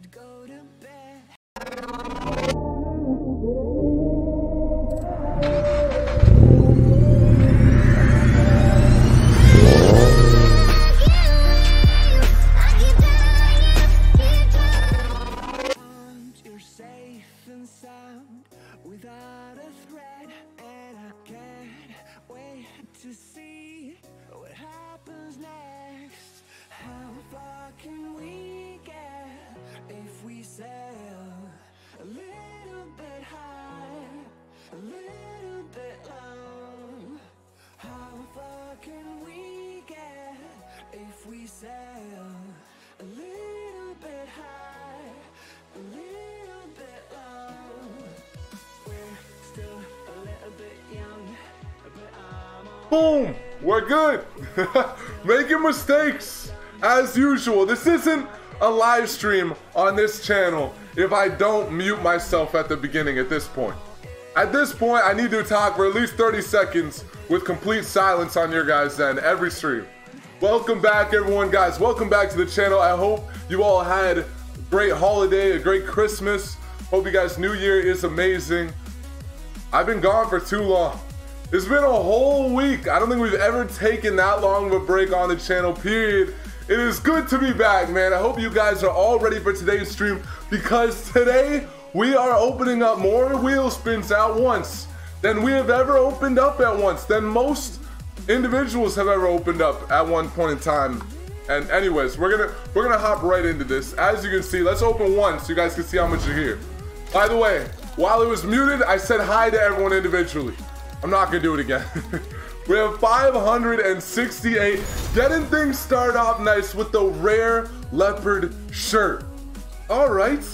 we'd go We're good! Making mistakes! As usual, this isn't a live stream on this channel if I don't mute myself at the beginning at this point. At this point, I need to talk for at least 30 seconds with complete silence on your guys' end every stream. Welcome back, everyone, guys. Welcome back to the channel. I hope you all had a great holiday, a great Christmas. Hope you guys' New Year is amazing. I've been gone for too long. It's been a whole week. I don't think we've ever taken that long of a break on the channel, period. It is good to be back, man. I hope you guys are all ready for today's stream because today we are opening up more wheel spins at once than we have ever opened up at once, than most individuals have ever opened up at one point in time. And anyways, we're gonna we're gonna hop right into this. As you can see, let's open one so you guys can see how much you hear. By the way, while it was muted, I said hi to everyone individually. I'm not gonna do it again. we have 568, getting things started off nice with the rare leopard shirt. All right,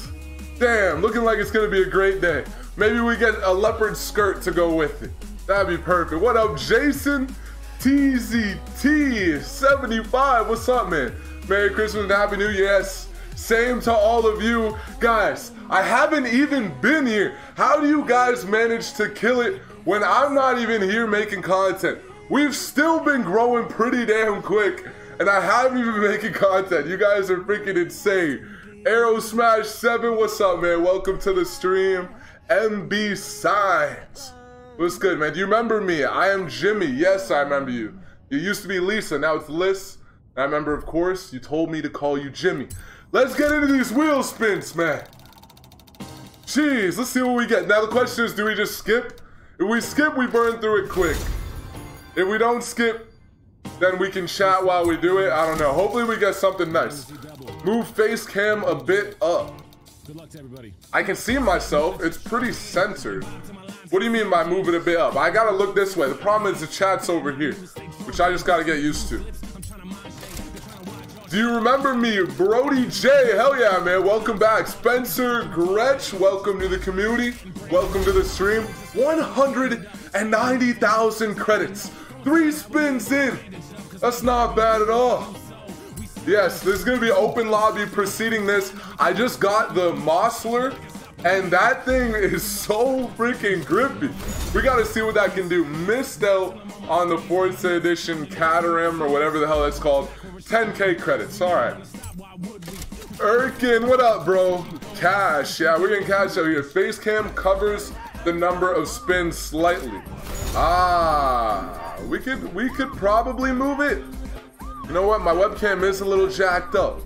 damn, looking like it's gonna be a great day. Maybe we get a leopard skirt to go with it. That'd be perfect. What up, Jason? TZT75, what's up, man? Merry Christmas and Happy New Year. Yes, same to all of you guys. I haven't even been here. How do you guys manage to kill it when I'm not even here making content? We've still been growing pretty damn quick, and I haven't even been making content. You guys are freaking insane. Arrow Smash 7, what's up, man? Welcome to the stream. MB Signs. What's good, man? Do you remember me? I am Jimmy. Yes, I remember you. You used to be Lisa, now it's Liz. I remember, of course, you told me to call you Jimmy. Let's get into these wheel spins, man. Jeez, let's see what we get. Now the question is, do we just skip? If we skip, we burn through it quick. If we don't skip, then we can chat while we do it. I don't know. Hopefully we get something nice. Move face cam a bit up. Good luck to everybody. I can see myself. It's pretty censored. What do you mean by moving a bit up? I gotta look this way. The problem is the chat's over here, which I just gotta get used to. Do you remember me, Brody J? Hell yeah, man. Welcome back. Spencer Gretsch, welcome to the community. Welcome to the stream. 190,000 credits. Three spins in. That's not bad at all. Yes, there's gonna be open lobby preceding this. I just got the Mosler, and that thing is so freaking grippy. We gotta see what that can do. Missed out on the Forza Edition Catarim or whatever the hell that's called. 10k credits, alright. Erkin, what up, bro? Cash, yeah, we're getting cash out here. Face cam covers the number of spins slightly. Ah, we could we could probably move it. You know what? My webcam is a little jacked up.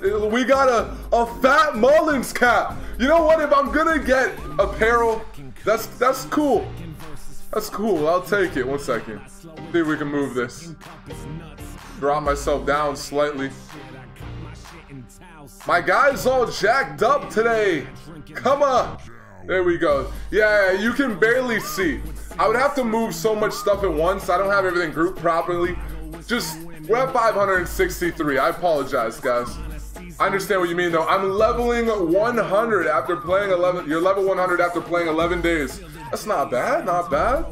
We got a, a fat Mullins cap. You know what? If I'm gonna get apparel, that's that's cool. That's cool. I'll take it. One second. See if we can move this. Drop myself down slightly. My guy's all jacked up today. Come on. There we go. Yeah, you can barely see. I would have to move so much stuff at once. I don't have everything grouped properly. Just, we're at 563. I apologize, guys. I understand what you mean, though. I'm leveling 100 after playing 11. You're level 100 after playing 11 days. That's not bad, not bad.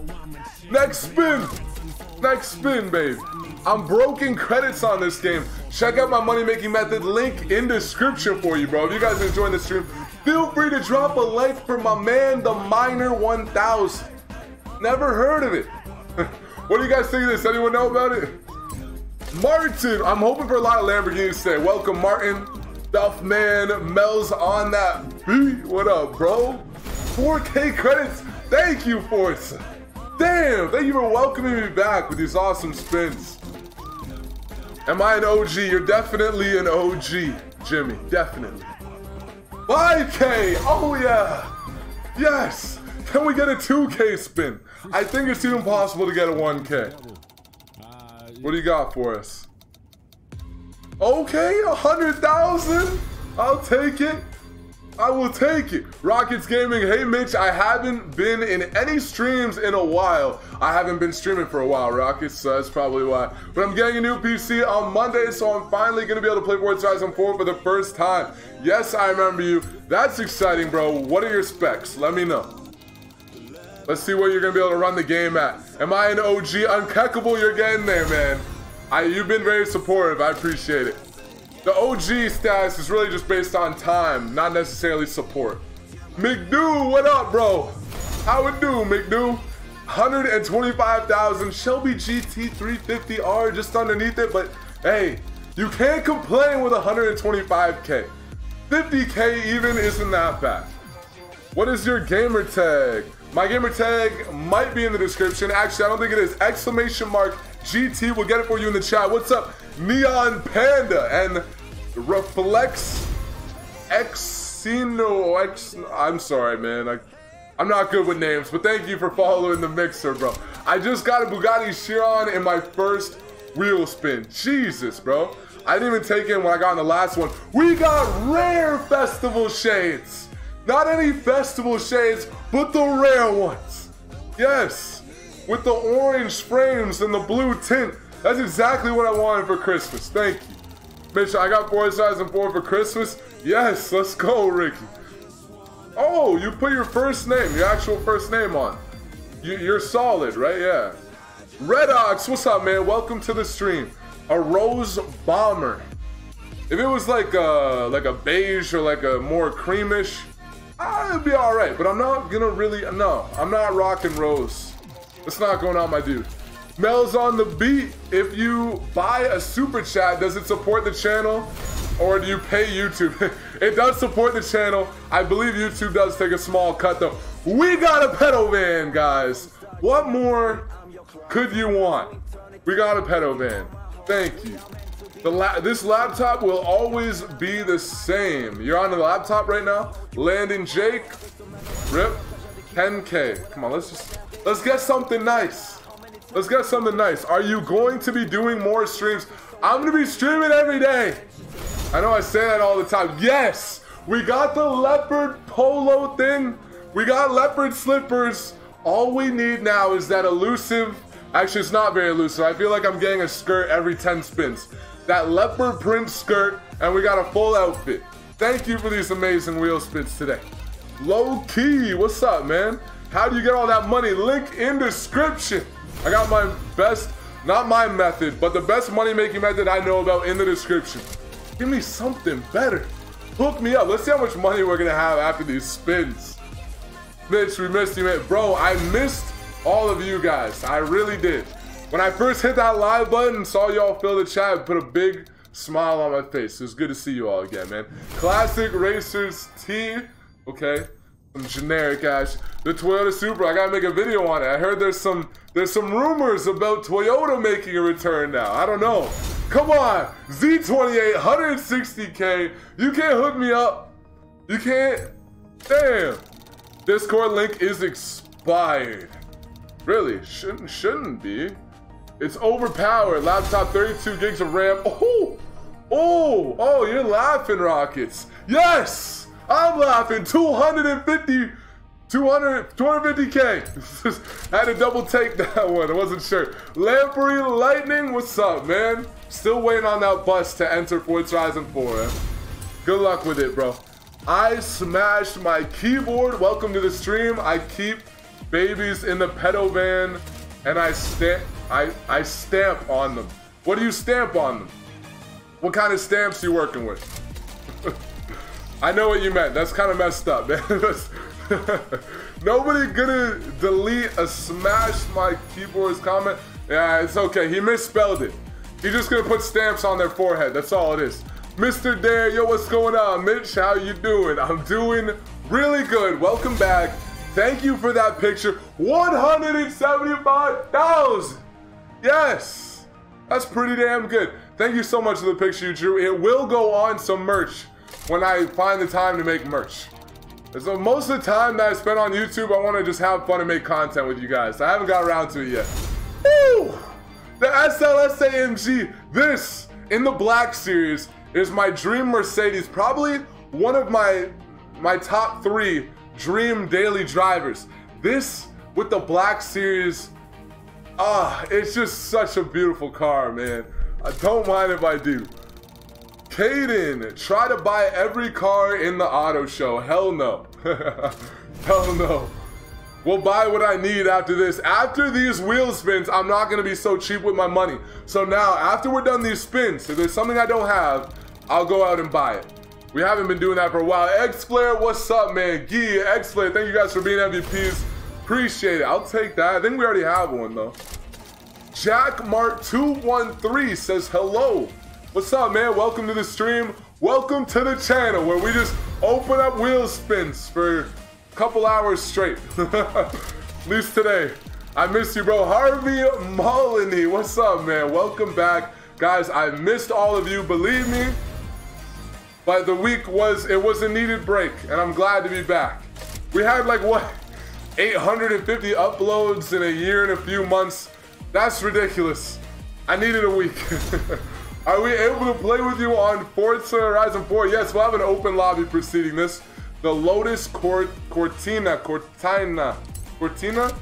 Next spin. Next spin, babe. I'm broken credits on this game. Check out my money making method link in description for you, bro. If you guys are enjoying the stream, feel free to drop a like for my man, the Miner 1000. Never heard of it. what do you guys think of this? Anyone know about it? Martin, I'm hoping for a lot of Lamborghinis today. Welcome, Martin. Duff Man, Mel's on that beat. What up, bro? 4K credits. Thank you, Forza. Damn, thank you for welcoming me back with these awesome spins. Am I an OG? You're definitely an OG, Jimmy. Definitely. 5K! Oh, yeah! Yes! Can we get a 2K spin? I think it's even possible to get a 1K. What do you got for us? Okay, 100,000? I'll take it. I will take it. Rockets Gaming, hey Mitch, I haven't been in any streams in a while. I haven't been streaming for a while, Rockets, so that's probably why. But I'm getting a new PC on Monday, so I'm finally gonna be able to play Forza Horizon 4 for the first time. Yes, I remember you. That's exciting, bro. What are your specs? Let me know. Let's see what you're gonna be able to run the game at. Am I an OG? Uncuckable, you're getting there, man. I, you've been very supportive. I appreciate it. The OG status is really just based on time, not necessarily support. McDo, what up, bro? How it do, McDo? 125,000 Shelby GT 350R just underneath it, but hey, you can't complain with 125k. 50k even isn't that bad. What is your gamer tag? My gamer tag might be in the description. Actually, I don't think it is. Exclamation mark GT. We'll get it for you in the chat. What's up, Neon Panda and Reflex Exino X. I'm sorry, man. I, I'm not good with names, but thank you for following the mixer, bro. I just got a Bugatti Chiron in my first wheel spin. Jesus, bro. I didn't even take in when I got in the last one. We got rare festival shades. Not any festival shades, but the rare ones. Yes, with the orange frames and the blue tint. That's exactly what I wanted for Christmas. Thank you. Mitch, I got Forza and 4 for Christmas. Yes, let's go, Ricky. Oh, you put your first name, your actual first name on. You, are solid, right? Yeah. Red Ox, what's up, man? Welcome to the stream. A rose bomber. If it was like a like a beige or like a more creamish, it'd be all right. But I'm not gonna really. No, I'm not rocking rose. It's not going on, my dude. Mel's on the beat. If you buy a super chat, does it support the channel? Or do you pay YouTube? it does support the channel. I believe YouTube does take a small cut though. We got a pedal van, guys. What more could you want? We got a pedal van. Thank you. La this laptop will always be the same. You're on the laptop right now? Landon Jake. Rip. 10k. Come on, let's just let's get something nice. Let's get something nice. Are you going to be doing more streams? I'm gonna be streaming every day. I know I say that all the time. Yes, we got the leopard polo thing. We got leopard slippers. All we need now is that elusive. Actually, it's not very elusive. I feel like I'm getting a skirt every 10 spins. That leopard print skirt, and we got a full outfit. Thank you for these amazing wheel spins today. Low key, what's up, man? How do you get all that money? Link in description. I got my best, not my method, but the best money making method I know about in the description. Give me something better. Hook me up. Let's see how much money we're gonna have after these spins. Mitch, we missed you, man. Bro, I missed all of you guys. I really did. When I first hit that live button saw y'all fill the chat, put a big smile on my face. It was good to see you all again, man. Classic Racers T. Okay. Some generic ass. The Toyota Supra. I gotta make a video on it. I heard there's some there's some rumors about Toyota making a return now. I don't know. Come on, Z28, 160k. You can't hook me up. You can't. Damn. Discord link is expired. Really? Shouldn't shouldn't be. It's overpowered. Laptop 32 gigs of RAM. Oh, oh, oh! You're laughing, Rockets. Yes, I'm laughing. 250. 200, 250k. I had to double take that one. I wasn't sure. Lamprey Lightning, what's up, man? Still waiting on that bus to enter Forza Horizon 4. Eh? Good luck with it, bro. I smashed my keyboard. Welcome to the stream. I keep babies in the pedo van, and I stamp. I I stamp on them. What do you stamp on them? What kind of stamps you working with? I know what you meant. That's kind of messed up, man. Nobody gonna delete a smash my keyboard's comment. Yeah, it's okay. He misspelled it. He's just gonna put stamps on their forehead. That's all it is. Mr. Dare, yo, what's going on? Mitch, how you doing? I'm doing really good. Welcome back. Thank you for that picture. 175,000. Yes. That's pretty damn good. Thank you so much for the picture you drew. It will go on some merch when I find the time to make merch. So most of the time that I spend on YouTube, I want to just have fun and make content with you guys. I haven't got around to it yet. Woo! The SLS AMG, this in the black series is my dream Mercedes. Probably one of my my top three dream daily drivers. This with the black series, ah, it's just such a beautiful car, man. I don't mind if I do. Caden, try to buy every car in the auto show. Hell no. Hell no. We'll buy what I need after this. After these wheel spins, I'm not gonna be so cheap with my money. So now, after we're done these spins, if there's something I don't have, I'll go out and buy it. We haven't been doing that for a while. X-Flare, what's up, man? Gee, X-Flare, thank you guys for being MVPs. Appreciate it. I'll take that. I think we already have one, though. Jack Mark 213 says hello. What's up, man? Welcome to the stream. Welcome to the channel where we just open up wheel spins for a couple hours straight. At least today. I miss you, bro. Harvey Molyneux, what's up, man? Welcome back. Guys, I missed all of you, believe me. But the week was, it was a needed break, and I'm glad to be back. We had like, what, 850 uploads in a year and a few months. That's ridiculous. I needed a week. Are we able to play with you on Forza Horizon 4? Yes, we'll have an open lobby preceding this. The Lotus Cort Cortina, Cortina, Cortina?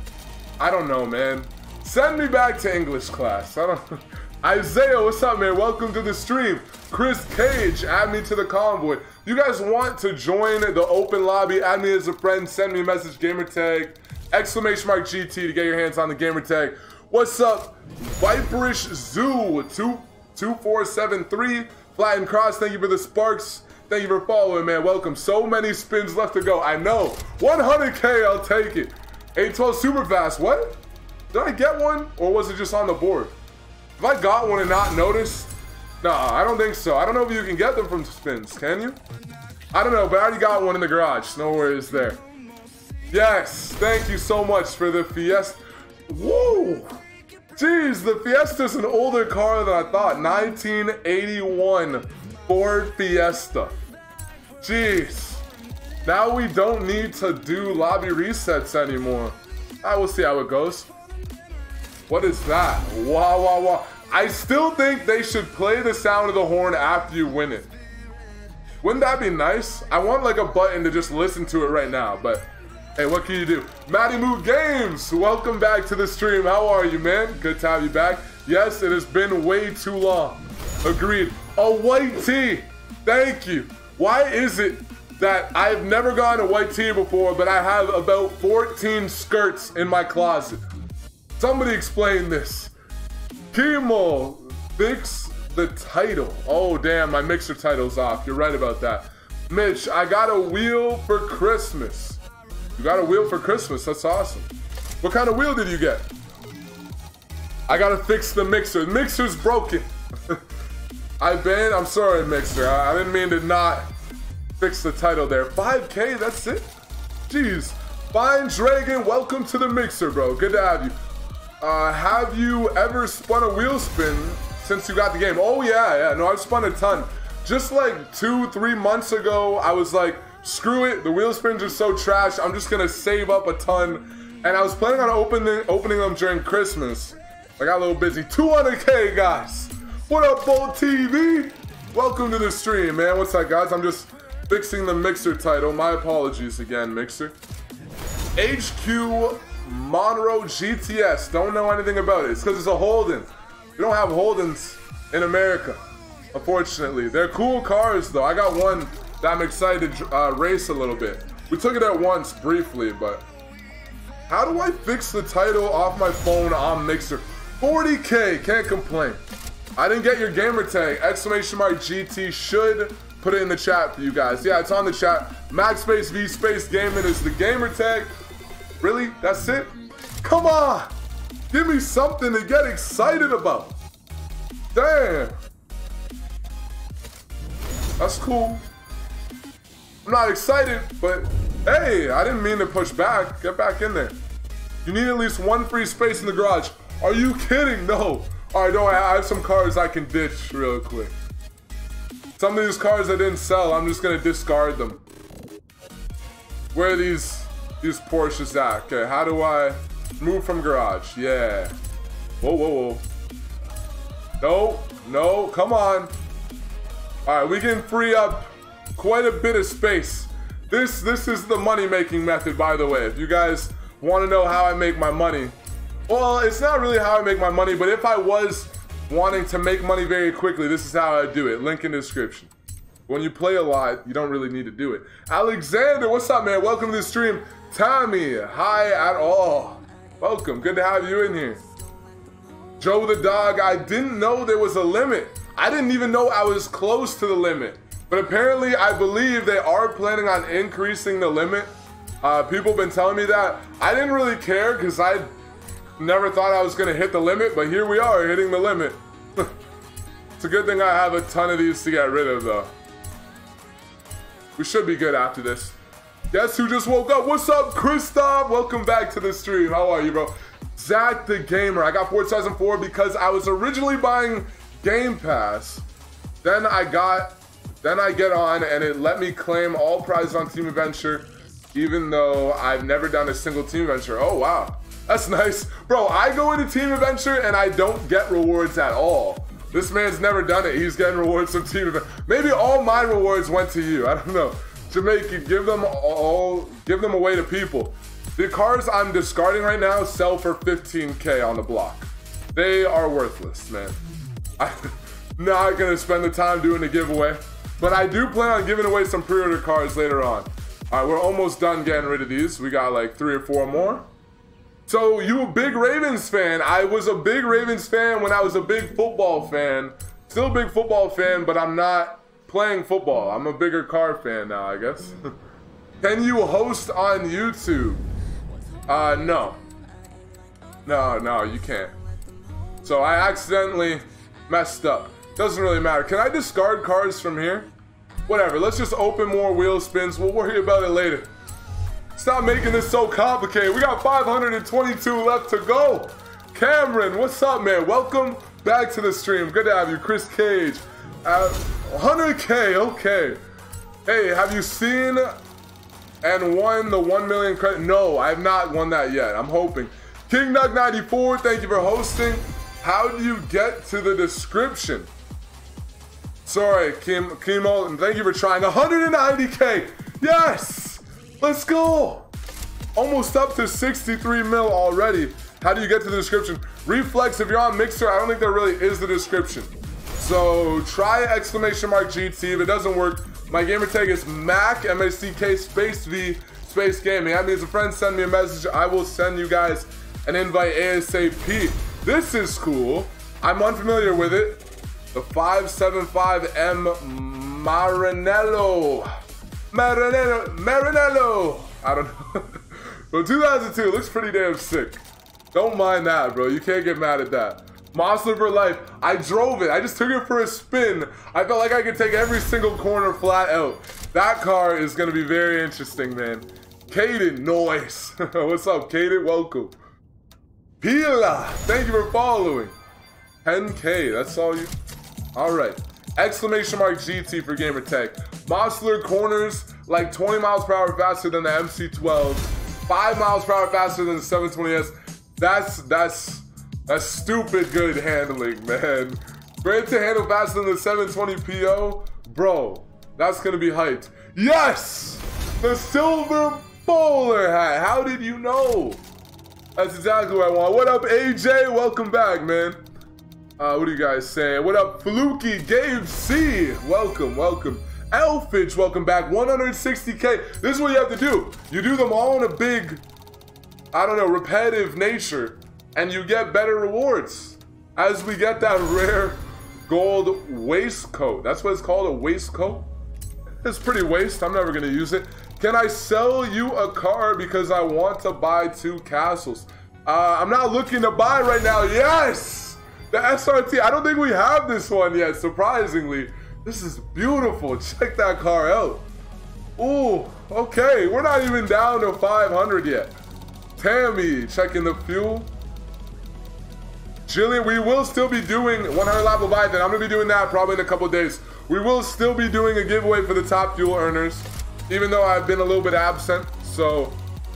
I don't know, man. Send me back to English class. I don't. Isaiah, what's up, man? Welcome to the stream. Chris Cage, add me to the convoy. You guys want to join the open lobby? Add me as a friend. Send me a message. Gamertag exclamation mark GT to get your hands on the gamertag. What's up, Viperish Zoo two two four seven three Flatten Cross? Thank you for the sparks. Thank you for following, man. Welcome. So many spins left to go. I know. 100k, I'll take it. 812 super fast. What? Did I get one, or was it just on the board? If I got one and not noticed? No, I don't think so. I don't know if you can get them from spins, can you? I don't know, but I already got one in the garage. No worries there. Yes, thank you so much for the Fiesta. Whoa! Jeez, the Fiesta's an older car than I thought. 1981 Ford Fiesta. Jeez. Now we don't need to do lobby resets anymore. I will see how it goes. What is that? Wow, wow, wow. I still think they should play the sound of the horn after you win it. Wouldn't that be nice? I want like a button to just listen to it right now, but hey, what can you do? Matty Moo Games, welcome back to the stream. How are you, man? Good to have you back. Yes, it has been way too long. Agreed. A white tee. Thank you. Why is it that I've never gotten a white tee before, but I have about 14 skirts in my closet? Somebody explain this. Kimo, fix the title. Oh, damn, my mixer title's off. You're right about that. Mitch, I got a wheel for Christmas. You got a wheel for Christmas. That's awesome. What kind of wheel did you get? I gotta fix the mixer. The mixer's broken. I've been, I'm sorry, mixer. I, I didn't mean to not fix the title there. 5K, that's it? Jeez. Fine Dragon, welcome to the mixer, bro. Good to have you. Uh, have you ever spun a wheel spin since you got the game? Oh yeah, yeah. No, I've spun a ton. Just like two, three months ago, I was like, screw it. The wheel spins are so trash. I'm just gonna save up a ton. And I was planning on opening opening them during Christmas. I got a little busy. 200k, guys. What up, Bolt TV? Welcome to the stream, man. What's up, guys? I'm just fixing the Mixer title. My apologies again, Mixer. HQ Monaro GTS. Don't know anything about it. It's because it's a Holden. We don't have Holdens in America, unfortunately. They're cool cars, though. I got one that I'm excited to uh, race a little bit. We took it at once briefly, but how do I fix the title off my phone on Mixer? 40k, can't complain. I didn't get your gamer tag. Exclamation mark GT should put it in the chat for you guys. Yeah, it's on the chat. Mack Space V Space Gaming is the gamer tag. Really? That's it? Come on! Give me something to get excited about. Damn. That's cool. I'm not excited, but hey, I didn't mean to push back. Get back in there. You need at least one free space in the garage. Are you kidding? No. All right, don't worry. I have some cars I can ditch real quick. Some of these cars I didn't sell, I'm just gonna discard them. Where are these these Porsches at? Okay, how do I move from garage? Yeah. Whoa, whoa, whoa. No, no, come on. All right, we can free up quite a bit of space. This this is the money making method, by the way. If you guys want to know how I make my money, well, it's not really how I make my money, but if I was wanting to make money very quickly, this is how I do it. Link in the description. When you play a lot, you don't really need to do it. Alexander, what's up, man? Welcome to the stream. Tommy, hi at all. Welcome. Good to have you in here. Joe the dog, I didn't know there was a limit. I didn't even know I was close to the limit. But apparently, I believe they are planning on increasing the limit. Uh, people have been telling me that. I didn't really care because I never thought I was going to hit the limit, but here we are hitting the limit. it's a good thing I have a ton of these to get rid of, though. We should be good after this. Guess who just woke up? What's up, Kristoff? Welcome back to the stream. How are you, bro? Zach the Gamer. I got 4004 because I was originally buying Game Pass. Then I got, then I get on and it let me claim all prizes on Team Adventure, even though I've never done a single Team Adventure. Oh, wow. That's nice. Bro, I go into Team Adventure and I don't get rewards at all. This man's never done it. He's getting rewards from Team Adventure. Maybe all my rewards went to you. I don't know. Jamaica, give them all, give them away to people. The cars I'm discarding right now sell for 15k on the block. They are worthless, man. I'm not gonna spend the time doing a giveaway, but I do plan on giving away some pre-order cards later on. All right, we're almost done getting rid of these. We got like three or four more. So you a big Ravens fan? I was a big Ravens fan when I was a big football fan. Still a big football fan, but I'm not playing football. I'm a bigger car fan now, I guess. Can you host on YouTube? Uh, no. No, no, you can't. So I accidentally messed up. Doesn't really matter. Can I discard cards from here? Whatever, let's just open more wheel spins. We'll worry about it later. Stop making this so complicated. We got 522 left to go. Cameron, what's up, man? Welcome back to the stream. Good to have you. Chris Cage. Uh, 100K, okay. Hey, have you seen and won the 1 million credit? No, I have not won that yet. I'm hoping. King Nug 94, thank you for hosting. How do you get to the description? Sorry, Kim Kimo, and thank you for trying. 190k. Yes! Let's go! Almost up to 63 mil already. How do you get to the description? Reflex, if you're on Mixer, I don't think there really is the description. So try exclamation mark GT. If it doesn't work, my gamer tag is Mack, M-A-C-K, space V, space gaming. That means a friend send me a message. I will send you guys an invite ASAP. This is cool. I'm unfamiliar with it. The 575M Maranello. Maranello. Maranello. I don't know. but 2002 looks pretty damn sick. Don't mind that, bro. You can't get mad at that. Monster for life. I drove it. I just took it for a spin. I felt like I could take every single corner flat out. That car is going to be very interesting, man. Caden, noise. What's up, Caden? Welcome. Pila, thank you for following. 10K, that's all you. All right. Exclamation mark GT for Gamertag. Monster corners like 20 miles per hour faster than the MC12. 5 miles per hour faster than the 720S. That's that's that's stupid good handling, man. Great to handle faster than the 720 PO, bro. That's gonna be hyped. Yes, the silver bowler hat. How did you know? That's exactly what I want. What up, AJ? Welcome back, man. Uh, what are you guys saying? What up, Fluky Gabe C? Welcome, welcome. Elfage, welcome back. 160k. This is what you have to do. You do them all in a big I don't know, repetitive nature, and you get better rewards. As we get that rare gold waistcoat. That's what it's called, a waistcoat. It's pretty waste. I'm never gonna use it. Can I sell you a car because I want to buy two castles? Uh, I'm not looking to buy right now. Yes! The SRT. I don't think we have this one yet, surprisingly. This is beautiful. Check that car out. Ooh, okay. We're not even down to 500 yet. Tammy checking the fuel. Jillian, we will still be doing 100 lap Leviathan. I'm gonna be doing that probably in a couple days. We will still be doing a giveaway for the top fuel earners, even though I've been a little bit absent. So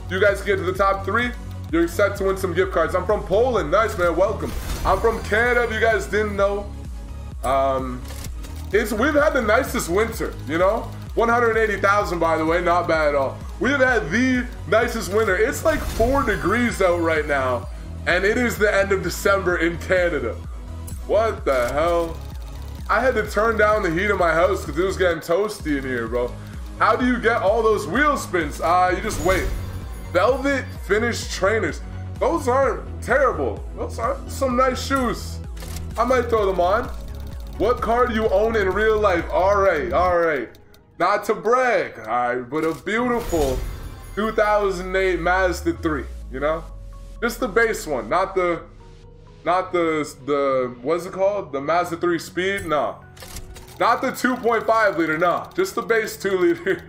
you guys get to the top three, you're set to win some gift cards. I'm from Poland. Nice, man. Welcome. I'm from Canada, if you guys didn't know. Um, it's We've had the nicest winter, you know? 180,000, by the way. Not bad at all. We've had the nicest winter. It's like four degrees out right now, and it is the end of December in Canada. What the hell? I had to turn down the heat in my house because it was getting toasty in here, bro. How do you get all those wheel spins? Uh, you just wait. Velvet Finish Trainers. Those aren't terrible. Those are some nice shoes. I might throw them on. What car do you own in real life? All right, all right. Not to brag, all right, but a beautiful 2008 Mazda 3, you know? Just the base one, not the, not the, the, what's it called? The Mazda 3 Speed? No. Not the 2.5 liter, no. Just the base 2 liter.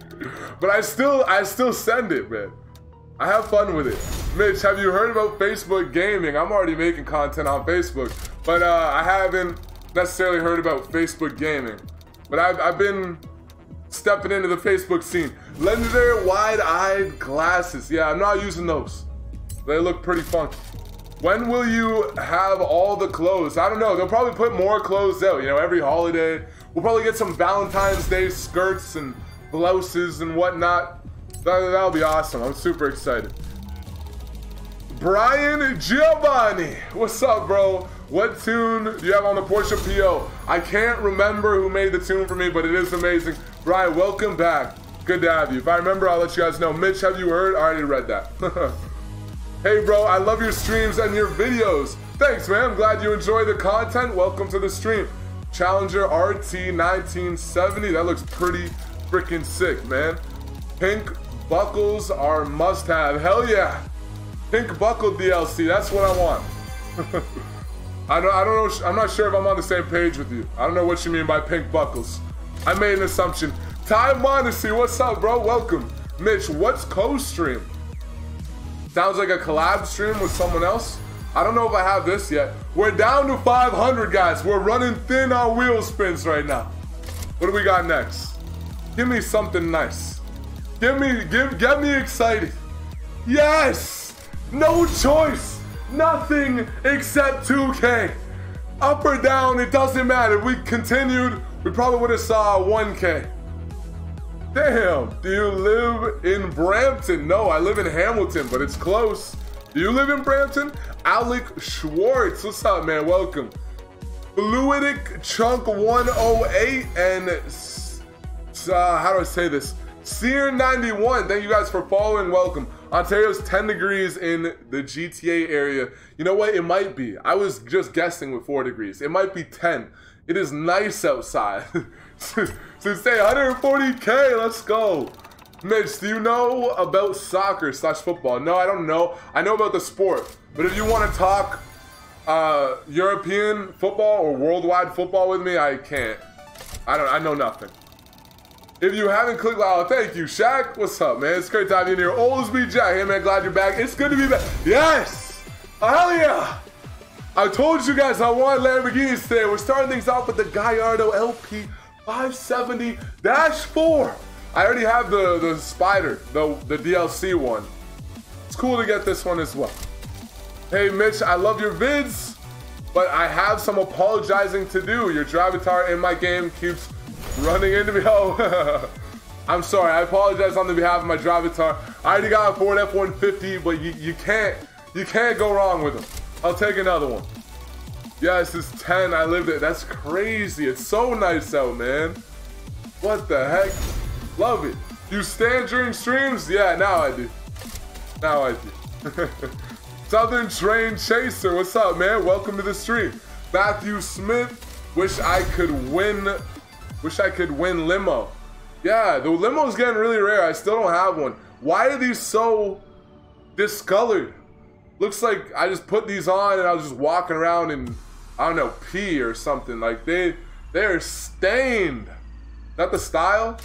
but I still, I still send it, man. I have fun with it. Mitch, have you heard about Facebook gaming? I'm already making content on Facebook, but uh, I haven't necessarily heard about Facebook gaming. But I've, I've been stepping into the Facebook scene. Legendary wide-eyed glasses. Yeah, I'm not using those. They look pretty funky. When will you have all the clothes? I don't know. They'll probably put more clothes out, you know, every holiday. We'll probably get some Valentine's Day skirts and blouses and whatnot. That, that'll be awesome. I'm super excited. Brian Giovanni. What's up, bro? What tune do you have on the Porsche PO? I can't remember who made the tune for me, but it is amazing. Brian, welcome back. Good to have you. If I remember, I'll let you guys know. Mitch, have you heard? I already read that. hey, bro, I love your streams and your videos. Thanks, man. I'm glad you enjoy the content. Welcome to the stream. Challenger RT 1970. That looks pretty freaking sick, man. Pink buckles are must have. Hell yeah. Pink buckle DLC. That's what I want. I don't, I don't know. I'm not sure if I'm on the same page with you. I don't know what you mean by pink buckles. I made an assumption. Ty Modesty, what's up, bro? Welcome. Mitch, what's co-stream? Sounds like a collab stream with someone else. I don't know if I have this yet. We're down to 500, guys. We're running thin on wheel spins right now. What do we got next? Give me something nice. Give me, give, get me excited. Yes! No choice! Nothing except 2K. Up or down, it doesn't matter. If we continued, we probably would have saw 1K. Damn, do you live in Brampton? No, I live in Hamilton, but it's close. Do you live in Brampton? Alec Schwartz, what's up, man? Welcome. Fluidic Chunk 108 and uh, how do I say this? Sear 91, thank you guys for following. Welcome. Ontario's 10 degrees in the GTA area. You know what? It might be. I was just guessing with 4 degrees. It might be 10. It is nice outside. so say 140k, let's go. Mitch, do you know about soccer slash football? No, I don't know. I know about the sport. But if you want to talk uh, European football or worldwide football with me, I can't. I don't. I know nothing. If you haven't clicked oh, thank you, Shaq. What's up, man? It's great to have you in here. Oldesby Jack. Hey, man, glad you're back. It's good to be back. Yes! Oh, hell yeah! I told you guys I want Lamborghinis today. We're starting things off with the Gallardo LP 570-4. I already have the, the Spider, the, the DLC one. It's cool to get this one as well. Hey, Mitch, I love your vids, but I have some apologizing to do. Your Drivatar in my game keeps running into me. Oh, I'm sorry. I apologize on the behalf of my Drivatar. I already got a Ford F-150, but you, you can't you can't go wrong with them. I'll take another one. Yes, it's 10. I lived it. That's crazy. It's so nice out, man. What the heck? Love it. You stand during streams? Yeah, now I do. Now I do. Southern Train Chaser, what's up, man? Welcome to the stream. Matthew Smith, wish I could win, wish I could win limo. Yeah, the limo's getting really rare. I still don't have one. Why are these so discolored? Looks like I just put these on and I was just walking around and I don't know, pee or something. Like they, they're stained. Not the style?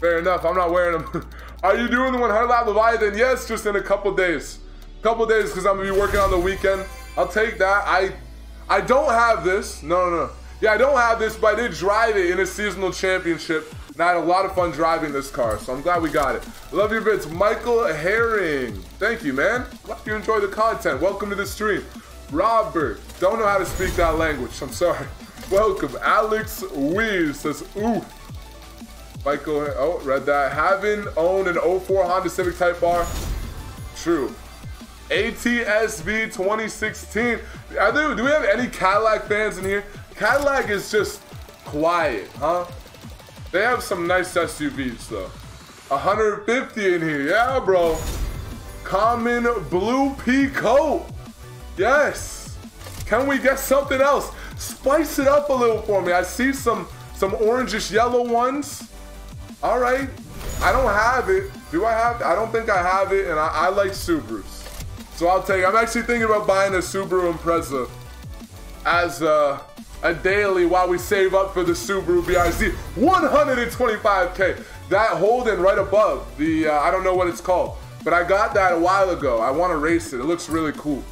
Fair enough, I'm not wearing them. Are you doing the 100 lap Leviathan? Yes, just in a couple days couple days because I'm gonna be working on the weekend. I'll take that. I I don't have this. No, no, no. Yeah, I don't have this, but I did drive it in a seasonal championship. And I had a lot of fun driving this car, so I'm glad we got it. Love your bits. Michael Herring. Thank you, man. Glad you enjoy the content. Welcome to the stream. Robert. Don't know how to speak that language. I'm sorry. Welcome. Alex Wees says, ooh. Michael, oh, read that. Having owned an 04 Honda Civic Type R. True. ATSV 2016. Are there, do we have any Cadillac fans in here? Cadillac is just quiet, huh? They have some nice SUVs though. 150 in here, yeah, bro. Common blue pea coat. Yes. Can we get something else? Spice it up a little for me. I see some some orangish yellow ones. All right. I don't have it. Do I have? I don't think I have it, and I, I like Subarus. So I'll take. I'm actually thinking about buying a Subaru Impreza as a, a daily while we save up for the Subaru BRZ 125k. That Holden right above the uh, I don't know what it's called, but I got that a while ago. I want to race it. It looks really cool.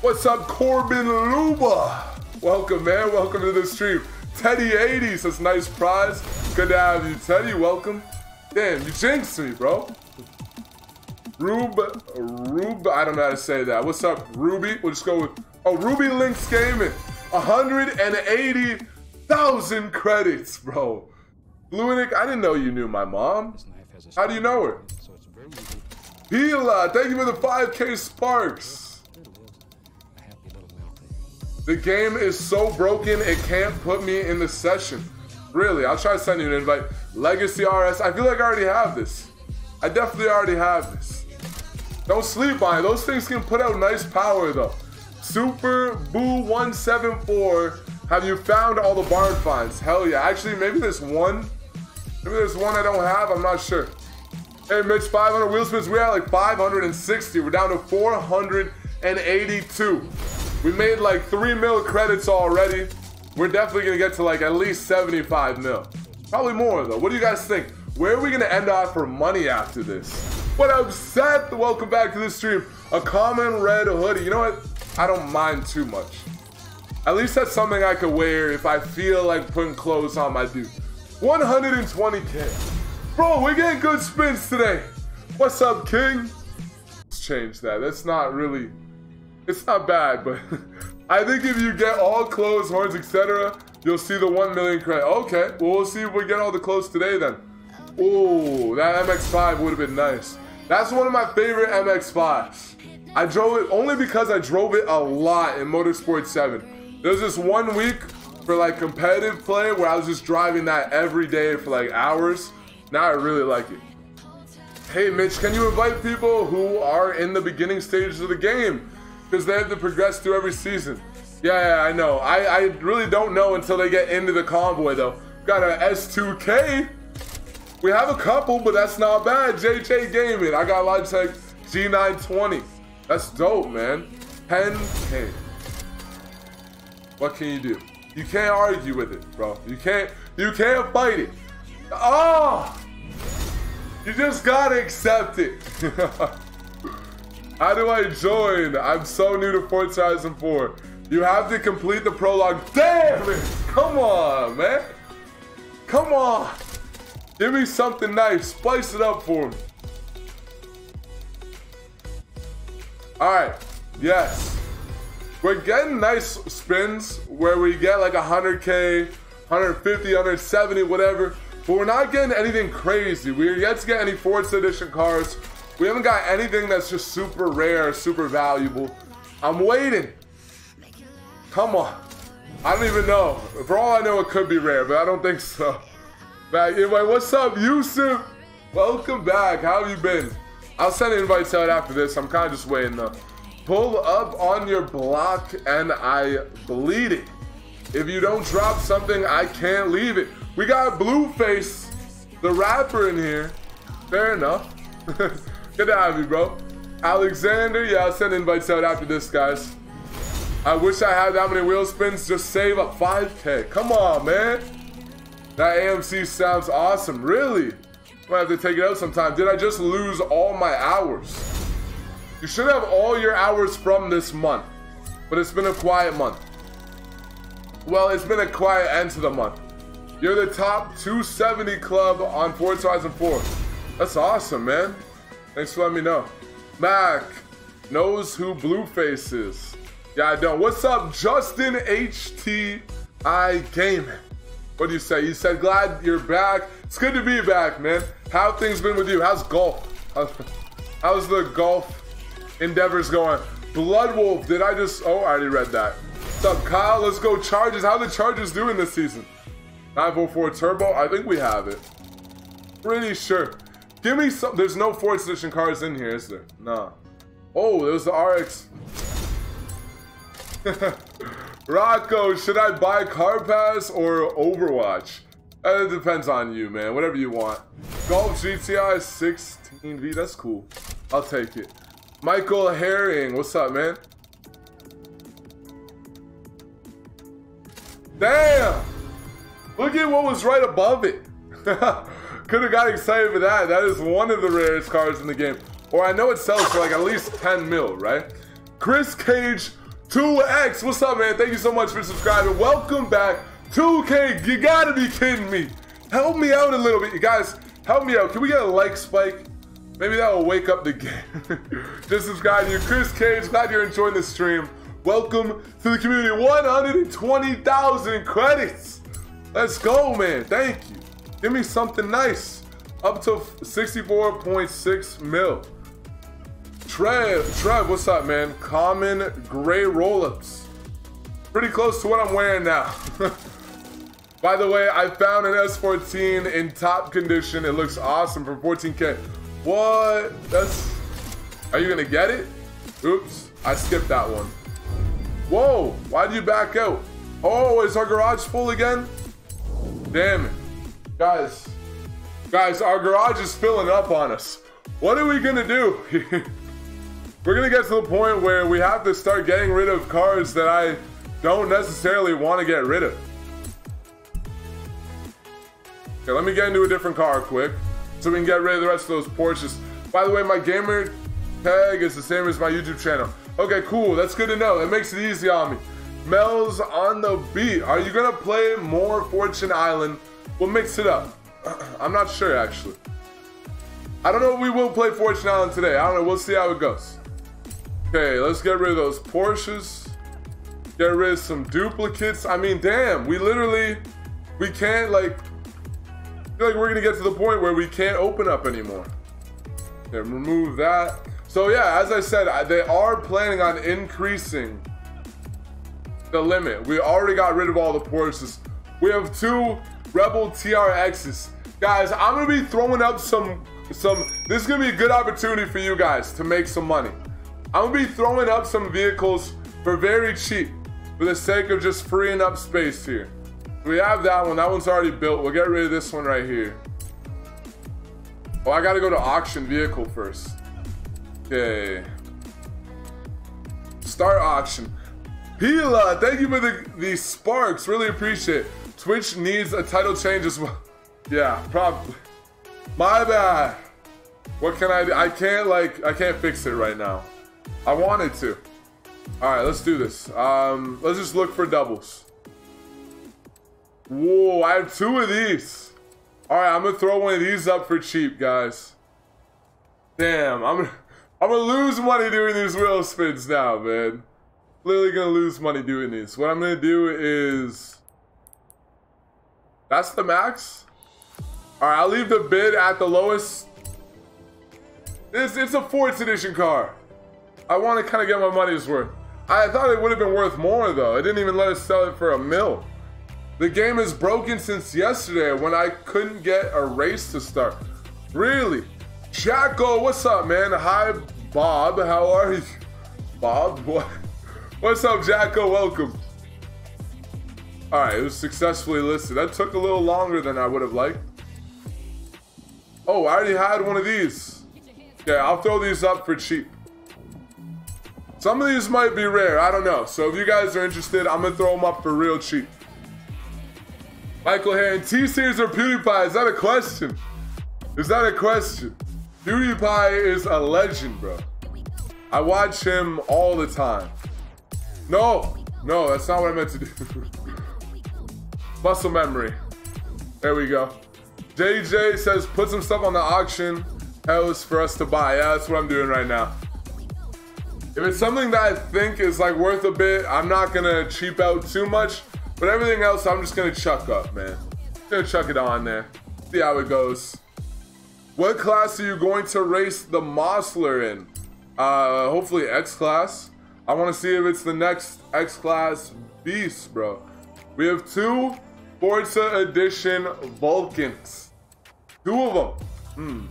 What's up, Corbin Luba? Welcome, man. Welcome to the stream. Teddy 80 says nice prize. Good to have you, Teddy. Welcome. Damn, you jinxed me, bro. Rube, Rube, I don't know how to say that. What's up, Ruby? We'll just go with, oh, Ruby Links Gaming. 180,000 credits, bro. Bluenick, I didn't know you knew my mom. How do you know her? Pila, thank you for the 5k sparks. The game is so broken, it can't put me in the session. Really, I'll try to send you an invite. Legacy RS, I feel like I already have this. I definitely already have this. Don't sleep on it. Those things can put out nice power though. Super Boo 174. Have you found all the barn finds? Hell yeah. Actually, maybe there's one. Maybe there's one I don't have. I'm not sure. Hey, Mitch, 500 wheel spins. We're like 560. We're down to 482. We made like 3 mil credits already. We're definitely going to get to like at least 75 mil. Probably more though. What do you guys think? Where are we going to end off for money after this? What up, Seth? Welcome back to the stream. A common red hoodie. You know what? I don't mind too much. At least that's something I could wear if I feel like putting clothes on my dude. 120k. Bro, we're getting good spins today. What's up, King? Let's change that. That's not really, it's not bad, but I think if you get all clothes, horns, etc., you'll see the 1 million credit. Okay, well, we'll see if we get all the clothes today then. Oh, that MX-5 would have been nice. That's one of my favorite MX-5s. I drove it only because I drove it a lot in Motorsport 7. There was this one week for like competitive play where I was just driving that every day for like hours. Now I really like it. Hey Mitch, can you invite people who are in the beginning stages of the game? Because they have to progress through every season. Yeah, yeah, I know. I, I really don't know until they get into the convoy though. Got a S2K. We have a couple, but that's not bad. JJ Gaming. I got Logitech G920. That's dope, man. 10K. What can you do? You can't argue with it, bro. You can't you can't fight it. Oh! You just gotta accept it. How do I join? I'm so new to Forza Horizon 4. You have to complete the prologue. Damn it! Come on, man. Come on. Give me something nice. Spice it up for me. Alright. Yes. We're getting nice spins where we get like 100k, 150, 170, whatever. But we're not getting anything crazy. We're yet to get any Forza Edition cars. We haven't got anything that's just super rare, super valuable. I'm waiting. Come on. I don't even know. For all I know, it could be rare, but I don't think so. Back anyway, what's up, Yusuf? Welcome back. How have you been? I'll send invites out after this. I'm kind of just waiting though. Pull up on your block and I bleed it. If you don't drop something, I can't leave it. We got Blueface, the rapper in here. Fair enough. Good to have you, bro. Alexander, yeah, I'll send invites out after this, guys. I wish I had that many wheel spins. Just save up 5K. Come on, man. That AMC sounds awesome. Really? Might have to take it out sometime. Did I just lose all my hours? You should have all your hours from this month. But it's been a quiet month. Well, it's been a quiet end to the month. You're the top 270 club on Forza Horizon 4. That's awesome, man. Thanks for letting me know. Mack knows who Blueface is. Yeah, I don't. What's up, Justin HTI Gaming? What do you say? You said glad you're back. It's good to be back, man. How things been with you? How's golf? How's the golf endeavors going? Blood Wolf, did I just? Oh, I already read that. What's up, Kyle? Let's go Chargers. How the Chargers doing this season? 944 Turbo. I think we have it. Pretty sure. Give me some. There's no Forza Edition cars in here, is there? Nah. Oh, there's the RX. Rocco, should I buy Car Pass or Overwatch? Uh, it depends on you, man. Whatever you want. Golf GTI 16V, that's cool. I'll take it. Michael Herring, what's up, man? Damn! Look at what was right above it. Could have got excited for that. That is one of the rarest cars in the game. Or I know it sells for like at least 10 mil, right? Chris Cage 2X. What's up, man? Thank you so much for subscribing. Welcome back. 2K, you gotta be kidding me. Help me out a little bit. You guys, help me out. Can we get a like spike? Maybe that will wake up the game. Just subscribe to you. Chris Cage, glad you're enjoying the stream. Welcome to the community. 120,000 credits. Let's go, man. Thank you. Give me something nice. Up to 64.6 mil. Trev, Trev, what's up, man? Common gray roll-ups. Pretty close to what I'm wearing now. By the way, I found an S14 in top condition. It looks awesome for 14K. What? That's... Are you gonna get it? Oops, I skipped that one. Whoa, why did you back out? Oh, is our garage full again? Damn it. Guys, guys, our garage is filling up on us. What are we gonna do? We're gonna get to the point where we have to start getting rid of cars that I don't necessarily want to get rid of. Okay, let me get into a different car quick so we can get rid of the rest of those Porsches. By the way, my gamer tag is the same as my YouTube channel. Okay, cool. That's good to know. It makes it easy on me. Mel's on the beat. Are you gonna play more Fortune Island? We'll mix it up. I'm not sure actually. I don't know if we will play Fortune Island today. I don't know. We'll see how it goes. Okay, let's get rid of those Porsches. Get rid of some duplicates. I mean, damn, we literally, we can't like, feel like we're gonna get to the point where we can't open up anymore. Okay, remove that. So yeah, as I said, they are planning on increasing the limit. We already got rid of all the Porsches. We have two Rebel TRXs. Guys, I'm gonna be throwing up some, some, this is gonna be a good opportunity for you guys to make some money. I'm gonna be throwing up some vehicles for very cheap for the sake of just freeing up space here. We have that one, that one's already built. We'll get rid of this one right here. Oh, I gotta go to auction vehicle first. Okay. Start auction. Pila, thank you for the, the sparks. Really appreciate it. Twitch needs a title change as well. Yeah, probably. My bad. What can I do? I can't like, I can't fix it right now. I wanted to. All right, let's do this. Um, let's just look for doubles. Whoa, I have two of these. All right, I'm gonna throw one of these up for cheap, guys. Damn, I'm gonna, I'm gonna lose money doing these wheel spins now, man. Literally gonna lose money doing these. What I'm gonna do is, that's the max. All right, I'll leave the bid at the lowest. It's, it's a Forza Edition car. I want to kind of get my money's worth. I thought it would have been worth more though. It didn't even let us sell it for a mill. The game is broken since yesterday when I couldn't get a race to start. Really? Jacko, what's up, man? Hi, Bob. How are you? Bob? What? What's up, Jacko? Welcome. All right, it was successfully listed. That took a little longer than I would have liked. Oh, I already had one of these. Yeah, I'll throw these up for cheap. Some of these might be rare. I don't know. So if you guys are interested, I'm going to throw them up for real cheap. Michael Herron, T-Series or PewDiePie? Is that a question? Is that a question? PewDiePie is a legend, bro. I watch him all the time. No, no, that's not what I meant to do. Muscle memory. There we go. JJ says, put some stuff on the auction house for us to buy. Yeah, that's what I'm doing right now. If it's something that I think is like worth a bit, I'm not gonna cheap out too much. But everything else, I'm just gonna chuck up, man. Gonna chuck it on there. See how it goes. What class are you going to race the Mosler in? Uh, hopefully X class. I want to see if it's the next X class beast, bro. We have two Forza Edition Vulcans. Two of them. Hmm.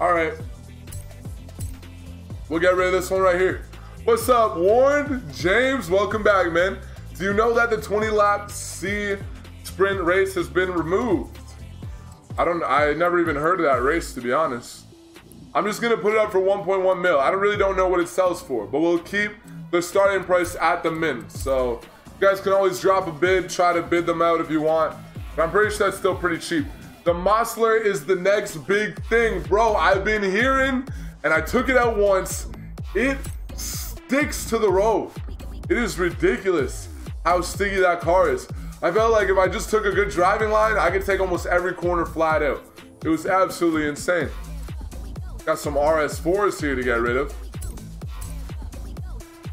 All right. We'll get rid of this one right here. What's up, Warren? James, welcome back, man. Do you know that the 20 lap C sprint race has been removed? I don't I never even heard of that race to be honest. I'm just gonna put it up for 1.1 mil. I don't really don't know what it sells for, but we'll keep the starting price at the min. So you guys can always drop a bid, try to bid them out if you want. But I'm pretty sure that's still pretty cheap. The Mosler is the next big thing, bro. I've been hearing, and I took it out once. It sticks to the road. It is ridiculous how sticky that car is. I felt like if I just took a good driving line, I could take almost every corner flat out. It was absolutely insane. Got some RS4s here to get rid of.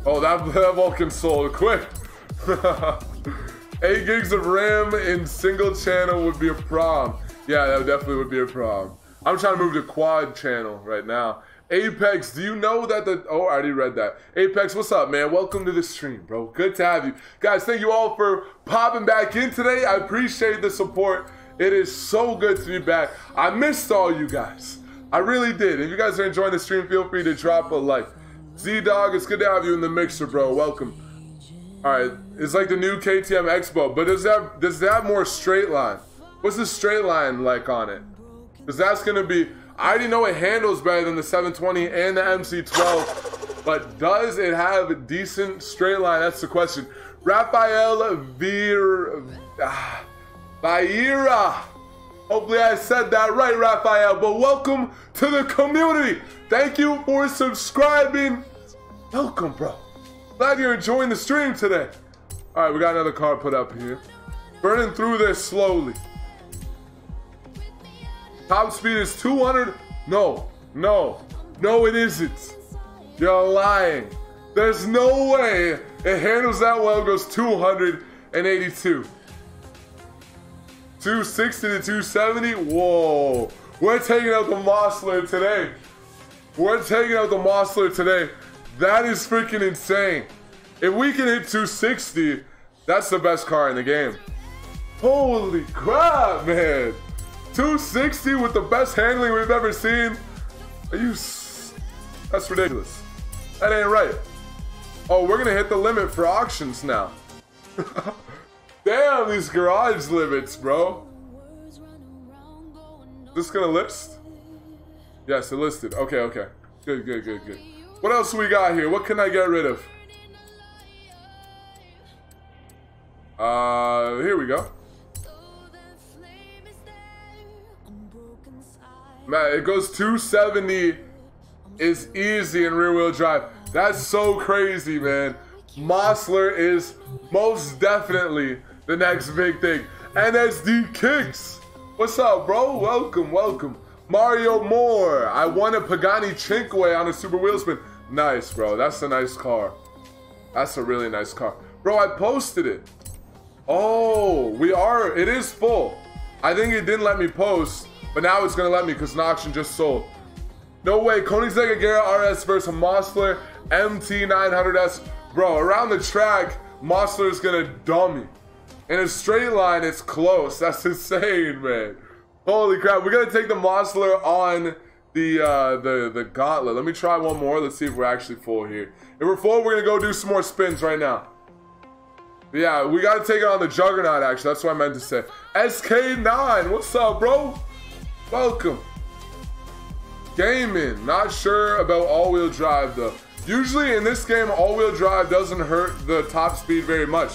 Oh, that, that Vulcan sold quick. 8 gigs of RAM in single channel would be a problem. Yeah, that definitely would be a problem. I'm trying to move to quad channel right now. Apex, do you know that the oh I already read that. Apex, what's up, man? Welcome to the stream, bro. Good to have you. Guys, thank you all for popping back in today. I appreciate the support. It is so good to be back. I missed all you guys. I really did. If you guys are enjoying the stream, feel free to drop a like. Z Dog, it's good to have you in the mixer, bro. Welcome. All right, it's like the new KTM X-Bow, but does that does that more straight line? What's the straight line like on it? Because that's gonna be I already know it handles better than the 720 and the MC12, but does it have a decent straight line? That's the question. Rafael Vir... Ah, Vieira. Hopefully I said that right, Rafael, but welcome to the community. Thank you for subscribing. Welcome, bro. Glad you're enjoying the stream today. All right, we got another car put up here. Burning through this slowly. Top speed is 200 No, no, no, it isn't. You're lying. There's no way it handles that well, goes 282. 260 to 270? Whoa. We're taking out the Mosler today. We're taking out the Mosler today. That is freaking insane. If we can hit 260, that's the best car in the game. Holy crap, man. 260 with the best handling we've ever seen. Are you... That's ridiculous. That ain't right. Oh, we're gonna hit the limit for auctions now. Damn, these garage limits, bro. This gonna list? Yes, it listed. Okay, okay. Good, good, good, good. What else we got here? What can I get rid of? Uh, here we go. Man, it goes 270 is easy in rear wheel drive. That's so crazy, man. Mosler is most definitely the next big thing. NSD Kicks. What's up, bro? Welcome, welcome. Mario Moore. I won a Pagani Cinque on a Super Wheel Spin. Nice, bro. That's a nice car. That's a really nice car. Bro, I posted it. Oh, we are. It is full. I think it didn't let me post, but now it's to let me because an auction just sold. No way. Koenigsegg Agera RS versus Mosler MT900S. Bro, around the track, Mosler is going to dumb me. In a straight line, it's close. That's insane, man. Holy crap. We're to take the Mosler on the uh, the the gauntlet. Let me try one more. Let's see if we're actually full here. If we're full, we're to go do some more spins right now. Yeah, we got to take it on the Juggernaut, actually. That's what I meant to say. SK9, what's up, bro? Welcome. Gaming, not sure about all-wheel drive, though. Usually in this game, all-wheel drive doesn't hurt the top speed very much.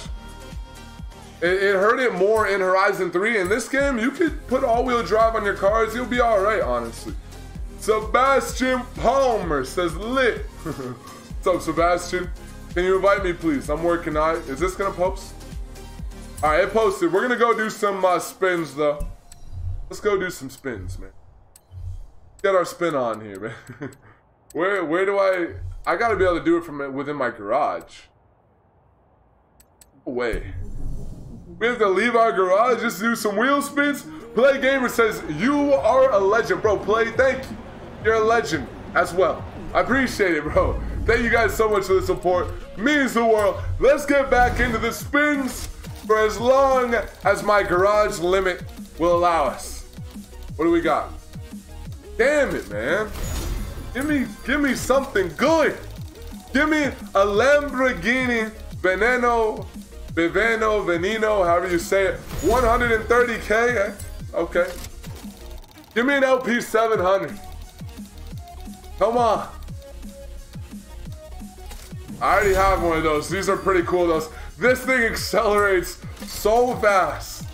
It, it, hurt it more in Horizon 3. In this game, you could put all-wheel drive on your cars. You'll be all right, honestly. Sebastian Palmer says lit. What's up, Sebastian? Can you invite me, please? I'm working on it. Is this gonna post? All right, it posted. We're gonna go do some uh, spins, though. Let's go do some spins, man. Get our spin on here, man. where where do I? I gotta be able to do it from within my garage. No way. We have to leave our garage just do some wheel spins. Play Gamer says you are a legend, bro. Play, thank you. You're a legend as well. I appreciate it, bro. Thank you guys so much for the support. Means the world. Let's get back into the spins for as long as my garage limit will allow us. What do we got? Damn it, man. Give me, give me something good. Give me a Lamborghini Veneno, Viveno, Veneno, however you say it. 130K. Okay. Give me an LP 700. Come on. I already have one of those. These are pretty cool. Those. This thing accelerates so fast.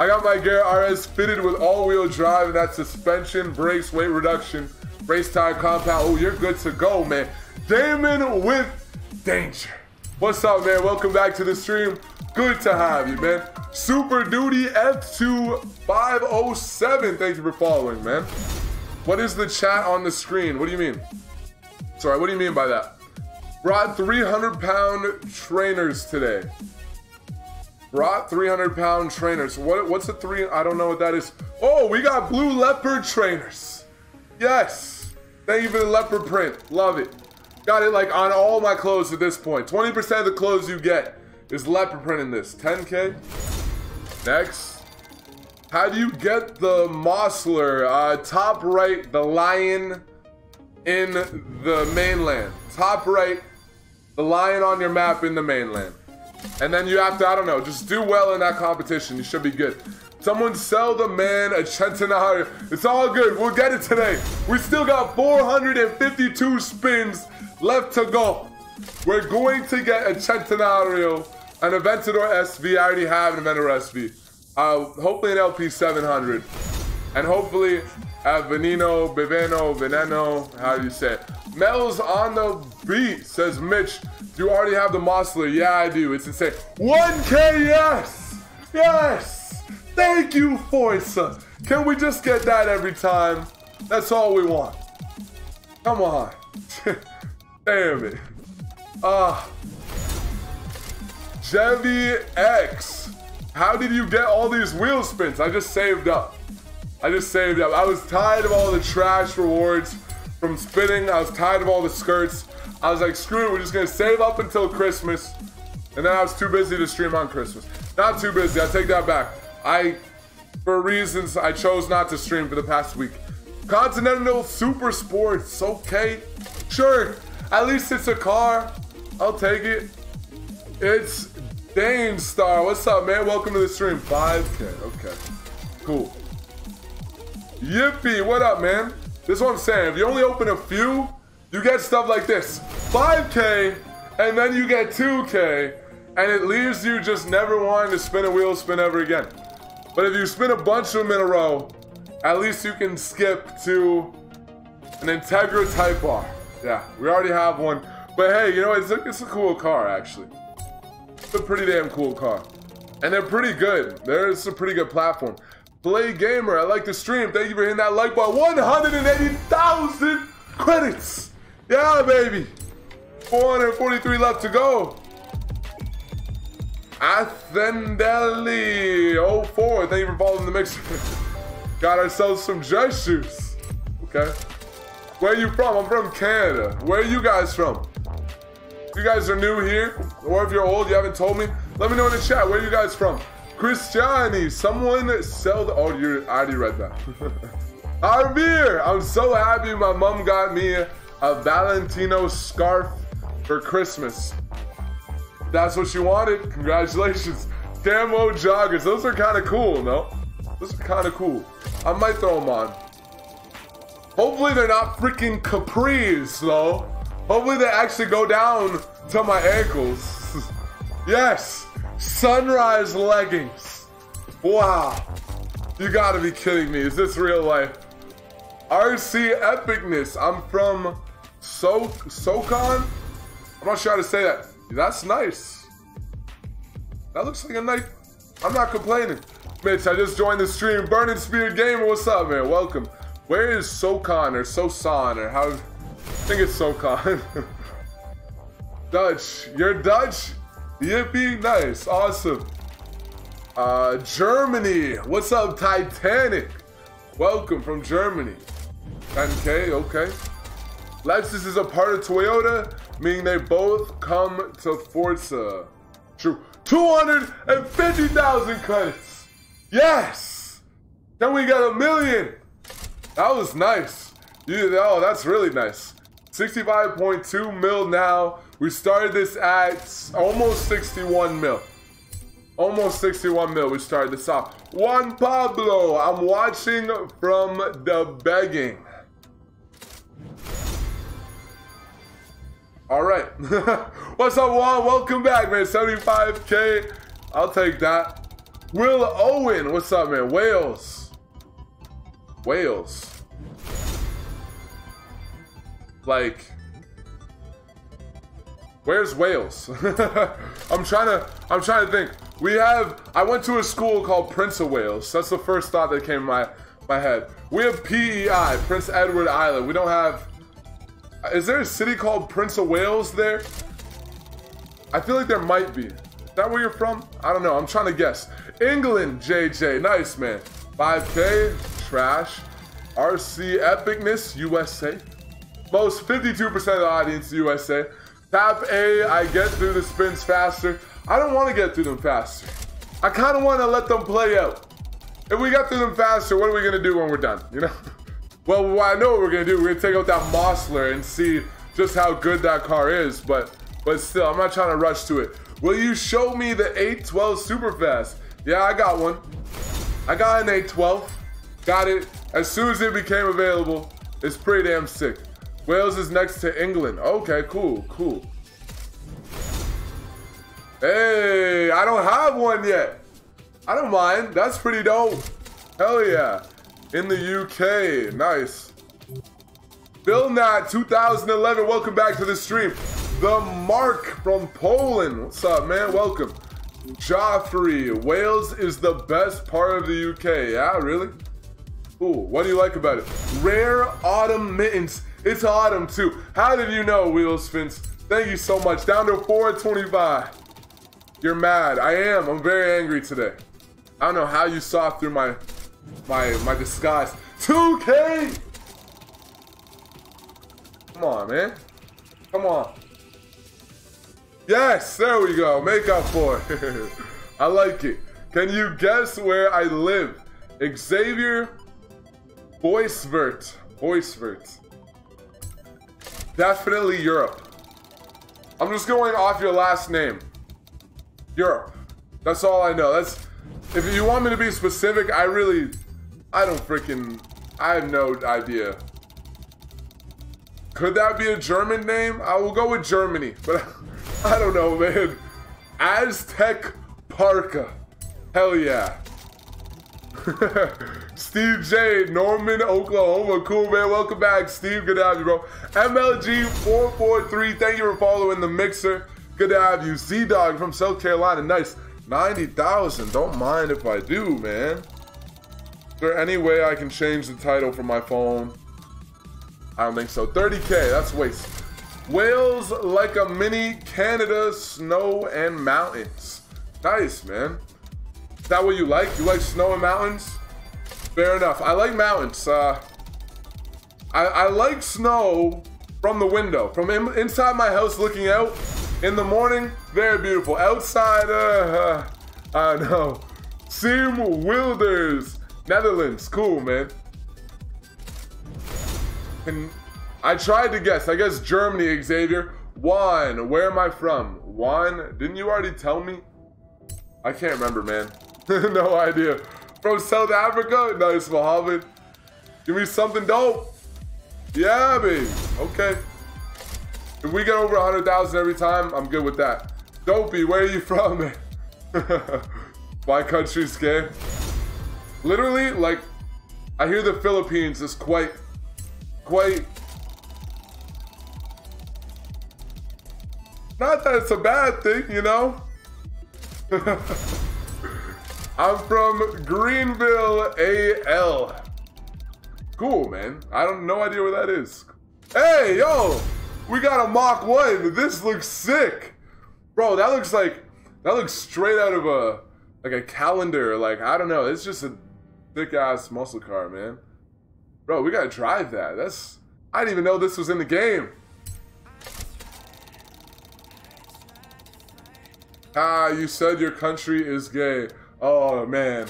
I got my Gear RS fitted with all-wheel drive and that suspension, brakes, weight reduction, race tire compound. Oh, you're good to go, man. Damon with danger. What's up, man? Welcome back to the stream. Good to have you, man. Super Duty F2507. Thank you for following, man. What is the chat on the screen? What do you mean? Sorry, what do you mean by that? Brought 300 pound trainers today. Brought 300 pound trainers. What, what's a three? I don't know what that is. Oh, we got blue leopard trainers. Yes. Thank you for the leopard print. Love it. Got it like on all my clothes at this point. 20% of the clothes you get is leopard print in this. 10K. Next. How do you get the Mosler? Uh, top right, the lion in the mainland. Top right, the lion on your map in the mainland. And then you have to, I don't know, just do well in that competition. You should be good. Someone sell the man a Centenario. It's all good. We'll get it today. We still got 452 spins left to go. We're going to get a Centenario, an Aventador SV. I already have an Aventador SV. Uh, hopefully an LP 700. And hopefully a Veneno, Beveno, Veneno, how do you say it? Mel's on the beat, says Mitch. Do you already have the Mosler? Yeah, I do. It's insane. 1K, yes! Yes! Thank you, Forza. Can we just get that every time? That's all we want. Come on. Damn it. Ah. Uh, Chevy X. How did you get all these wheel spins? I just saved up. I just saved up. I was tired of all the trash rewards from spinning. I was tired of all the skirts. I was like, screw it, we're just gonna save up until Christmas. And then I was too busy to stream on Christmas. Not too busy, I take that back. I, for reasons, I chose not to stream for the past week. Continental Super Sports, okay. Sure, at least it's a car. I'll take it. It's Dane Star. What's up, man? Welcome to the stream. 5K, okay. Cool. Yippee, what up, man? This is what I'm saying. If you only open a few, you get stuff like this 5K, and then you get 2K, and it leaves you just never wanting to spin a wheel spin ever again. But if you spin a bunch of them in a row, at least you can skip to an Integra Type R. Yeah, we already have one. But hey, you know, it's a, it's a cool car, actually. It's a pretty damn cool car. And they're pretty good. There's a pretty good platform. Play Gamer, I like the stream. Thank you for hitting that like button. 180,000 credits. Yeah, baby. 443 left to go. Athendeli 04. Thank you for following the mixer. Got ourselves some dress shoes. Okay. Where you from? I'm from Canada. Where are you guys from? If you guys are new here, or if you're old, you haven't told me, let me know in the chat. Where you guys from? Christiani, someone sell the. Oh, you already read that. Arvir, I'm so happy my mom got me a Valentino scarf for Christmas. That's what she wanted. Congratulations. Camo joggers. Those are kind of cool, no? Those are kind of cool. I might throw them on. Hopefully they're not freaking capris, though. Hopefully they actually go down to my ankles. yes. Sunrise leggings. Wow. You gotta be kidding me. Is this real life? RC Epicness. I'm from so SoCon. I'm not sure how to say that. That's nice. That looks like a nice. I'm not complaining. Mitch, I just joined the stream. Burning Spear Gamer, what's up, man? Welcome. Where is SoCon or SoSon or how? I think it's SoCon. Dutch. You're Dutch? Yippee. Nice. Awesome. Uh, Germany. What's up, Titanic? Welcome from Germany. 10K, okay. Lexus is a part of Toyota, meaning they both come to Forza. True. 250,000 credits. Yes. Then we got a million. That was nice. You, oh, that's really nice. 65.2 mil now. We started this at almost 61 mil. Almost 61 mil. We started this off. Juan Pablo, I'm watching from the begging. All right. What's up, Juan? Welcome back, man. 75K. I'll take that. Will Owen. What's up, man? Wales. Wales. Like, where's Wales? I'm trying to, I'm trying to think. We have, I went to a school called Prince of Wales. That's the first thought that came in my, my head. We have PEI, Prince Edward Island. We don't have is there a city called Prince of Wales there? I feel like there might be. Is that where you're from? I don't know. I'm trying to guess. England, JJ. Nice, man. 5K, trash. RC Epicness, USA. Most 52% of the audience, USA. Tap A, I get through the spins faster. I don't want to get through them faster. I kind of want to let them play out. If we get through them faster, what are we going to do when we're done? You know? Well, I know what we're gonna do. We're gonna take out that Mosler and see just how good that car is. But but still, I'm not trying to rush to it. Will you show me the 812 Superfast? Yeah, I got one. I got an 812. Got it as soon as it became available. It's pretty damn sick. Wales is next to England. Okay, cool, cool. Hey, I don't have one yet. I don't mind. That's pretty dope. Hell yeah in the UK. Nice. Bill Nat 2011, welcome back to the stream. The Mark from Poland. What's up, man? Welcome. Joffrey, Wales is the best part of the UK. Yeah, really? Ooh, what do you like about it? Rare autumn mittens. It's autumn too. How did you know, Wheels Vince? Thank you so much. Down to 425. You're mad. I am. I'm very angry today. I don't know how you saw through my my my disguise. 2K! Come on, man. Come on. Yes, there we go. Make up for it. I like it. Can you guess where I live? Xavier Boisvert. Boisvert. Definitely Europe. I'm just going off your last name. Europe. That's all I know. That's if you want me to be specific, I really I don't freaking I have no idea. Could that be a German name? I will go with Germany, but I don't know, man. Aztec Parka. Hell yeah. Steve J, Norman, Oklahoma. Cool, man. Welcome back, Steve. Good to have you, bro. MLG443, thank you for following the mixer. Good to have you. Z Dog from South Carolina. Nice. 90,000. Don't mind if I do, man. Is there any way I can change the title from my phone? I don't think so. 30K, that's waste. Wales like a mini Canada, snow and mountains. Nice, man. Is that what you like? You like snow and mountains? Fair enough. I like mountains. Uh, I, I like snow from the window, from in, inside my house looking out. In the morning, very beautiful. Outside, uh, uh I know. Sim Wilders, Netherlands. Cool, man. And I tried to guess. I guess Germany, Xavier. Juan, Where am I from? Juan, Didn't you already tell me? I can't remember, man. no idea. From South Africa? Nice, Mohammed. Give me something dope. Yeah, baby. Okay. If we get over 100,000 every time, I'm good with that. Dopey, where are you from? My country's scared. Literally, like, I hear the Philippines is quite, quite. Not that it's a bad thing, you know? I'm from Greenville, AL. Cool, man. I don't no idea where that is. Hey, yo, we got a Mach 1. This looks sick. Bro, that looks like that looks straight out of a like a calendar. Like, I don't know. It's just a thick ass muscle car, man. Bro, we gotta drive that. That's I didn't even know this was in the game. Ah, you said your country is gay. Oh man,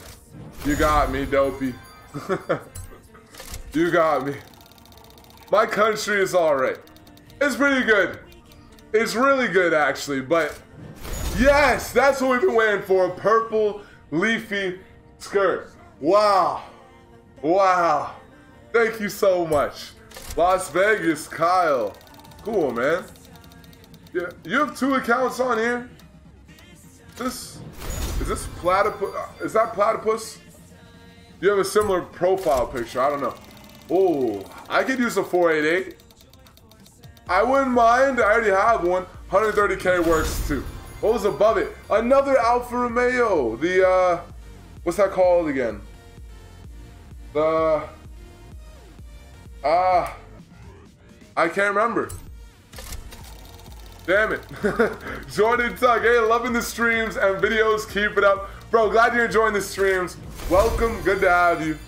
you got me, dopey. you got me. My country is alright. It's pretty good. It's really good actually, but yes, that's what we've been waiting for. A purple leafy skirt. Wow. Wow. Thank you so much. Las Vegas, Kyle. Cool, man. Yeah, you have two accounts on here. This is this platypus? Is that platypus? You have a similar profile picture. I don't know. Oh, I could use a 488. I wouldn't mind. I already have one. 130k works too. What was above it? Another Alfa Romeo. The uh, what's that called again? The ah, uh, I can't remember. Damn it. Jordan Tuck, hey, loving the streams and videos. Keep it up. Bro, glad you're enjoying the streams. Welcome. Good to have you.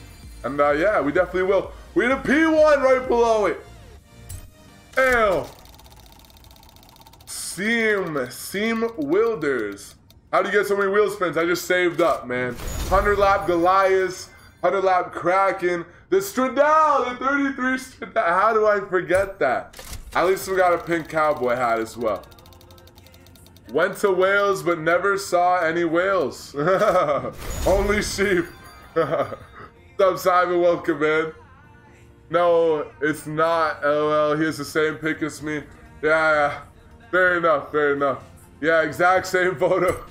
And uh, yeah, we definitely will. We had a P1 right below it. Ew. Seam. Seam Wilders. How do you get so many wheel spins? I just saved up, man. 100 lap Goliath. 100 lap Kraken. The Stradale. The 33 Stradale. How do I forget that? At least we got a pink cowboy hat as well. Went to Wales but never saw any whales. Only sheep. Up, Simon? Welcome, in. No, it's not. LOL. He has the same pic as me. Yeah, yeah. Fair enough. Fair enough. Yeah, exact same photo.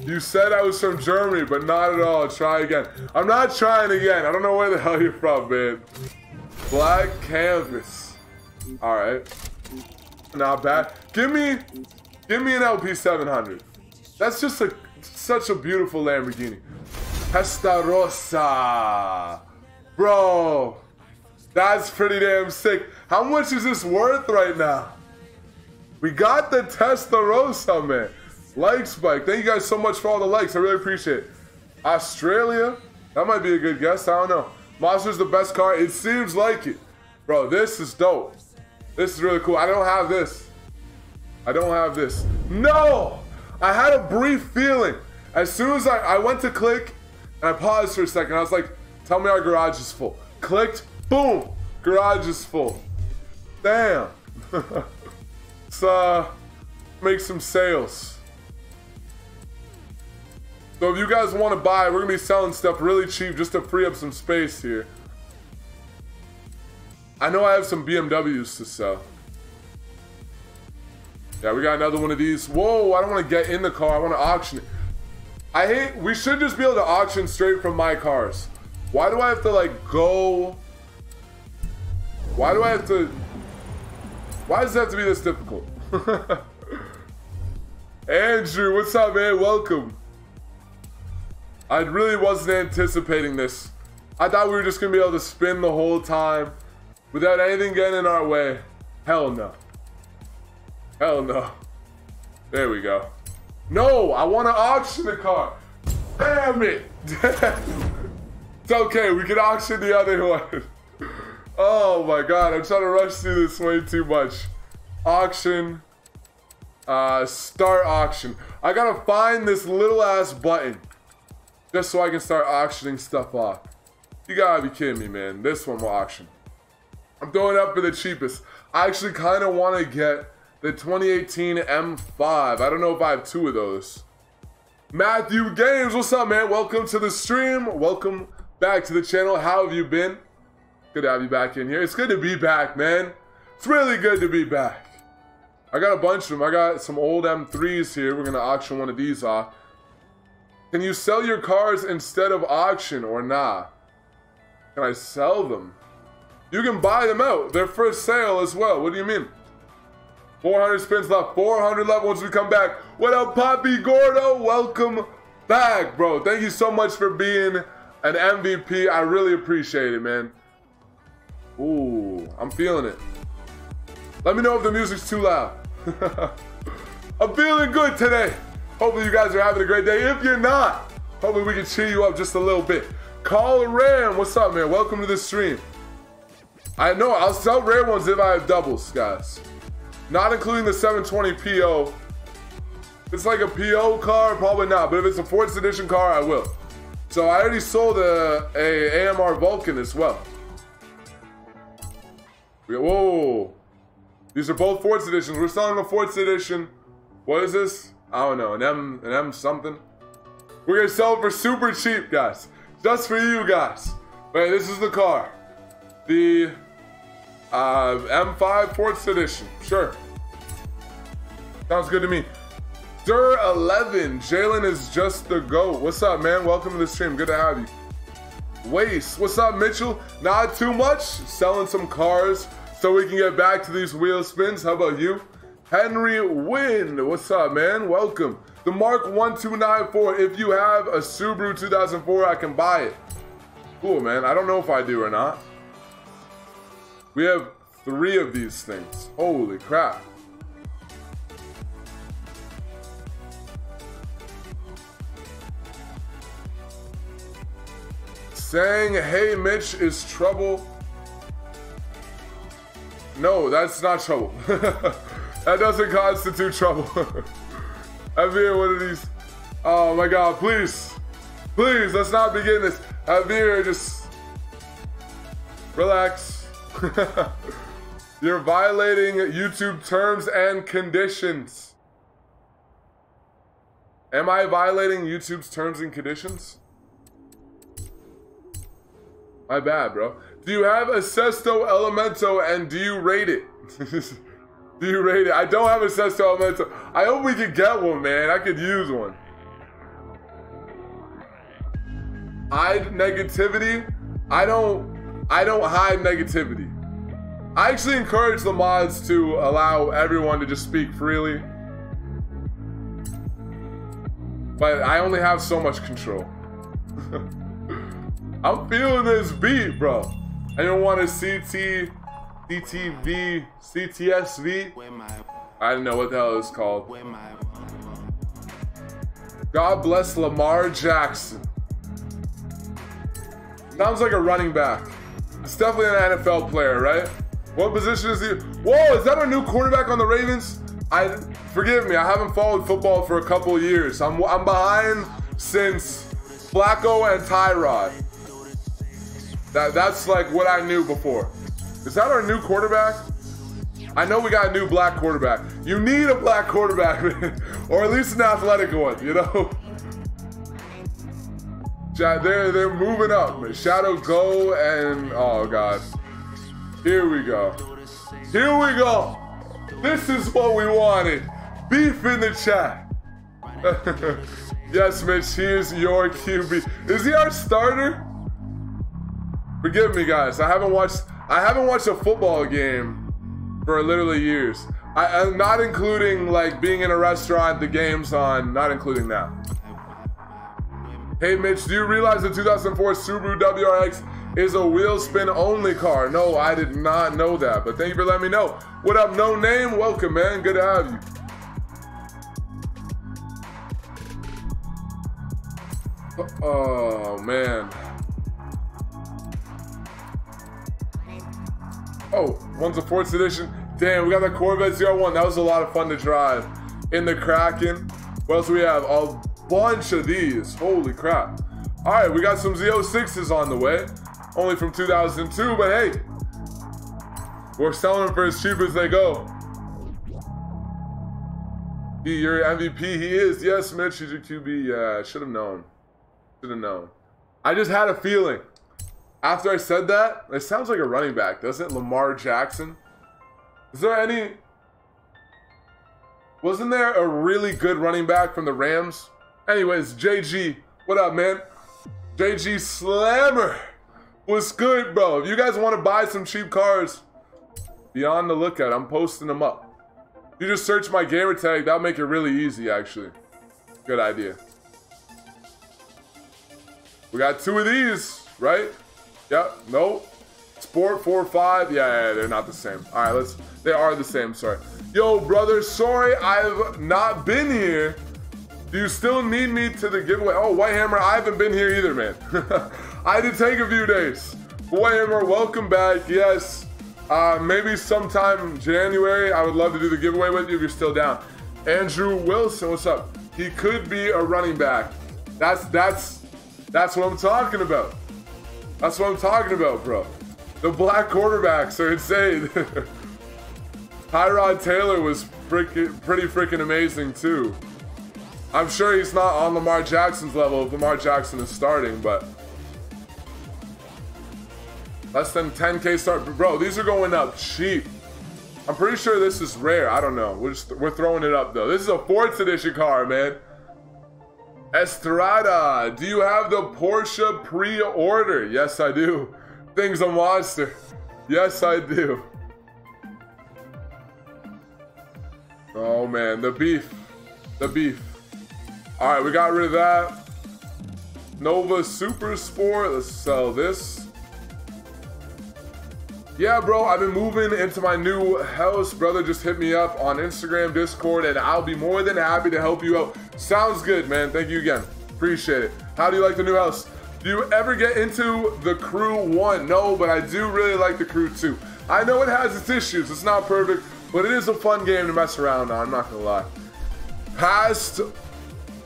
You said I was from Germany, but not at all. Try again. I'm not trying again. I don't know where the hell you're from, man. Black canvas. All right. Not bad. Give me, give me an LP 700. That's just a such a beautiful Lamborghini. Testarossa. Bro, that's pretty damn sick. How much is this worth right now? We got the Testarossa, man. Like spike. Thank you guys so much for all the likes. I really appreciate it. Australia? That might be a good guess. I don't know. Monster's the best car. It seems like it. Bro, this is dope. This is really cool. I don't have this. I don't have this. No! I had a brief feeling. As soon as I, I went to click and I paused for a second, I was like, tell me our garage is full. Clicked, boom, garage is full. Damn. Let's uh, make some sales. So if you guys want to buy, we're gonna be selling stuff really cheap just to free up some space here. I know I have some BMWs to sell. Yeah, we got another one of these. Whoa, I don't want to get in the car. I want to auction it. I hate, we should just be able to auction straight from my cars. Why do I have to like go? Why do I have to, why does it have to be this difficult? Andrew, what's up, man? Welcome. I really wasn't anticipating this. I thought we were just gonna be able to spin the whole time without anything getting in our way. Hell no. Hell no. There we go. No, I want to auction the car. Damn it. it's okay, we can auction the other one. oh my god, I'm trying to rush through this way too much. Auction. Uh, start auction. I gotta find this little ass button. Just so I can start auctioning stuff off. You gotta be kidding me, man. This one will auction. I'm throwing up for the cheapest. I actually kind of want to get the 2018 M5. I don't know if I have two of those. Matthew Games, what's up, man? Welcome to the stream. Welcome back to the channel. How have you been? Good to have you back in here. It's good to be back, man. It's really good to be back. I got a bunch of them. I got some old M3s here. We're going to auction one of these off. Can you sell your cars instead of auction or not? Nah? Can I sell them? You can buy them out. They're for sale as well. What do you mean? 400 spins left. 400 left once we come back. What up, PapiGordo? Welcome back, bro. Thank you so much for being an MVP. I really appreciate it, man. Ooh, I'm feeling it. Let me know if the music's too loud. I'm feeling good today. Hopefully you guys are having a great day. If you're not, hopefully we can cheer you up just a little bit. Call Ram, what's up, man? Welcome to the stream. I know I'll sell rare ones if I have doubles, guys. Not including the 720 PO. It's like a PO car, probably not. But if it's a Forza Edition car, I will. So I already sold a, a AMR Vulcan as well. Whoa. These are both Forza Editions. We're selling a Forza Edition. What is this? I don't know, an M, an M something. We're gonna sell it for super cheap, guys. Just for you guys. Wait, this is the car. The uh, M5 Forza Edition. Sure. Sounds good to me. Dur 11. Jalen is just the GOAT. What's up, man? Welcome to the stream. Good to have you. Waste. What's up, Mitchell? Not too much. Selling some cars so we can get back to these wheel spins. How about you? Henry Wynn, what's up, man? Welcome. The Mark 1294, if you have a Subaru 2004, I can buy it. Cool, man. I don't know if I do or not. We have three of these things. Holy crap. Saying, hey, Mitch, is trouble. No, that's not trouble. That doesn't constitute trouble. I'm here one of these. Oh my god, please. Please, let's not begin this. I'm just relax. You're violating YouTube terms and conditions. Am I violating YouTube's terms and conditions? My bad, bro. Do you have a Sesto Elemento and do you rate it? Do you rate it? I don't have a Sesto Elemento. I hope we can get one, man. I could use one. Hide negativity. I don't. I don't hide negativity. I actually encourage the mods to allow everyone to just speak freely. But I only have so much control. I'm feeling this beat, bro. Anyone want a CT, CTV, CTSV? I didn't know what the hell it's called. God bless Lamar Jackson. Sounds like a running back. It's definitely an NFL player, right? What position is he? Whoa, is that our new quarterback on the Ravens? I forgive me, I haven't followed football for a couple years. I'm I'm behind since Flacco and Tyrod. That that's like what I knew before. Is that our new quarterback? I know we got a new black quarterback. You need a black quarterback, or at least an athletic one, you know. They're they're moving up. Shadow Go and oh god. Here we go. Here we go. This is what we wanted. Beef in the chat. yes, Mitch, here's your QB. Is he our starter? Forgive me, guys. I haven't watched. I haven't watched a football game for literally years. I, am not including like being in a restaurant, the games on. Not including that. Hey, Mitch, do you realize the 2004 Subaru WRX is a wheel spin only car? No, I did not know that. But thank you for letting me know. What up, no name? Welcome, man. Good to have you. Oh man. Oh, one's a Forza Edition. Damn, we got the Corvette ZR1. That was a lot of fun to drive. In the Kraken. What else do we have? A bunch of these. Holy crap. All right, we got some Z06s on the way. Only from 2002, but hey. We're selling them for as cheap as they go. He, your MVP, he is. Yes, Mitch, he's your QB. Yeah, should have known. Should have known. I just had a feeling. After I said that, it sounds like a running back, doesn't it? Lamar Jackson. Is there any... Wasn't there a really good running back from the Rams? Anyways, JG, what up, man? JG Slammer. What's good, bro? If you guys want to buy some cheap cars, be on the lookout. I'm posting them up. You just search my gamer tag. That'll make it really easy, actually. Good idea. We got two of these, right? Yep. Nope. Sport 4-5. Yeah, yeah, they're not the same. All right, let's... They are the same, sorry. Yo, brother, sorry I've not been here. Do you still need me to the giveaway? Oh, White Hammer, I haven't been here either, man. I did take a few days. White Hammer, welcome back. Yes, uh, maybe sometime January, I would love to do the giveaway with you if you're still down. Andrew Wilson, what's up? He could be a running back. That's that's that's what I'm talking about. That's what I'm talking about, bro. The black quarterbacks are insane. Tyrod Taylor was freaking pretty freaking amazing too. I'm sure he's not on Lamar Jackson's level if Lamar Jackson is starting, but Less than 10k start. Bro, these are going up cheap. I'm pretty sure this is rare. I don't know. We're just we're throwing it up though. This is a Forza Edition car, man. Estrada, do you have the Porsche pre-order? Yes, I do. Thing's a monster. Yes, I do. Oh man, the beef. The beef. Alright, we got rid of that. Nova Super Sport. Let's sell this. Yeah, bro, I've been moving into my new house. Brother, just hit me up on Instagram, Discord, and I'll be more than happy to help you out. Sounds good, man. Thank you again. Appreciate it. How do you like the new house? Do you ever get into the Crew 1? No, but I do really like the Crew 2. I know it has its issues. It's not perfect, but it is a fun game to mess around on. I'm not gonna lie. Past,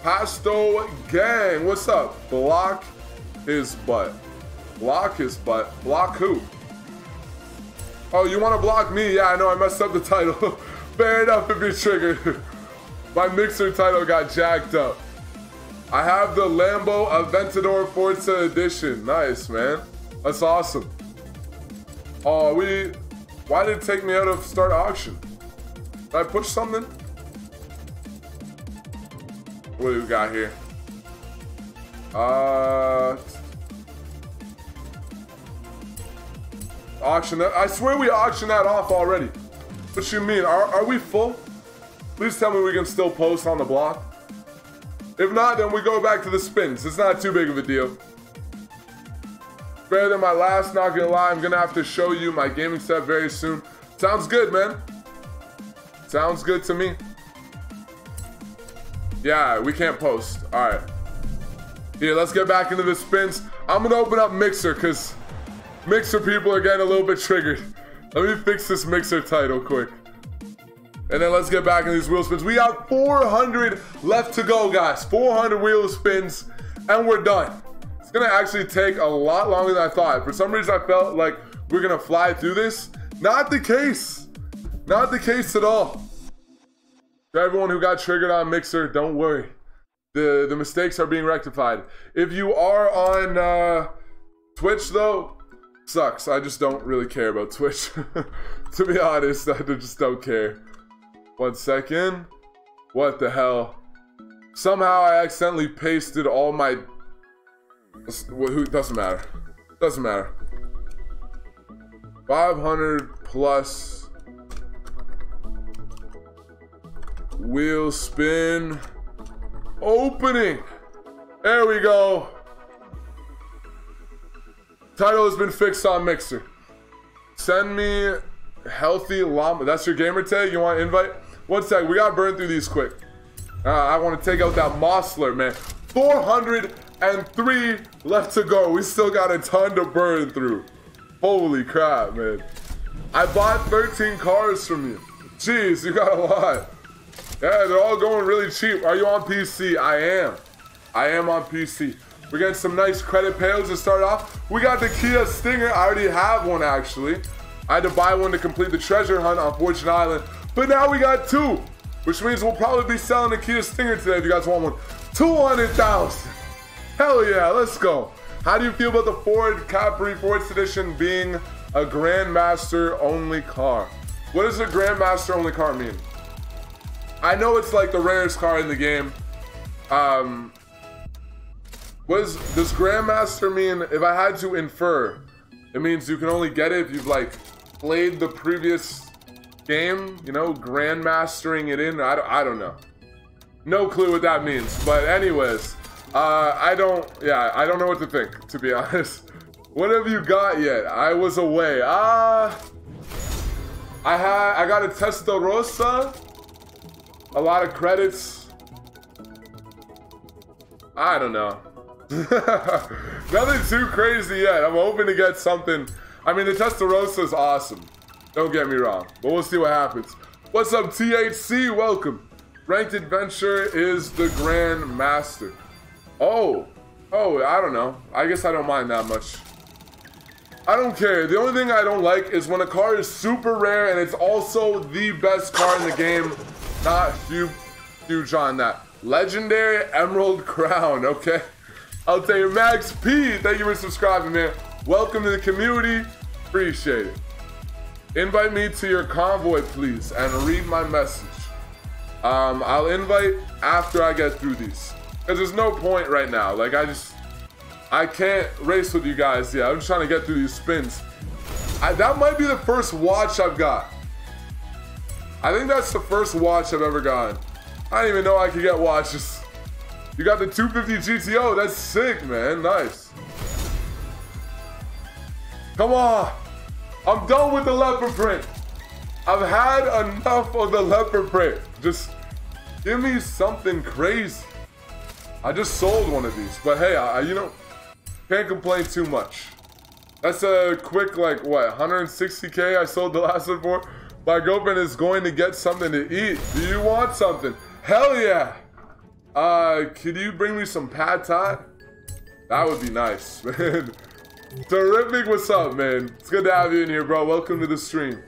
Pasto Gang, what's up? Block his butt. Block his butt. Block who? Oh, you want to block me? Yeah, I know I messed up the title. Fair enough if you're triggered. My mixer title got jacked up. I have the Lambo Aventador Forza Edition. Nice, man. That's awesome. Oh, we... Why did it take me out of start auction? Did I push something? What do we got here? Uh... Auction that. I swear we auctioned that off already. What you mean? Are, are we full? Please tell me we can still post on the block. If not, then we go back to the spins. It's not too big of a deal. Better than my last, not gonna lie. I'm gonna have to show you my gaming set very soon. Sounds good, man. Sounds good to me. Yeah, we can't post. All right. Here, let's get back into the spins. I'm gonna open up Mixer because Mixer people are getting a little bit triggered. Let me fix this Mixer title quick. And then let's get back into these wheel spins. We got 400 left to go, guys. 400 wheel spins, and we're done. It's gonna actually take a lot longer than I thought. For some reason, I felt like we're gonna fly through this. Not the case. Not the case at all. To everyone who got triggered on Mixer, don't worry. The, the mistakes are being rectified. If you are on uh, Twitch, though, sucks. I just don't really care about Twitch. to be honest, I just don't care. One second. What the hell? Somehow I accidentally pasted all my... Who doesn't matter. Doesn't matter. 500 plus wheel spin opening. There we go. Title has been fixed on Mixer. Send me healthy llama. That's your gamer tag? You want invite? One sec, we gotta burn through these quick. Uh, I want to take out that Mosler, man. 403 left to go. We still got a ton to burn through. Holy crap, man. I bought 13 cars from you. Jeez, you got a lot. Yeah, they're all going really cheap. Are you on PC? I am. I am on PC. We're getting some nice credit payouts to start off. We got the Kia Stinger. I already have one, actually. I had to buy one to complete the treasure hunt on Fortune Island. But now we got two, which means we'll probably be selling the Kia Stinger today if you guys want one. 200,000. Hell yeah, let's go. How do you feel about the Ford Capri Forza Edition being a Grandmaster only car? What does a Grandmaster only car mean? I know it's like the rarest car in the game. Um, what does Grandmaster mean, if I had to infer, it means you can only get it if you've like played the previous game, you know, grandmastering it in. I don't, I don't know. No clue what that means. But anyways, uh, I don't, yeah, I don't know what to think, to be honest. What have you got yet? I was away. Ah, uh, I had, I got a Testarossa. A lot of credits. I don't know. Nothing too crazy yet. I'm hoping to get something. I mean, the Testarossa is awesome. Don't get me wrong, but we'll see what happens. What's up, THC? Welcome. Ranked Adventure is the Grand Master. Oh, oh, I don't know. I guess I don't mind that much. I don't care. The only thing I don't like is when a car is super rare and it's also the best car in the game. Not huge, huge on that. Legendary Emerald Crown, okay? I'll tell you, Max P, thank you for subscribing, man. Welcome to the community. Appreciate it. Invite me to your convoy, please, and read my message. Um, I'll invite after I get through these. Because there's no point right now. Like, I just... I can't race with you guys. Yeah, I'm just trying to get through these spins. I, that might be the first watch I've got. I think that's the first watch I've ever gotten. I didn't even know I could get watches. You got the 250 GTO. That's sick, man. Nice. Come on. I'm done with the leopard print. I've had enough of the leopard print. Just give me something crazy. I just sold one of these, but hey, I, you know, can't complain too much. That's a quick, like, what, 160k I sold the last one for? My girlfriend is going to get something to eat. Do you want something? Hell yeah! Uh, could you bring me some pad thai? That would be nice, man. Terrific, what's up, man? It's good to have you in here, bro. Welcome to the stream.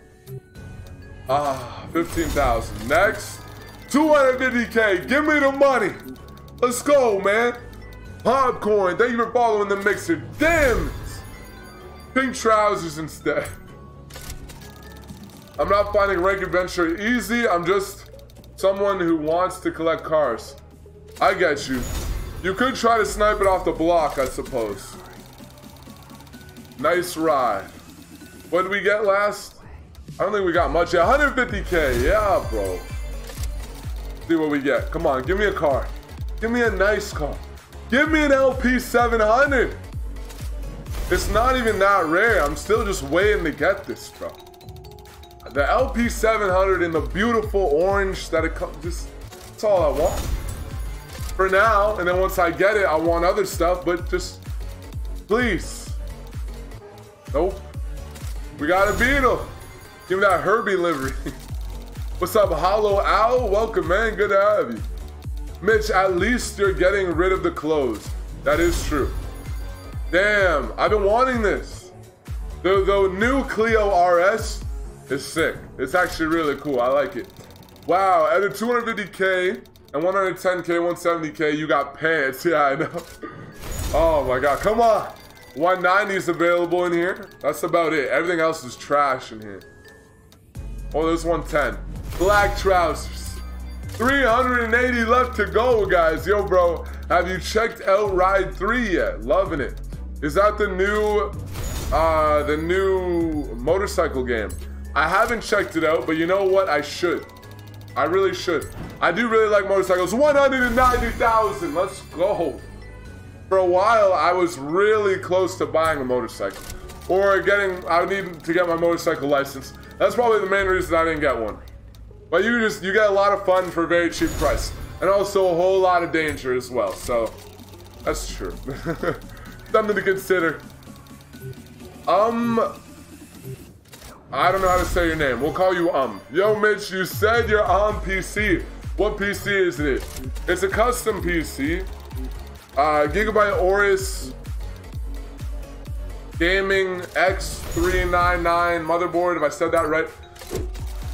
Ah, 15,000. Next, 250k. Give me the money. Let's go, man. Popcorn, thank you for following the mixer. Damn Pink trousers instead. I'm not finding rank adventure easy. I'm just someone who wants to collect cars. I get you. You could try to snipe it off the block, I suppose. Nice ride. What did we get last? I don't think we got much. Yeah, 150k. Yeah, bro. See what we get. Come on, give me a car. Give me a nice car. Give me an LP 700. It's not even that rare. I'm still just waiting to get this, bro. The LP 700 in the beautiful orange that it comes, just, that's all I want. For now, and then once I get it, I want other stuff, but just, please. Nope. We got a Beetle. Give me that Herbie livery. What's up, Hollow Owl? Welcome, man. Good to have you. Mitch, at least you're getting rid of the clothes. That is true. Damn, I've been wanting this. The, the new Clio RS is sick. It's actually really cool. I like it. Wow, at a 250K and 110K, 170K, you got pants. Yeah, I know. Oh my god, come on. 190 is available in here. That's about it. Everything else is trash in here. Oh, there's 110. Black trousers. 380 left to go, guys. Yo, bro, have you checked out Ride 3 yet? Loving it. Is that the new, uh, the new motorcycle game? I haven't checked it out, but you know what? I should. I really should. I do really like motorcycles. 190,000. Let's go. For a while, I was really close to buying a motorcycle. Or getting, I need to get my motorcycle license. That's probably the main reason I didn't get one. But you just, you get a lot of fun for a very cheap price. And also a whole lot of danger as well, so that's true. Something to consider. Um, I don't know how to say your name. We'll call you Um. Yo, Mitch, you said you're on PC. What PC is it? It's a custom PC. Uh, Gigabyte Aorus Gaming X399 motherboard, if I said that right.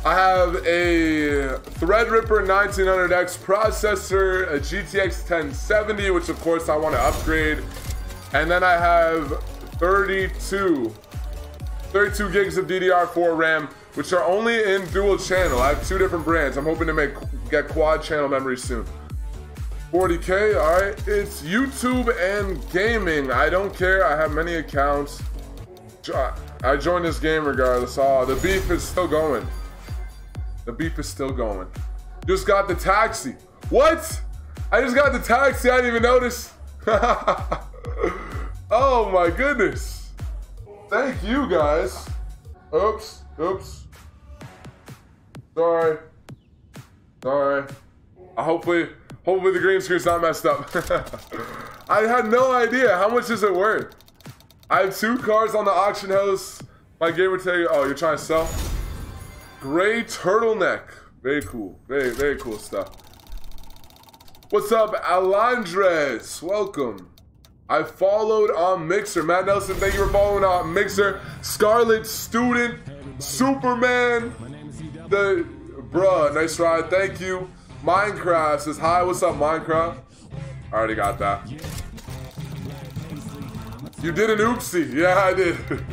I have a Threadripper 1900X processor, a GTX 1070, which of course I want to upgrade. And then I have 32, 32 gigs of DDR4 RAM, which are only in dual channel. I have two different brands. I'm hoping to make get quad channel memory soon. 40k, all right. It's YouTube and gaming. I don't care. I have many accounts. I joined this game regardless. Oh, the beef is still going. The beef is still going. Just got the taxi. What? I just got the taxi. I didn't even notice. oh my goodness. Thank you guys. Oops. Oops. Sorry. Sorry. I hopefully hopefully the green screen's not messed up. I had no idea. How much is it worth? I have two cars on the auction house. My gamer tag. Oh, you're trying to sell? Gray turtleneck. Very cool. Very, very cool stuff. What's up, Alandres? Welcome. I followed on Mixer. Matt Nelson, thank you for following on Mixer. Scarlet Student, Superman, the bruh, nice ride. Thank you. Minecraft says hi. What's up, Minecraft? I already got that. You did an oopsie. Yeah, I did.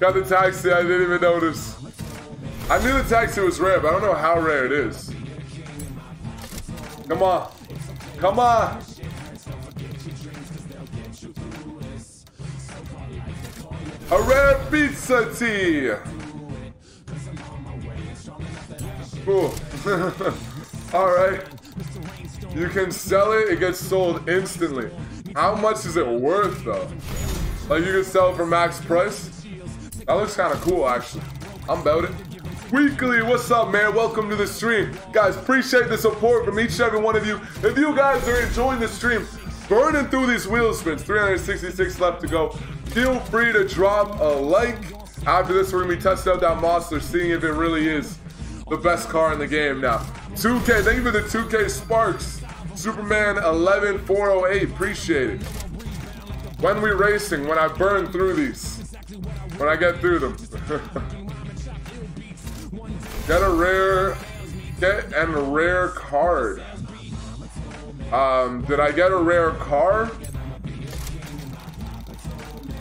got the taxi. I didn't even notice. I knew the taxi was rare, but I don't know how rare it is. Come on. Come on. A rare pizza tea. Cool. All right. You can sell it. It gets sold instantly. How much is it worth, though? Like, you can sell it for max price? That looks kind of cool, actually. I'm about it. Weekly, what's up, man? Welcome to the stream. Guys, appreciate the support from each and every one of you. If you guys are enjoying the stream, burning through these wheel spins, 366 left to go, feel free to drop a like. After this, we're going to be testing out that monster, seeing if it really is the best car in the game now. 2K, thank you for the 2K Sparks. Superman 11408, appreciate it. When we racing, when I burn through these, when I get through them. get a rare, get and a rare card. Um, did I get a rare car?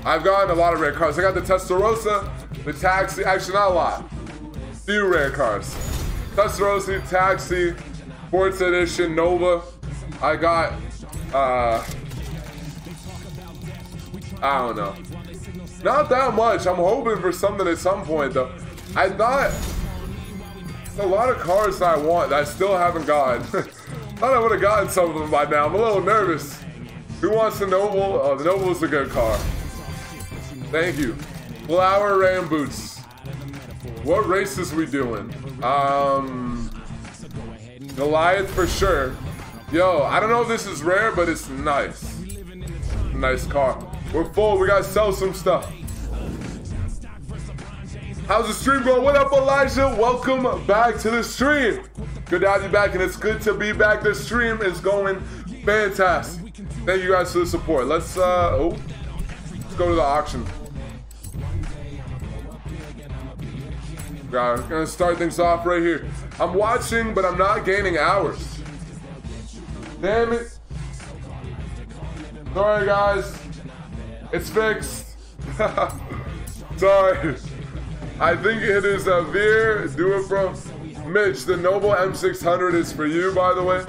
I've gotten a lot of rare cars. I got the Testarossa, the Taxi, actually not a lot. Few rare cars. Testarossa, Taxi, Sports Edition, Nova. I got, uh, I don't know. Not that much. I'm hoping for something at some point, though. I thought a lot of cars that I want that I still haven't gotten. Thought I would have gotten some of them by now. I'm a little nervous. Who wants the Noble? Oh, the Noble's a good car. Thank you. Flower Ram Boots. What races we doing? Um, Goliath for sure. Yo, I don't know if this is rare, but it's nice. Nice car. We're full. We gotta sell some stuff. How's the stream going? What up, Elijah? Welcome back to the stream. Good to have you back, and it's good to be back. The stream is going fantastic. Thank you guys for the support. Let's uh oh, let's go to the auction. Got gonna start things off right here. I'm watching, but I'm not gaining hours. Damn it. Sorry guys. It's fixed. Sorry. I think it is a Veer. Do it, bro. Mitch, the Noble M600 is for you, by the way.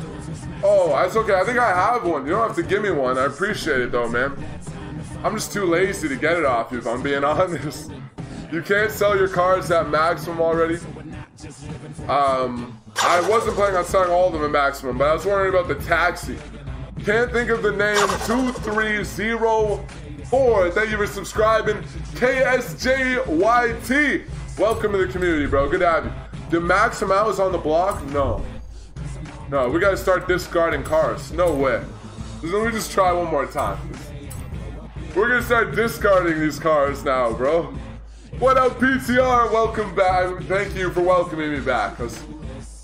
Oh, that's okay. I think I have one. You don't have to give me one. I appreciate it, though, man. I'm just too lazy to get it off you, if I'm being honest. You can't sell your cars at maximum already. Um, I wasn't planning on selling all of them at maximum, but I was wondering about the taxi. Can't think of the name 2304. Thank you for subscribing. KSJYT. Welcome to the community, bro. Good to have you. The max amount is on the block? No. No, we gotta start discarding cars. No way. Let me just try one more time. We're gonna start discarding these cars now, bro. What up, PTR? Welcome back. Thank you for welcoming me back.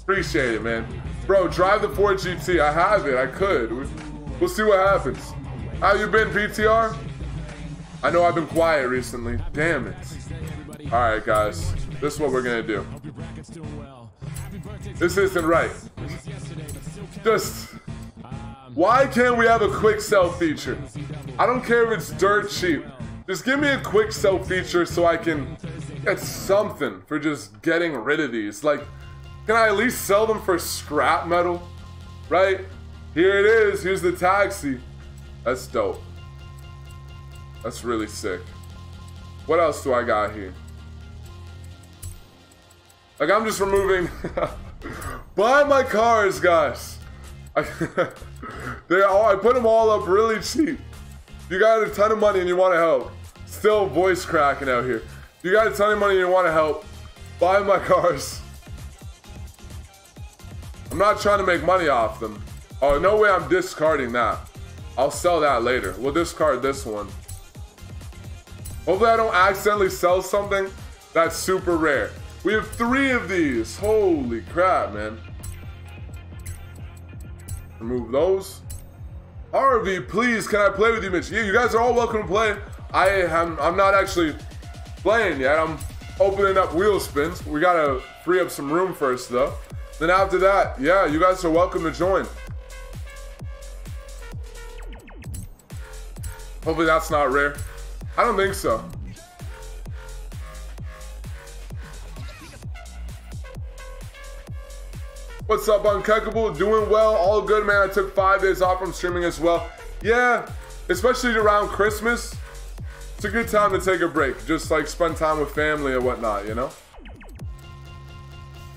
Appreciate it, man. Bro, drive the Ford GT. I have it. I could. We'll see what happens. How you been, PTR? I know I've been quiet recently. Damn it. All right, guys. This is what we're gonna do. This isn't right. Just why can't we have a quick sell feature? I don't care if it's dirt cheap. Just give me a quick sell feature so I can get something for just getting rid of these. Like, can I at least sell them for scrap metal? Right? Here it is. Here's the taxi. That's dope. That's really sick. What else do I got here? Like, I'm just removing... Buy my cars, guys. I, they all, I put them all up really cheap. You got a ton of money and you want to help. Still voice cracking out here. You got a ton of money and you want to help. Buy my cars. I'm not trying to make money off them. Oh, no way I'm discarding that. I'll sell that later. We'll discard this one. Hopefully I don't accidentally sell something that's super rare. We have three of these. Holy crap, man. Remove those. Harvey, please, can I play with you, Mitch? Yeah, you guys are all welcome to play. I am I'm not actually playing yet. I'm opening up wheel spins. We gotta free up some room first though. Then after that, yeah, you guys are welcome to join. Hopefully that's not rare. I don't think so. What's up, Uncuckable? Doing well, all good, man. I took five days off from streaming as well. Yeah, especially around Christmas. It's a good time to take a break. Just like spend time with family and whatnot, you know?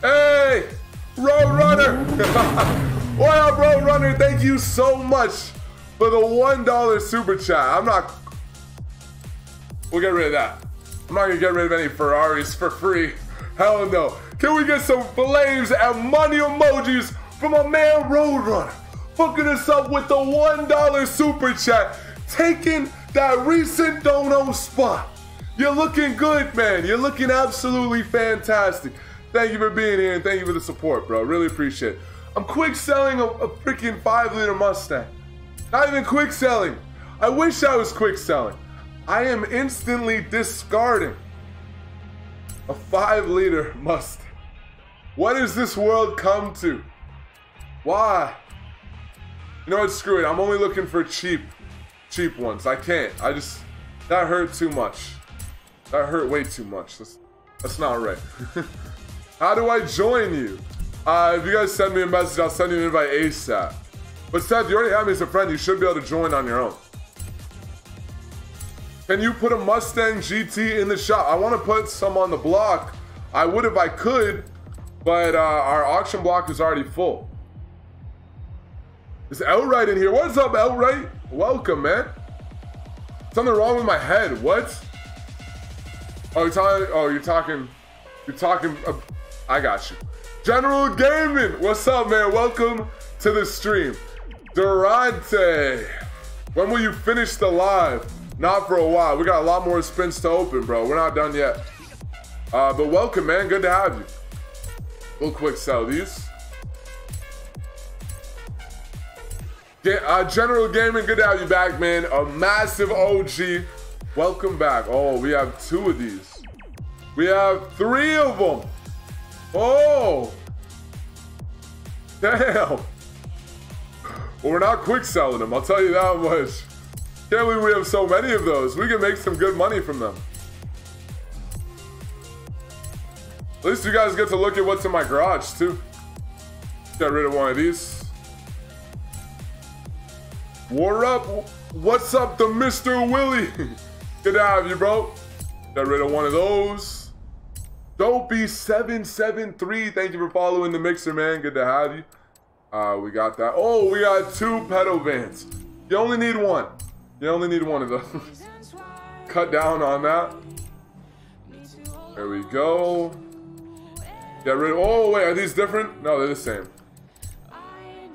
Hey! Roadrunner! what up, Roadrunner? Thank you so much for the $1 super chat. I'm not... We'll get rid of that. I'm not gonna get rid of any Ferraris for free. Hell no. Can we get some flames and money emojis from a man Roadrunner? Hooking us up with the $1 super chat. Taking that recent dono spot. You're looking good, man. You're looking absolutely fantastic. Thank you for being here and thank you for the support, bro. Really appreciate it. I'm quick selling a, a freaking 5 liter Mustang. Not even quick selling. I wish I was quick selling. I am instantly discarding a 5 liter Mustang. What has this world come to? Why? You know what? Screw it. I'm only looking for cheap, cheap ones. I can't. I just that hurt too much. That hurt way too much. That's that's not right. How do I join you? Uh, if you guys send me a message, I'll send you an invite ASAP. But Seth, you already have me as a friend. You should be able to join on your own. Can you put a Mustang GT in the shop? I want to put some on the block. I would if I could, but uh, our auction block is already full. It's Outright in here? What's up, Outright? Welcome, man. Something wrong with my head. What? Oh, you're talking. Oh, you're talking. You're talking. Uh, I got you. General Gaming. What's up, man? Welcome to the stream. Durante. When will you finish the live? Not for a while. We got a lot more spins to open, bro. We're not done yet. Uh, but welcome, man. Good to have you. We'll quick sell these. Get, Uh, General Gaming, good to have you back, man. A massive OG. Welcome back. Oh, we have two of these. We have three of them. Oh. Damn. Well, we're not quick selling them, I'll tell you that much. Can't believe we have so many of those. We can make some good money from them. Least you guys get to look at what's in my garage, too. Get rid of one of these. War up. What's up, the Mr. Willie? Good to have you, bro. Got rid of one of those. Dopey773. Thank you for following the mixer, man. Good to have you. Uh, we got that. Oh, we got two pedal vans. You only need one. You only need one of those. Cut down on that. There we go. Get rid oh wait, are these different? No, they're the same.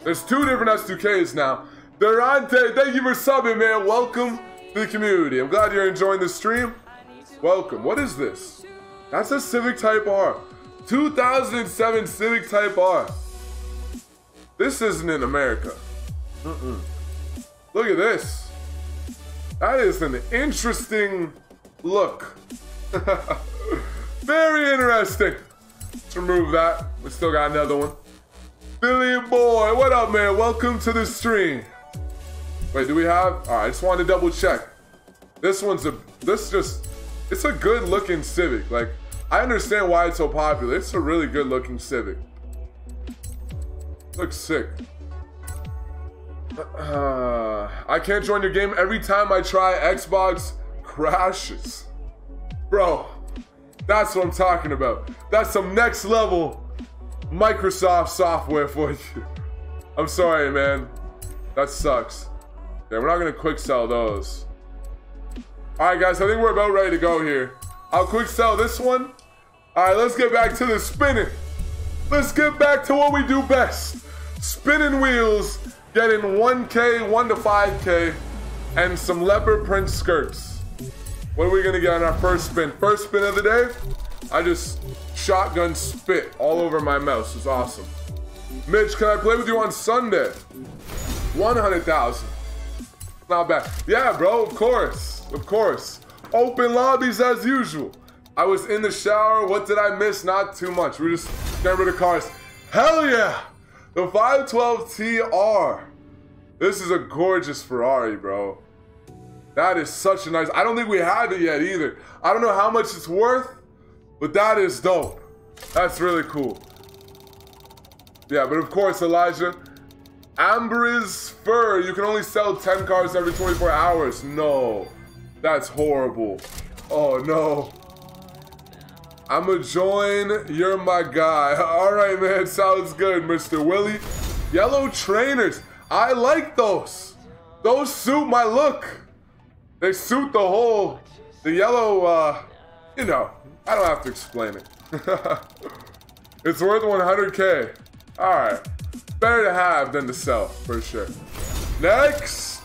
There's two different S2Ks now. Durante, thank you for subbing, man. Welcome to the community. I'm glad you're enjoying the stream. Welcome. What is this? That's a Civic Type R. 2007 Civic Type R. This isn't in America. Mm -mm. Look at this. That is an interesting look. Very interesting. Let's remove that. We still got another one. Billy boy, what up, man? Welcome to the stream. Wait, do we have? All right, I just wanted to double check. This one's a, this just, it's a good looking Civic. Like, I understand why it's so popular. It's a really good looking Civic. Looks sick. Uh, I can't join your game. Every time I try, Xbox crashes. Bro, that's what I'm talking about. That's some next level Microsoft software for you. I'm sorry, man. That sucks. Yeah, we're not gonna quick sell those. All right, guys, I think we're about ready to go here. I'll quick sell this one. All right, let's get back to the spinning. Let's get back to what we do best. Spinning wheels, getting 1K, 1 to 5K, and some leopard print skirts. What are we gonna get on our first spin? First spin of the day, I just shotgun spit all over my mouse. It's awesome. Mitch, can I play with you on Sunday? 100,000. Not bad. Yeah, bro, of course. Of course. Open lobbies as usual. I was in the shower. What did I miss? Not too much. We just got rid of cars. Hell yeah! The 512 TR. This is a gorgeous Ferrari, bro. That is such a nice. I don't think we have it yet either. I don't know how much it's worth, but that is dope. That's really cool. Yeah, but of course, Elijah, Amber's Fur, you can only sell 10 cars every 24 hours. No, that's horrible. Oh no. I'ma join, you're my guy. All right, man, sounds good, Mr. Willie. Yellow trainers, I like those. Those suit my look. They suit the whole, the yellow, uh, you know, I don't have to explain it. it's worth 100K. All right. Better to have than to sell, for sure. Next.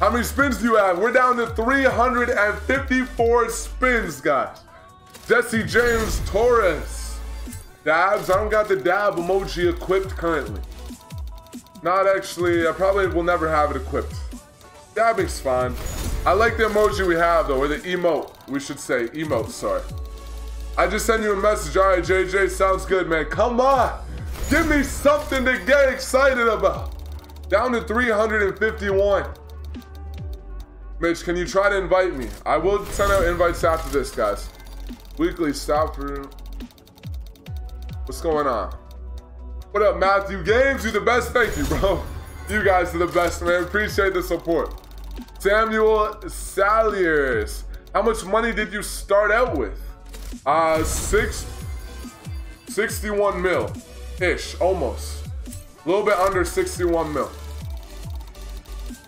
How many spins do you have? We're down to 354 spins, guys. Jesse James Torres. Dabs. I don't got the dab emoji equipped currently. Not actually. I probably will never have it equipped. Dabbing's fine. I like the emoji we have, though, or the emote. We should say emote, sorry. I just sent you a message. All right, JJ, sounds good, man. Come on. Give me something to get excited about. Down to 351. Mitch, can you try to invite me? I will send out invites after this, guys. Weekly stop for. What's going on? What up, Matthew Games? You the best. Thank you, bro. You guys are the best, man. Appreciate the support. Samuel Saliers. How much money did you start out with? Uh, six, 61 mil ish, almost. A little bit under 61 mil.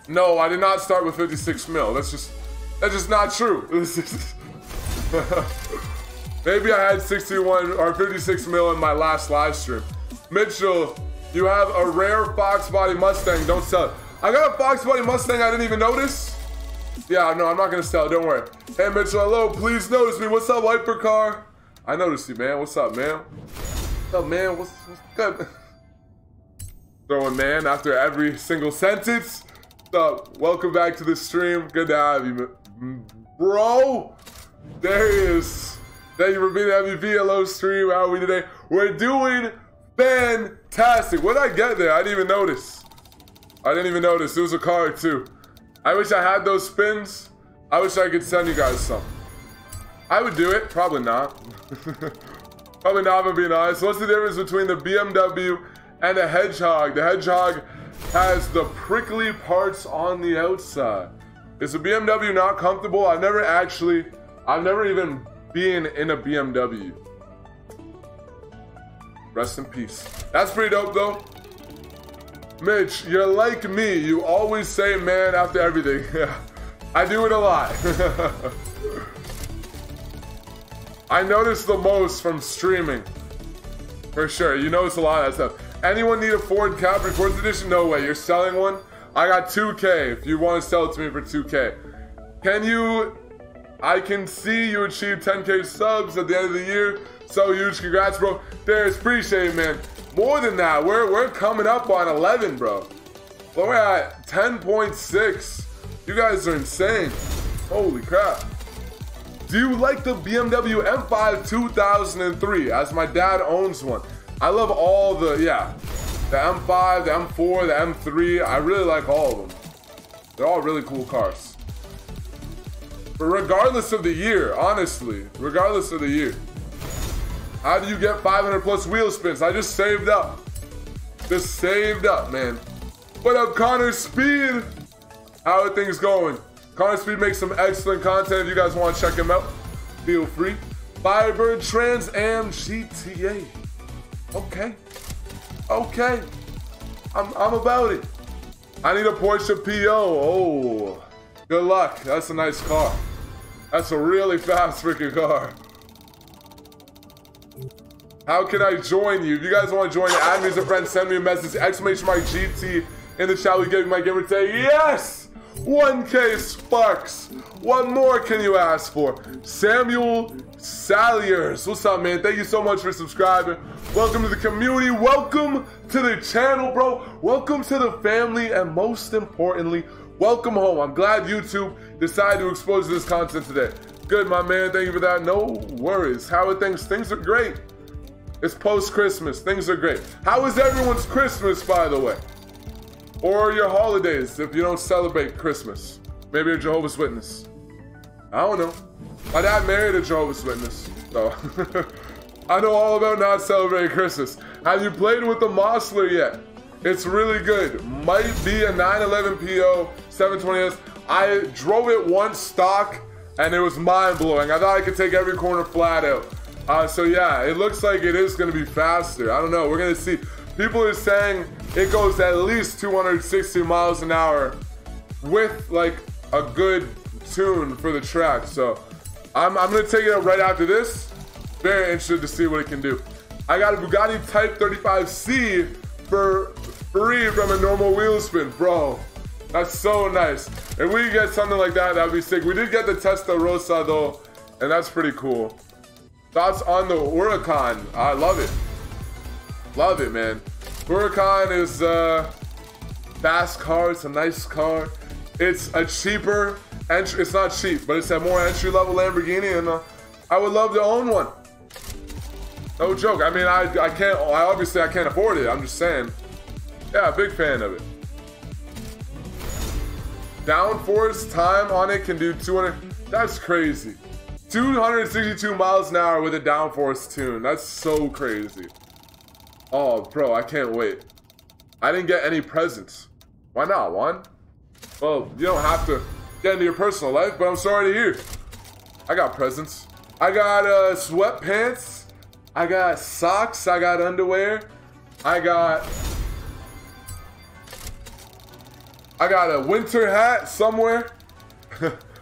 No, I did not start with 56 mil. That's just that's just not true. Maybe I had 61 or 56 mil in my last live stream. Mitchell, you have a rare Fox Body Mustang. Don't sell it. I got a Fox Body Mustang I didn't even notice. Yeah, no, I'm not gonna sell. Don't worry. Hey, Mitchell, hello. Please notice me. What's up, Wiper Car? I noticed you, man. What's up, man? What's up, man? What's, what's good? Throwing man after every single sentence. What's up? Welcome back to the stream. Good to have you, bro. There he is. Thank you for being the MVP. Hello, stream. How are we today? We're doing fantastic. What did I get there? I didn't even notice. I didn't even notice. There was a card, too. I wish I had those spins. I wish I could send you guys some. I would do it. Probably not. Probably not, I'm being honest. What's the difference between the BMW and the Hedgehog? The Hedgehog has the prickly parts on the outside. Is the BMW not comfortable? I've never actually, I've never even been in a BMW. Rest in peace. That's pretty dope though. Mitch, you're like me. You always say man after everything. I do it a lot. I notice the most from streaming. For sure. You notice a lot of that stuff. Anyone need a Ford Capri Forza Edition? No way. You're selling one? I got 2K if you want to sell it to me for 2K. Can you... I can see you achieve 10K subs at the end of the year. So huge. Congrats, bro. There's appreciate it, man. More than that, we're, we're coming up on 11, bro. But we're at 10.6. You guys are insane. Holy crap. Do you like the BMW M5 2003? As my dad owns one. I love all the, yeah. The M5, the M4, the M3. I really like all of them. They're all really cool cars. But regardless of the year, honestly, regardless of the year, how do you get 500 plus wheel spins? I just saved up. Just saved up, man. What up, Connor Speed? How are things going? Connor Speed makes some excellent content. If you guys want to check him out, feel free. Firebird Trans Am GTA. Okay. Okay. I'm, I'm about it. I need a Porsche PO. Oh. Good luck. That's a nice car. That's a really fast freaking car. How can I join you? If you guys want to join, add me as a friend, send me a message, exclamation mark GT in the chat. We give my gamer tag. Yes! 1K Sparks. What more can you ask for? Samuel Saliers. What's up, man? Thank you so much for subscribing. Welcome to the community. Welcome to the channel, bro. Welcome to the family. And most importantly, welcome home. I'm glad YouTube decided to expose this content today. Good, my man. Thank you for that. No worries. How are things? Things are great. It's post-Christmas. Things are great. How is everyone's Christmas, by the way? Or your holidays if you don't celebrate Christmas. Maybe a Jehovah's Witness. I don't know. My dad married a Jehovah's Witness, so I know all about not celebrating Christmas. Have you played with the Mosler yet? It's really good. Might be a 911 PO 720S. I drove it once stock and it was mind blowing. I thought I could take every corner flat out. Uh, so yeah, it looks like it is going to be faster. I don't know. We're going to see. People are saying it goes at least 260 miles an hour with like a good tune for the track. So I'm, I'm gonna take it up right after this. Very interested to see what it can do. I got a Bugatti Type 35C for free from a normal wheel spin, bro. That's so nice. If we get something like that, that'd be sick. We did get the Testarossa though, and that's pretty cool. Thoughts on the Huracan? I love it. Love it, man. Huracan is a uh, fast car. It's a nice car. It's a cheaper entry. It's not cheap, but it's a more entry level Lamborghini, and uh, I would love to own one. No joke. I mean, I I can't. I obviously I can't afford it. I'm just saying. Yeah, big fan of it. Downforce time on it can do 200. That's crazy. 262 miles an hour with a downforce tune. That's so crazy. Oh, bro, I can't wait. I didn't get any presents. Why not, Juan? Well, you don't have to get into your personal life, but I'm sorry to hear. I got presents. I got uh, sweatpants. I got socks. I got underwear. I got I got a winter hat somewhere.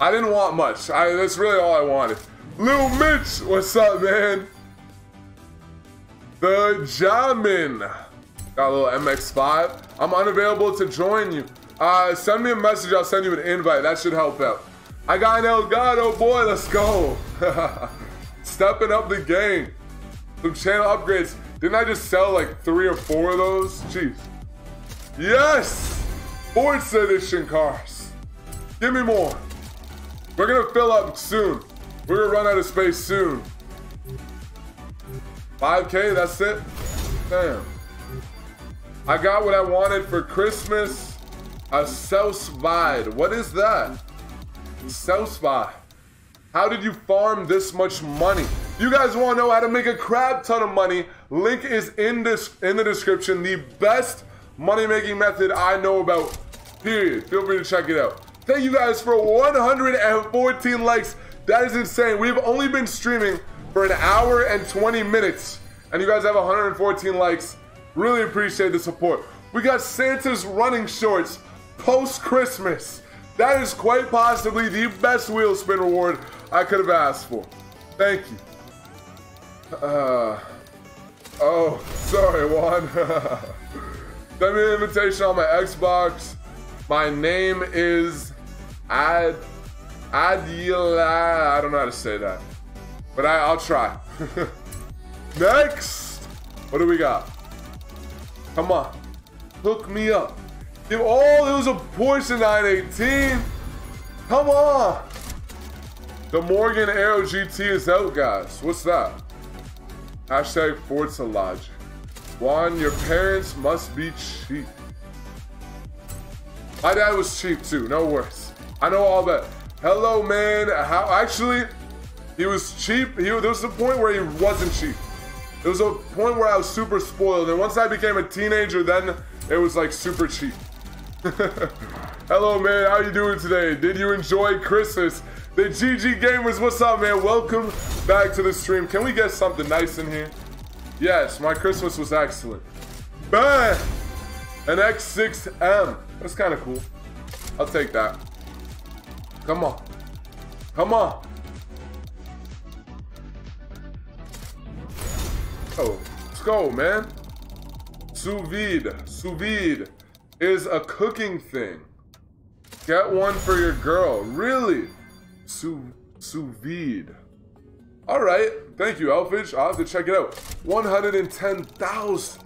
I didn't want much. I, that's really all I wanted. Lil Mitch, what's up, man? The Jamin. Got a little MX5. I'm unavailable to join you. Uh, send me a message. I'll send you an invite. That should help out. I got an Elgato, boy. Let's go. Stepping up the game. Some channel upgrades. Didn't I just sell like three or four of those? Jeez. Yes! Sports edition cars. Give me more. We're gonna fill up soon. We're gonna run out of space soon. 5K, that's it? Damn. I got what I wanted for Christmas. A Southside. What is that? Southside. How did you farm this much money? You guys want to know how to make a crap ton of money? Link is in this in the description. The best money making method I know about. Period. Feel free to check it out. Thank you guys for 114 likes. That is insane. We've only been streaming for an hour and 20 minutes, and you guys have 114 likes. Really appreciate the support. We got Santa's running shorts post Christmas. That is quite possibly the best wheel spin reward I could have asked for. Thank you. Uh, oh, sorry, Juan. Send me an invitation on my Xbox. My name is Ad Adila. I don't know how to say that, but I, I'll try. Next, what do we got? Come on, hook me up. Give oh, it was a Porsche 918. Come on. The Morgan Aero GT is out, guys. What's that? Hashtag Forza Logic. Juan, your parents must be cheap. My dad was cheap too, no worries. I know all that. Hello, man. How actually, he was cheap. He there was a point where he wasn't cheap. There was a point where I was super spoiled, and once I became a teenager, then it was like super cheap. Hello, man. How you doing today? Did you enjoy Christmas? The GG Gamers, what's up, man? Welcome back to the stream. Can we get something nice in here? Yes, my Christmas was excellent. Bang! An X6M. That's kind of cool. I'll take that. Come on. Come on. Oh, let's go, man. Sous vide. Sous vide is a cooking thing. Get one for your girl. Really? Sous, sous vide. All right. Thank you, Elfish. I'll have to check it out. 110,000.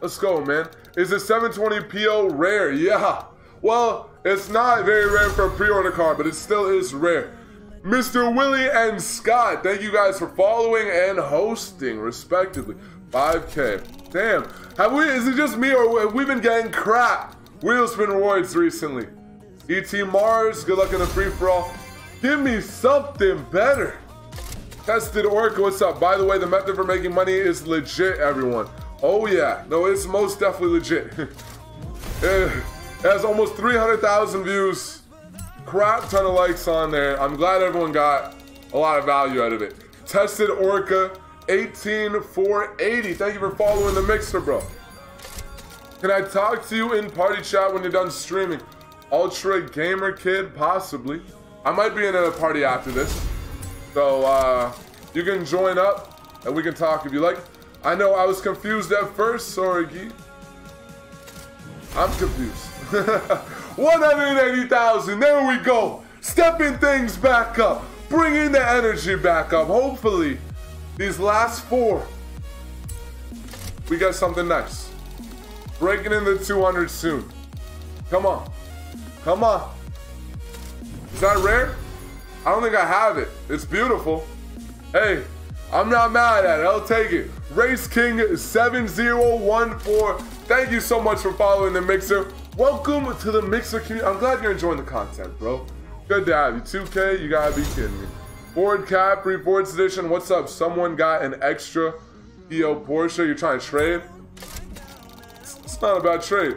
Let's go, man. Is the 720 PO rare? Yeah. Well, it's not very rare for a pre-order car, but it still is rare. Mr. Willie and Scott, thank you guys for following and hosting, respectively. 5K. Damn. Have we, is it just me or have we been getting crap wheel spin rewards recently? ET Mars, good luck in the free-for-all. Give me something better. Tested Orca, what's up? By the way, the method for making money is legit, everyone. Oh yeah, no, it's most definitely legit. Eh, has almost 300,000 views, crap ton of likes on there. I'm glad everyone got a lot of value out of it. Tested Orca, 18480. Thank you for following the mixer, bro. Can I talk to you in party chat when you're done streaming? Ultra Gamer Kid, possibly. I might be in a party after this. So, uh, you can join up and we can talk if you like. I know I was confused at first, sorry, I'm confused. 180,000, there we go. Stepping things back up, bringing the energy back up. Hopefully, these last four, we got something nice. Breaking in the 200 soon. Come on. Come on. Is that rare? I don't think I have it. It's beautiful. Hey, I'm not mad at it. I'll take it. Race King 7014. Thank you so much for following the Mixer. Welcome to the Mixer community. I'm glad you're enjoying the content, bro. Good to have you. 2K, you gotta be kidding me. Ford Capri, Forza Edition. What's up? Someone got an extra EO Porsche. You're trying to trade? It's not a bad trade.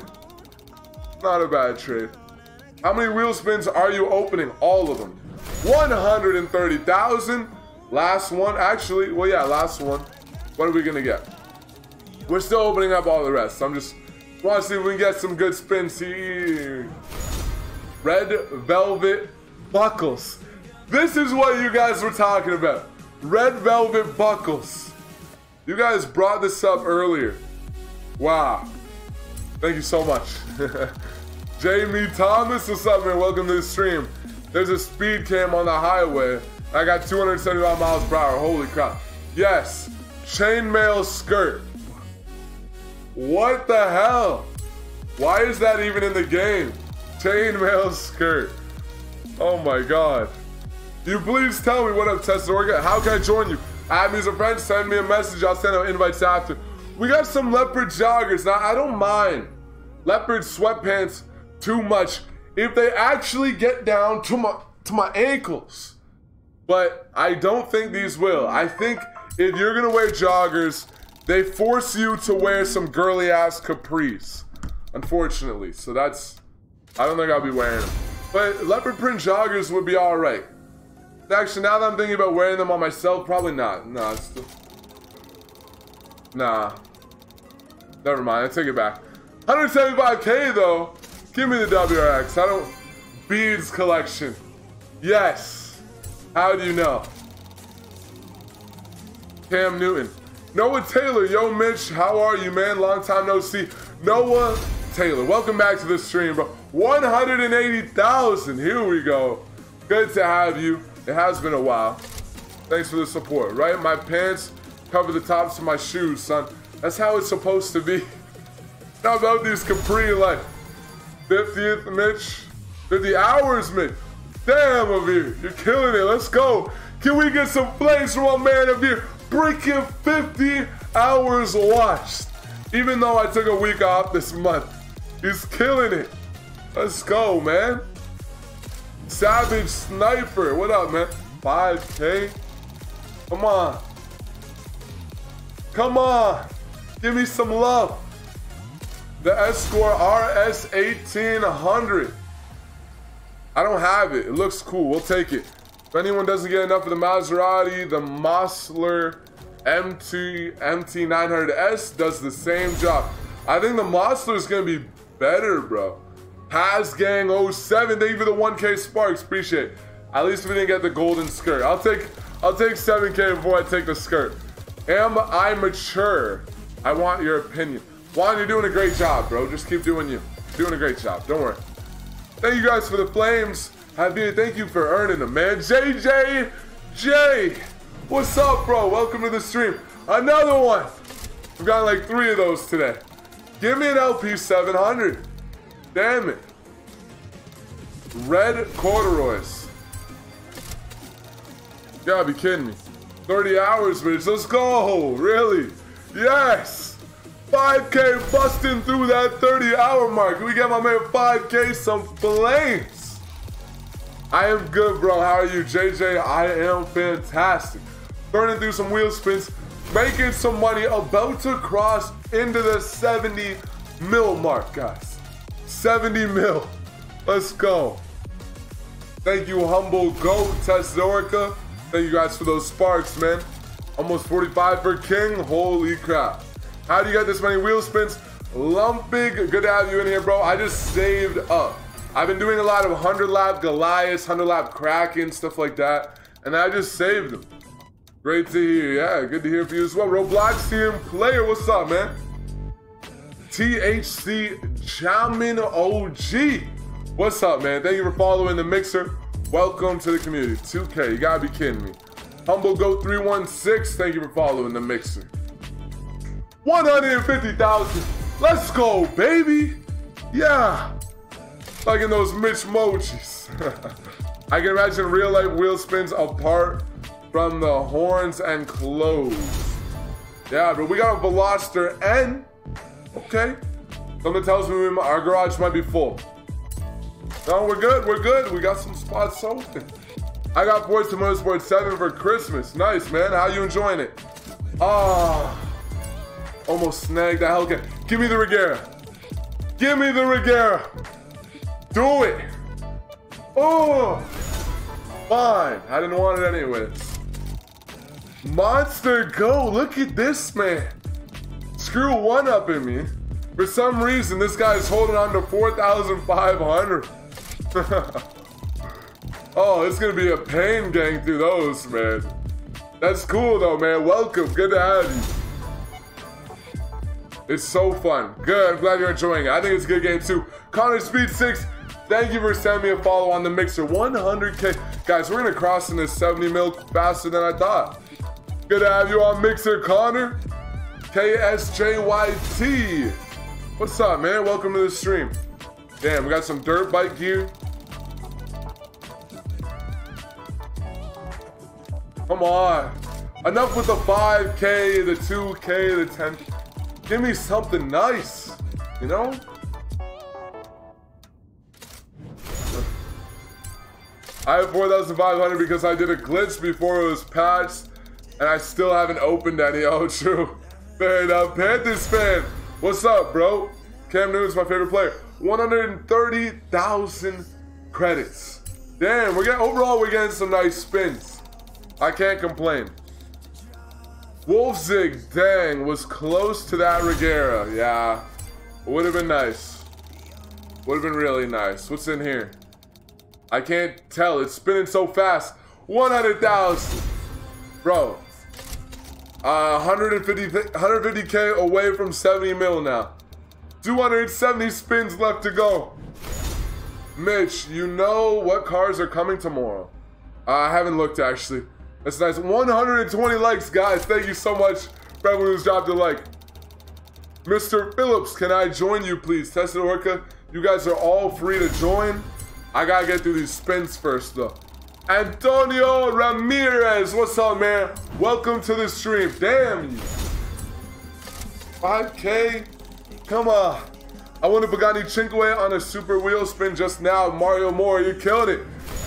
Not a bad trade. How many wheel spins are you opening? All of them. 130,000. Last one, actually. Well, yeah, last one. What are we gonna get? We're still opening up all the rest. I'm just Want to see if we can get some good spins here. Red Velvet Buckles. This is what you guys were talking about. Red Velvet Buckles. You guys brought this up earlier. Wow. Thank you so much. Jamie Thomas, what's up, man? Welcome to the stream. There's a speed cam on the highway. I got 275 miles per hour. Holy crap. Yes. Chainmail skirt. What the hell? Why is that even in the game? Chainmail skirt. Oh my god. You please tell me what up, Tesla How can I join you? Add me as a friend, send me a message. I'll send out invites after. We got some leopard joggers. Now, I don't mind leopard sweatpants too much if they actually get down to my to my ankles. But I don't think these will. I think if you're gonna wear joggers, they force you to wear some girly ass capris. Unfortunately. So that's I don't think I'll be wearing them. But leopard print joggers would be alright. Actually, now that I'm thinking about wearing them on myself, probably not. Nah, still... Nah. Never mind, I take it back. 175k though. Give me the WRX. I don't. Beads collection. Yes. How do you know? Cam Newton. Noah Taylor. Yo, Mitch. How are you, man? Long time no see. Noah Taylor. Welcome back to the stream, bro. 180,000. Here we go. Good to have you. It has been a while. Thanks for the support, right? My pants cover the tops of my shoes, son. That's how it's supposed to be. How about these capri like 50th Mitch? 50 hours, Mitch. Damn, Avir, you're killing it. Let's go. Can we get some flames from our man Avir? Breaking 50 hours watched. Even though I took a week off this month. He's killing it. Let's go, man. Savage Sniper. What up, man? 5K? Come on. Come on. Give me some love. The Escort RS 1800. I don't have it. It looks cool. We'll take it. If anyone doesn't get enough of the Maserati, the Mosler MT MT900S does the same job. I think the Mosler is gonna be better, bro. Has Gang 07, thank you for the 1K Sparks. Appreciate it. At least we didn't get the golden skirt. I'll take I'll take 7K before I take the skirt. Am I mature? I want your opinion. Juan, you're doing a great job, bro. Just keep doing you. Doing a great job. Don't worry. Thank you guys for the flames. Javier, thank you for earning them, man. JJ J. What's up, bro? Welcome to the stream. Another one. We've got like three of those today. Give me an LP 700. Damn it. Red corduroys. You gotta be kidding me. 30 hours, bitch. Let's go. Really? Yes. 5K busting through that 30 hour mark. We got my man 5K some flames. I am good, bro. How are you, JJ? I am fantastic. Burning through some wheel spins, making some money, about to cross into the 70 mil mark, guys. 70 mil. Let's go. Thank you, Humble Goat, Tessorica. Thank you guys for those sparks, man. Almost 45 for King. Holy crap. How do you get this many wheel spins? Lumpig, good to have you in here, bro. I just saved up. I've been doing a lot of 100 lap Goliath, 100 lap Kraken, stuff like that. And I just saved them. Great to hear. Yeah, good to hear from you as well. Roblox team player, what's up, man? THC Jamin OG. What's up, man? Thank you for following the mixer. Welcome to the community. 2K, you gotta be kidding me. Humble Goat 316, thank you for following the mixer. 150,000. Let's go, baby. Yeah. Like in those Mitch Mojis. I can imagine real life wheel spins apart from the horns and clothes. Yeah, but we got a Veloster N. Okay. Something tells me our garage might be full. No, we're good. We're good. We got some spots open. I got Forza Motorsport 7 for Christmas. Nice, man. How you enjoying it? Ah. Oh. Almost snagged the Hellcat. Give me the Regera. Give me the Regera. Do it. Oh. Fine. I didn't want it anyways. Monster Go. Look at this, man. Screw one up in me. For some reason, this guy is holding on to 4,500. oh, it's gonna be a pain getting through those, man. That's cool though, man. Welcome. Good to have you. It's so fun. Good. I'm glad you're enjoying it. I think it's a good game too. Connor Speed 6, thank you for sending me a follow on the mixer. 100k. Guys, we're gonna cross in this 70 mil faster than I thought. Good to have you on Mixer, Connor. KSJYT. What's up, man? Welcome to the stream. Damn, we got some dirt bike gear. Come on. Enough with the 5K, the 2K, the 10. Give me something nice, you know? I have 4,500 because I did a glitch before it was patched and I still haven't opened any. Oh, true. Fair enough. Panthers fan, what's up, bro? Cam Newton's my favorite player. 130,000 credits. Damn, we're getting overall we're getting some nice spins. I can't complain. Wolfzig, dang, was close to that Regera. Yeah, would have been nice. Would have been really nice. What's in here? I can't tell. It's spinning so fast. 100,000. Bro, uh, 150, 150k away from 70 mil now. 270 spins left to go. Mitch, you know what cars are coming tomorrow? Uh, I haven't looked actually. That's nice. 120 likes, guys. Thank you so much for everyone who's dropped a like. Mr. Phillips, can I join you, please? Tested Orca, you guys are all free to join. I gotta get through these spins first, though. Antonio Ramirez, what's up, man? Welcome to the stream. Damn you. 5K? Come on. I won a Pagani Cinque on a super wheel spin just now. Mario Moore, you killed it.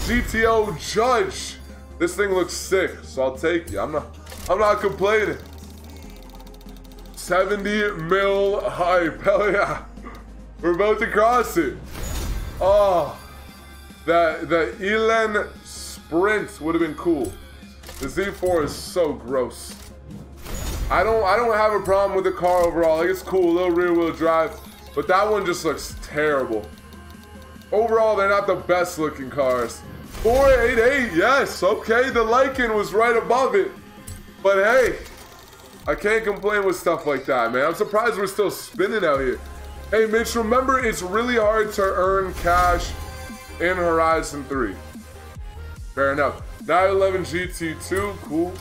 GTO Judge. This thing looks sick, so I'll take you. I'm not I'm not complaining. 70 mil hype. Hell yeah. We're about to cross it. Oh. The the Elan Sprint would have been cool. The Z4 is so gross. I don't I don't have a problem with the car overall. Like it's cool, little rear wheel drive, but that one just looks terrible. Overall, they're not the best looking cars. 488, yes, okay, the Lykan was right above it. But hey, I can't complain with stuff like that, man. I'm surprised we're still spinning out here. Hey, Mitch, remember it's really hard to earn cash in Horizon 3. Fair enough. 911 GT2, cool.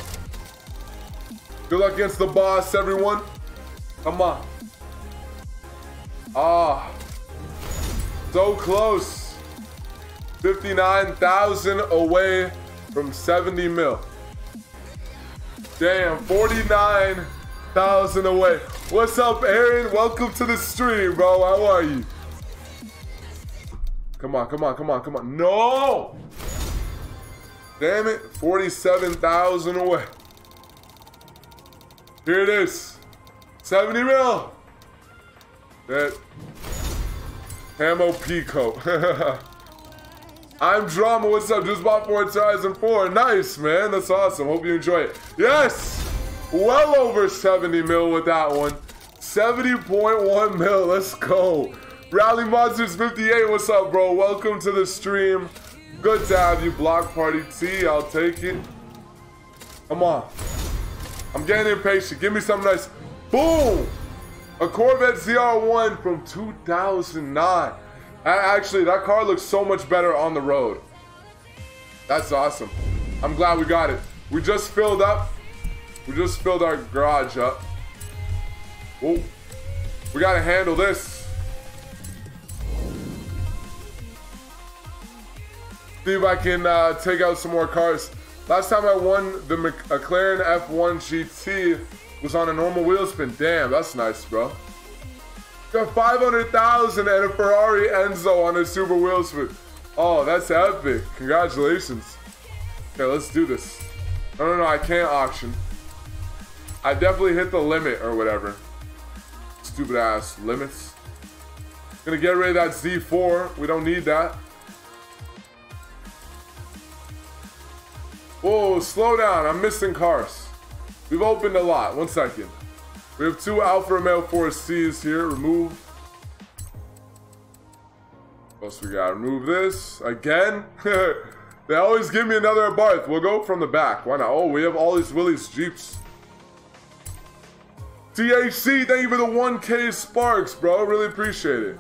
Good luck against the boss, everyone. Come on. Ah. So close. 59,000 away from 70 mil. Damn, 49,000 away. What's up, Aaron? Welcome to the stream, bro. How are you? Come on, come on, come on, come on. No! Damn it, 47,000 away. Here it is. 70 mil. That Camo Pico. I'm Drama. What's up? Just bought Forza Horizon 4. Nice, man. That's awesome. Hope you enjoy it. Yes! Well over 70 mil with that one. 70.1 mil. Let's go. Rally Monsters 58. What's up, bro? Welcome to the stream. Good to have you, Block Party T. I'll take it. Come on. I'm getting impatient. Give me something nice. Boom! A Corvette ZR1 from 2009. Actually, that car looks so much better on the road. That's awesome. I'm glad we got it. We just filled up. We just filled our garage up. Oh, we gotta handle this. See if I can uh, take out some more cars. Last time I won the McLaren F1 GT was on a normal wheel spin. Damn, that's nice, bro. Got 500,000 and a Ferrari Enzo on a super wheel spin. Oh, that's epic. Congratulations. Okay, let's do this. No, no, no, I can't auction. I definitely hit the limit or whatever. Stupid ass limits. Gonna get rid of that Z4. We don't need that. Whoa, slow down. I'm missing cars. We've opened a lot. One second. We have two Alfa Romeo 4Cs here. Remove. What else we got? Remove this. Again? they always give me another Abarth. We'll go from the back. Why not? Oh, we have all these Willys Jeeps. THC, thank you for the 1K Sparks, bro. Really appreciate it.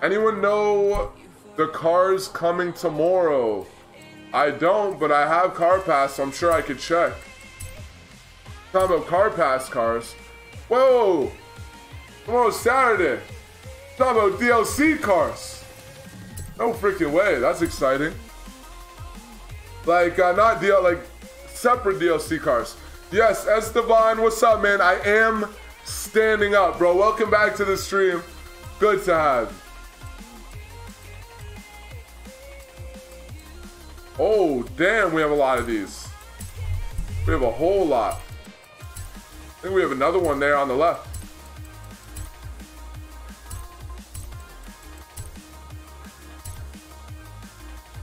Anyone know the cars coming tomorrow? I don't, but I have Car Pass, so I'm sure I could check. Talking about Car Pass cars. Whoa! Tomorrow's Saturday. Talking about DLC cars. No freaking way. That's exciting. Like, uh, not deal, like, separate DLC cars. Yes, Esteban, what's up, man? I am standing up, bro. Welcome back to the stream. Good to have you. Oh, damn, we have a lot of these. We have a whole lot. I think we have another one there on the left.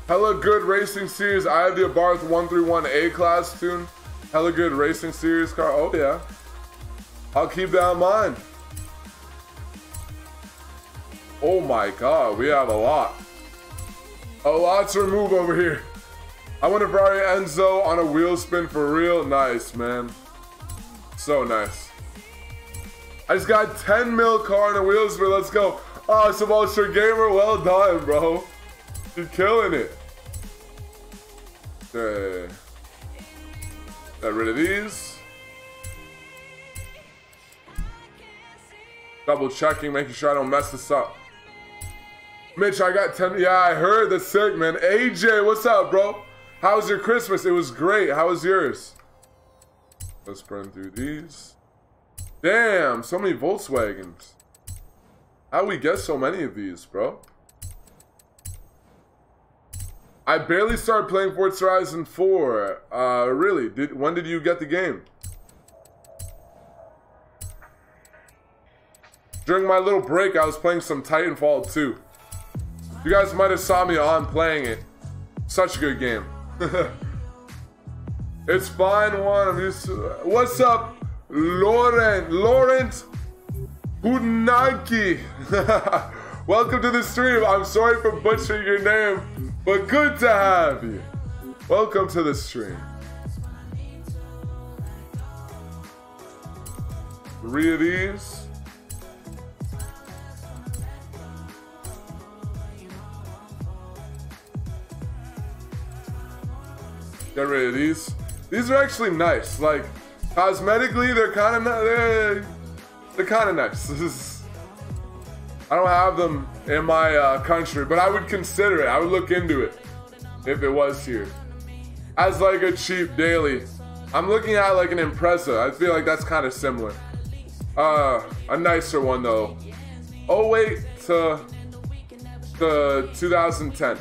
Hella good racing series. I have the Abarth 131A class tune. Hella good racing series car. Oh, yeah. I'll keep that in mind. Oh my god, we have a lot. A lot to remove over here. I want a Ferrari Enzo on a wheel spin for real. Nice, man. So nice. I just got 10 mil car on a wheel spin. Let's go. Ah, oh, Sylvester Gamer, well done, bro. You're killing it. Okay. Get rid of these. Double checking, making sure I don't mess this up. Mitch, I got 10. Yeah, I heard. That's sick, man. AJ, what's up, bro? How was your Christmas? It was great. How was yours? Let's run through these. Damn, so many Volkswagens. How we get so many of these, bro? I barely started playing Forza Horizon 4. Uh, really? Did when did you get the game? During my little break, I was playing some Titanfall 2. You guys might have saw me on playing it. Such a good game. it's fine one. To uh, What's up, Laurent? Laurent Budnanki. Welcome to the stream. I'm sorry for butchering your name, but good to have you. Welcome to the stream. Three of these. Get rid of these. These are actually nice. Like, cosmetically, they're kind of they're, they're kind of nice. This is, I don't have them in my uh, country, but I would consider it. I would look into it if it was here. As like a cheap daily. I'm looking at like an Impreza. I feel like that's kind of similar. Uh, a nicer one though. Oh wait, to the 2010.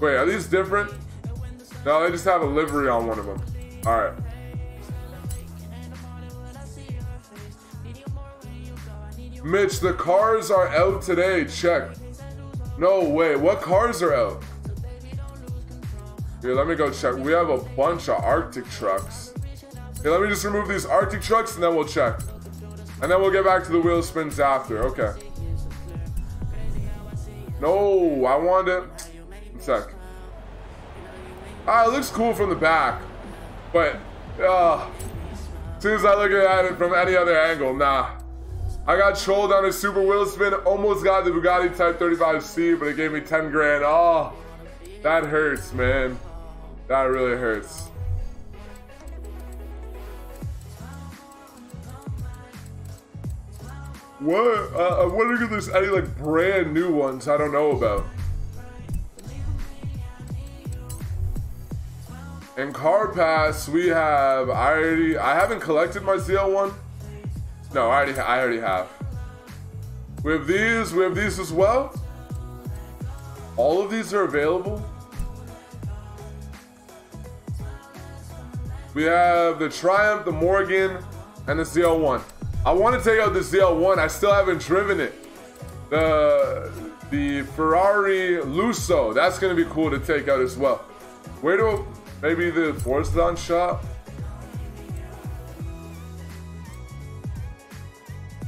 Wait, are these different? No, they just have a livery on one of them. All right. Mitch, the cars are out today. Check. No way. What cars are out? Here, let me go check. We have a bunch of Arctic trucks. Here, let me just remove these Arctic trucks and then we'll check. And then we'll get back to the wheel spins after. Okay. No, I wanted it. One sec. Ah, it looks cool from the back. But, uh, as soon as I look at it from any other angle, nah. I got trolled on a super wheel spin, almost got the Bugatti Type 35C, but it gave me 10 grand. Oh, that hurts, man. That really hurts. What? Uh, I'm wondering if there's any like brand new ones I don't know about. In Car Pass, we have. I already. I haven't collected my ZL1. No, I already. I already have. We have these. We have these as well. All of these are available. We have the Triumph, the Morgan, and the ZL1. I want to take out the ZL1. I still haven't driven it. The the Ferrari Lusso. That's gonna be cool to take out as well. Where do Maybe the Force shop?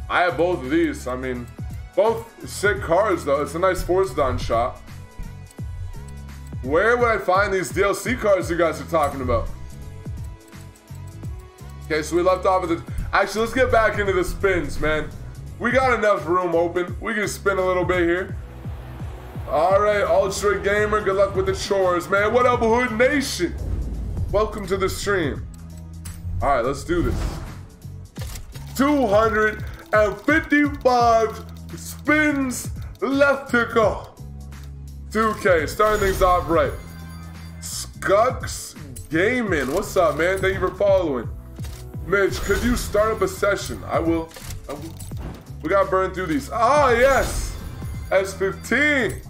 I have both of these. I mean, both sick cars though. It's a nice Force Dawn shot. Where would I find these DLC cards you guys are talking about? Okay, so we left off at the. Actually, let's get back into the spins, man. We got enough room open. We can spin a little bit here. All right, Ultra Gamer, good luck with the chores, man. What up, Hood Nation? Welcome to the stream. All right, let's do this. 255 spins left to go. 2K, starting things off right. Skunks Gaming, what's up, man? Thank you for following. Mitch, could you start up a session? I will. I will. We got burned through these. Ah, yes! S15.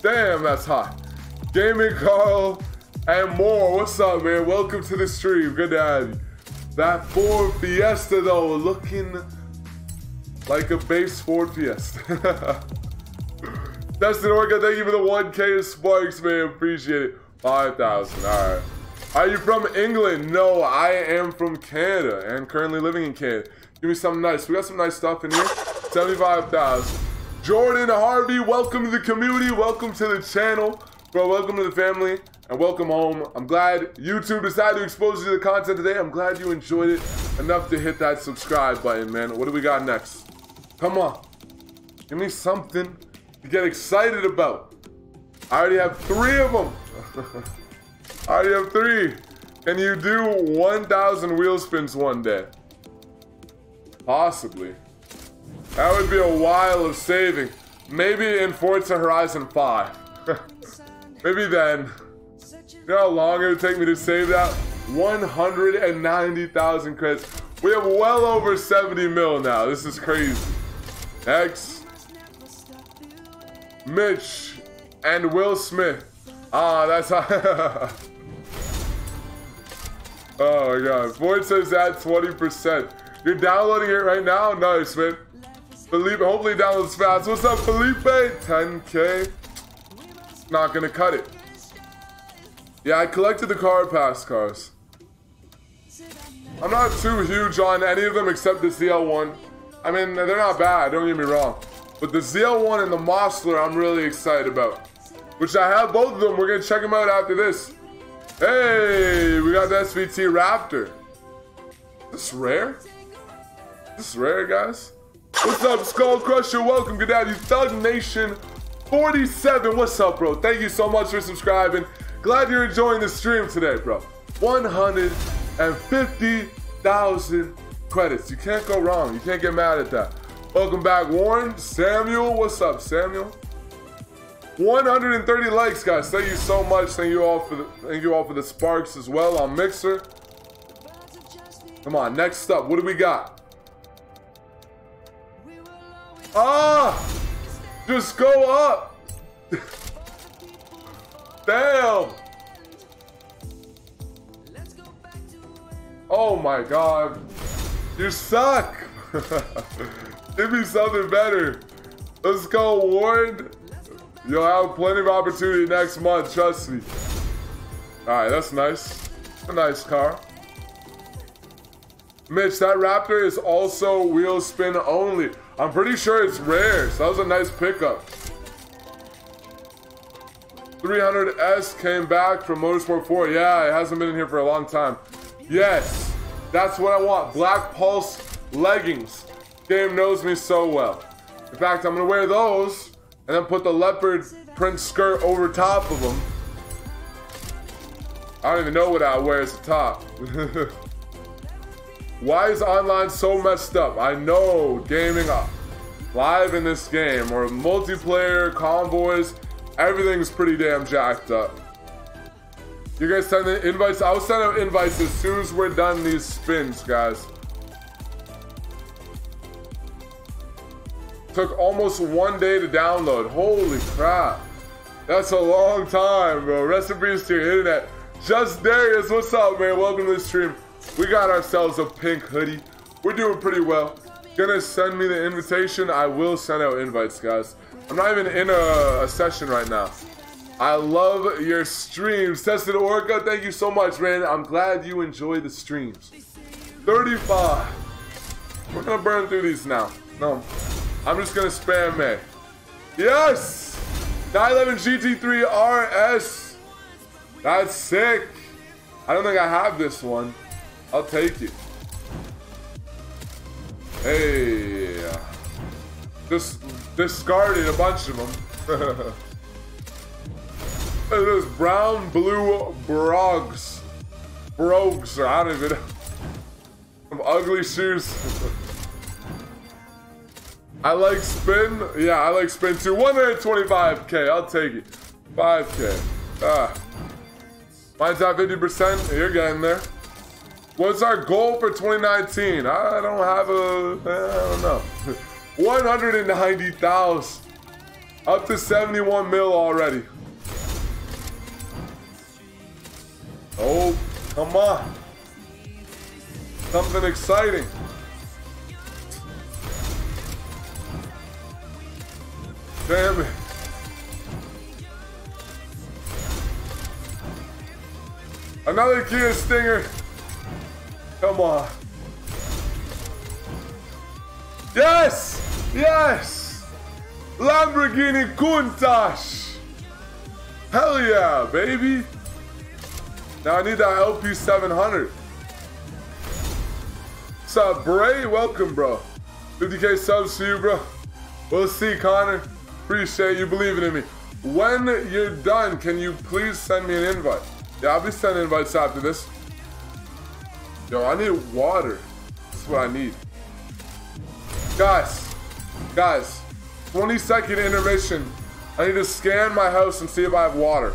Damn, that's hot. Gaming Carl and more. What's up, man? Welcome to the stream. Good to have you. That Ford Fiesta, though, looking like a base Ford Fiesta. Dustin Orca, thank you for the 1K of Sparks, man. Appreciate it. 5,000. All right. Are you from England? No, I am from Canada and currently living in Canada. Give me something nice. We got some nice stuff in here. 75,000. Jordan Harvey, welcome to the community. Welcome to the channel. Bro, welcome to the family and welcome home. I'm glad YouTube decided to expose you to the content today. I'm glad you enjoyed it enough to hit that subscribe button, man. What do we got next? Come on. Give me something to get excited about. I already have three of them. I already have three. Can you do 1,000 wheel spins one day? Possibly. That would be a while of saving. Maybe in Forza Horizon 5. Maybe then. You know how long it would take me to save that? 190,000 credits. We have well over 70 mil now. This is crazy. X. Mitch and Will Smith. Ah, that's how. oh my god. Void says that 20%. You're downloading it right now? Nice, man. Felipe, hopefully downloads fast. What's up, Felipe? 10k. Not gonna cut it. Yeah, I collected the Car Pass cars. I'm not too huge on any of them except the ZL1. I mean, they're not bad, don't get me wrong. But the ZL1 and the Mosler, I'm really excited about. Which I have both of them. We're going to check them out after this. Hey, we got the SVT Raptor. Is this rare? Is this rare, guys? What's up, Skull Crusher? Welcome, good have. Thug Nation 47. What's up, bro? Thank you so much for subscribing. Glad you're enjoying the stream today, bro. 150,000 credits. You can't go wrong. You can't get mad at that. Welcome back, Warren. Samuel, what's up, Samuel? 130 likes, guys. Thank you so much. Thank you all for the thank you all for the sparks as well on Mixer. Come on, next up, what do we got? Ah! Just go up! Damn! Oh my god. You suck! Give me something better. Let's go, Ward. You'll have plenty of opportunity next month, trust me. Alright, that's nice. A nice car. Mitch, that Raptor is also wheel spin only. I'm pretty sure it's rare, so that was a nice pickup. 300S came back from Motorsport 4. Yeah, it hasn't been in here for a long time. Yes, that's what I want. Black Pulse leggings. Game knows me so well. In fact, I'm gonna wear those and then put the leopard print skirt over top of them. I don't even know what I wear as a top. Why is online so messed up? I know gaming up. Live in this game or multiplayer, convoys, everything's pretty damn jacked up. You guys send the invites? I'll send out invites as soon as we're done these spins, guys. Took almost one day to download. Holy crap. That's a long time, bro. Peace to your internet. Just Darius, what's up, man? Welcome to the stream. We got ourselves a pink hoodie. We're doing pretty well. Gonna send me the invitation. I will send out invites, guys. I'm not even in a, a session right now. I love your streams. Tested Orca, thank you so much, man. I'm glad you enjoy the streams. 35. We're gonna burn through these now. No. I'm just gonna spam May. Yes! 911 GT3 RS. That's sick. I don't think I have this one. I'll take it. Hey. Just discarded a bunch of them. At this brown, blue brogs. Brogues, or I don't even know. Some ugly shoes. I like spin. Yeah, I like spin too. 125k. I'll take it. 5k. Ah. Mine's at 50%. You're getting there. What's our goal for 2019? I don't have a. I don't know. 190,000. Up to 71 mil already. Oh, come on. Something exciting. Damn it. Another Kia Stinger. Come on. Yes! Yes! Lamborghini Countach! Hell yeah, baby! Now I need that LP 700. What's up, Bray? Welcome, bro. 50k subs to you, bro. We'll see, Connor. Appreciate you believing in me. When you're done, can you please send me an invite? Yeah, I'll be sending invites after this. Yo, I need water. That's what I need. Guys, guys, 20 second intermission. I need to scan my house and see if I have water.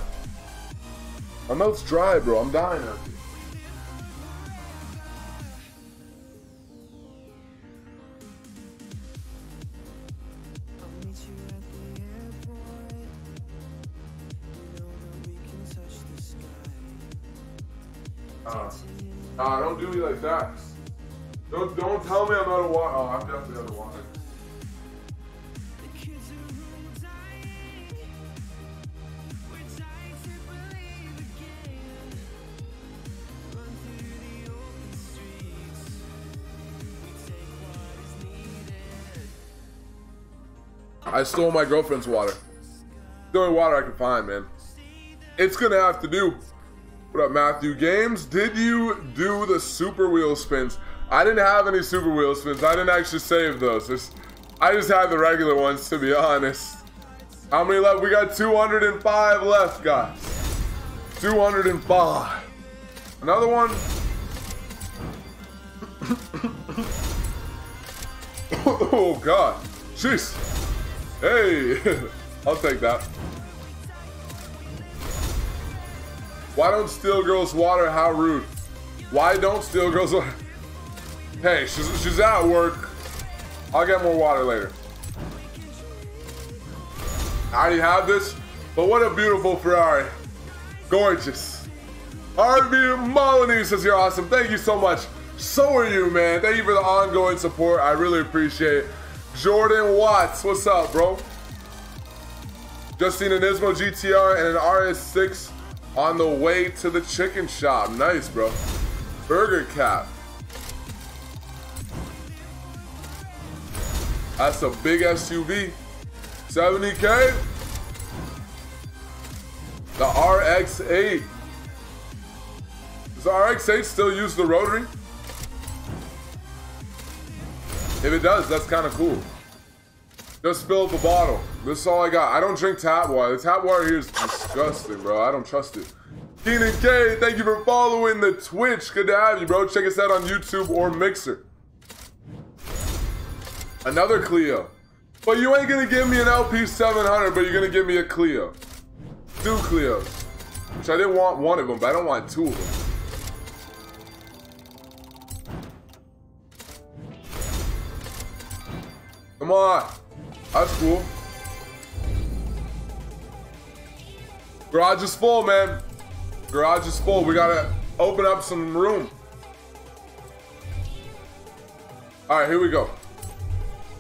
My mouth's dry, bro. I'm dying out here. Uh, nah, don't do me like that. Don't don't tell me I'm out of water. Oh, I'm definitely out of water. I stole my girlfriend's water. The only water I can find, man. It's gonna have to do. What up, Matthew Games? Did you do the super wheel spins? I didn't have any super wheel spins. I didn't actually save those. I just had the regular ones, to be honest. How many left? We got 205 left, guys. 205. Another one. oh, God. Jeez. Hey, I'll take that. Why don't steal girls water? How rude. Why don't steal girls water? Hey, she's, she's at work. I'll get more water later. I already have this, but what a beautiful Ferrari. Gorgeous. RB Molyneux says you're awesome. Thank you so much. So are you, man. Thank you for the ongoing support. I really appreciate it. Jordan Watts, what's up, bro? Just seen an Nismo GTR and an RS6 on the way to the chicken shop. Nice, bro. Burger Cap. That's a big SUV. 70K. The RX-8. Does the RX-8 still use the rotary? If it does, that's kind of cool. Just spilled the bottle. This is all I got. I don't drink tap water. The tap water here is disgusting, bro. I don't trust it. Keenan K, thank you for following the Twitch. Good to have you, bro. Check us out on YouTube or Mixer. Another Clio. But you ain't gonna give me an LP 700, but you're gonna give me a Clio. Two Clios. Which I didn't want one of them, but I don't want two of them. Come on. That's cool. Garage is full, man. Garage is full. We gotta open up some room. All right, here we go.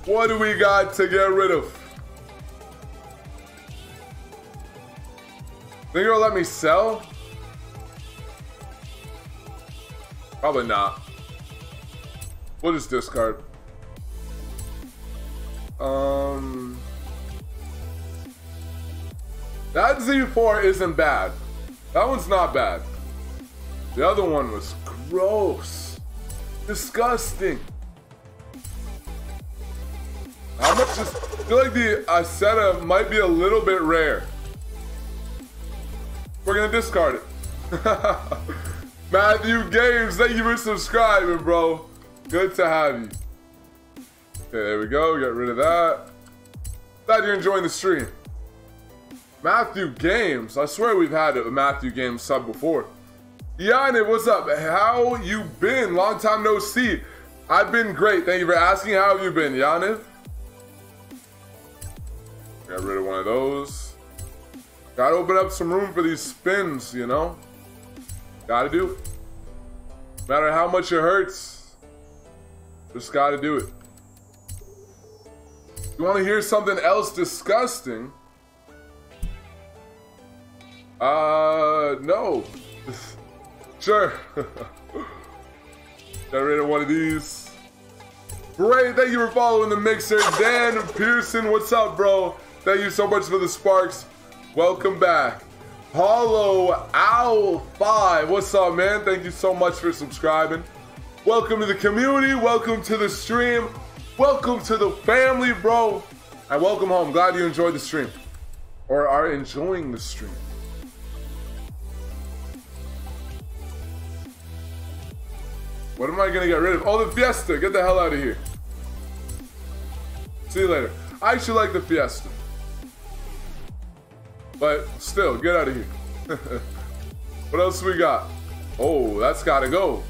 What do we got to get rid of? Think you'll let me sell? Probably not. We'll just discard. Um, that Z4 isn't bad. That one's not bad. The other one was gross. Disgusting. How much is... I feel like the Aseta might be a little bit rare. We're gonna discard it. Matthew Games, thank you for subscribing, bro. Good to have you. Okay, there we go. Get rid of that. Glad you're enjoying the stream. Matthew Games. I swear we've had a Matthew Games sub before. Yanni, what's up? How you been? Long time no see. I've been great. Thank you for asking. How have you been, Yanni? Got rid of one of those. Gotta open up some room for these spins, you know? Gotta do it. No matter how much it hurts, just gotta do it. You wanna hear something else disgusting? Uh, no. sure. Got rid of one of these. Great, thank you for following the mixer. Dan Pearson, what's up, bro? Thank you so much for the sparks. Welcome back. Paulo Owl 5, what's up, man? Thank you so much for subscribing. Welcome to the community. Welcome to the stream. Welcome to the family, bro. And welcome home. Glad you enjoyed the stream. Or are enjoying the stream. What am I gonna get rid of? Oh, the Fiesta. Get the hell out of here. See you later. I actually like the Fiesta. But still, get out of here. what else we got? Oh, that's gotta go.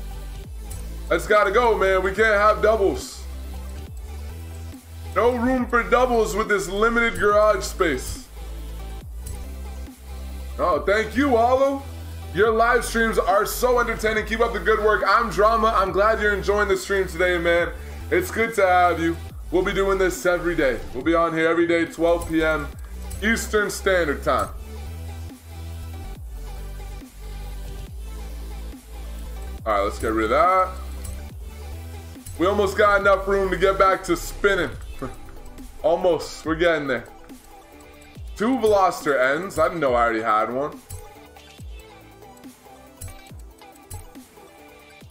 That's gotta go, man. We can't have doubles. No room for doubles with this limited garage space. Oh, thank you, Hollow. Your live streams are so entertaining. Keep up the good work. I'm Drama. I'm glad you're enjoying the stream today, man. It's good to have you. We'll be doing this every day. We'll be on here every day, 12 p.m. Eastern Standard Time. All right, let's get rid of that. We almost got enough room to get back to spinning. Almost. We're getting there. Two Veloster Ns. I didn't know I already had one.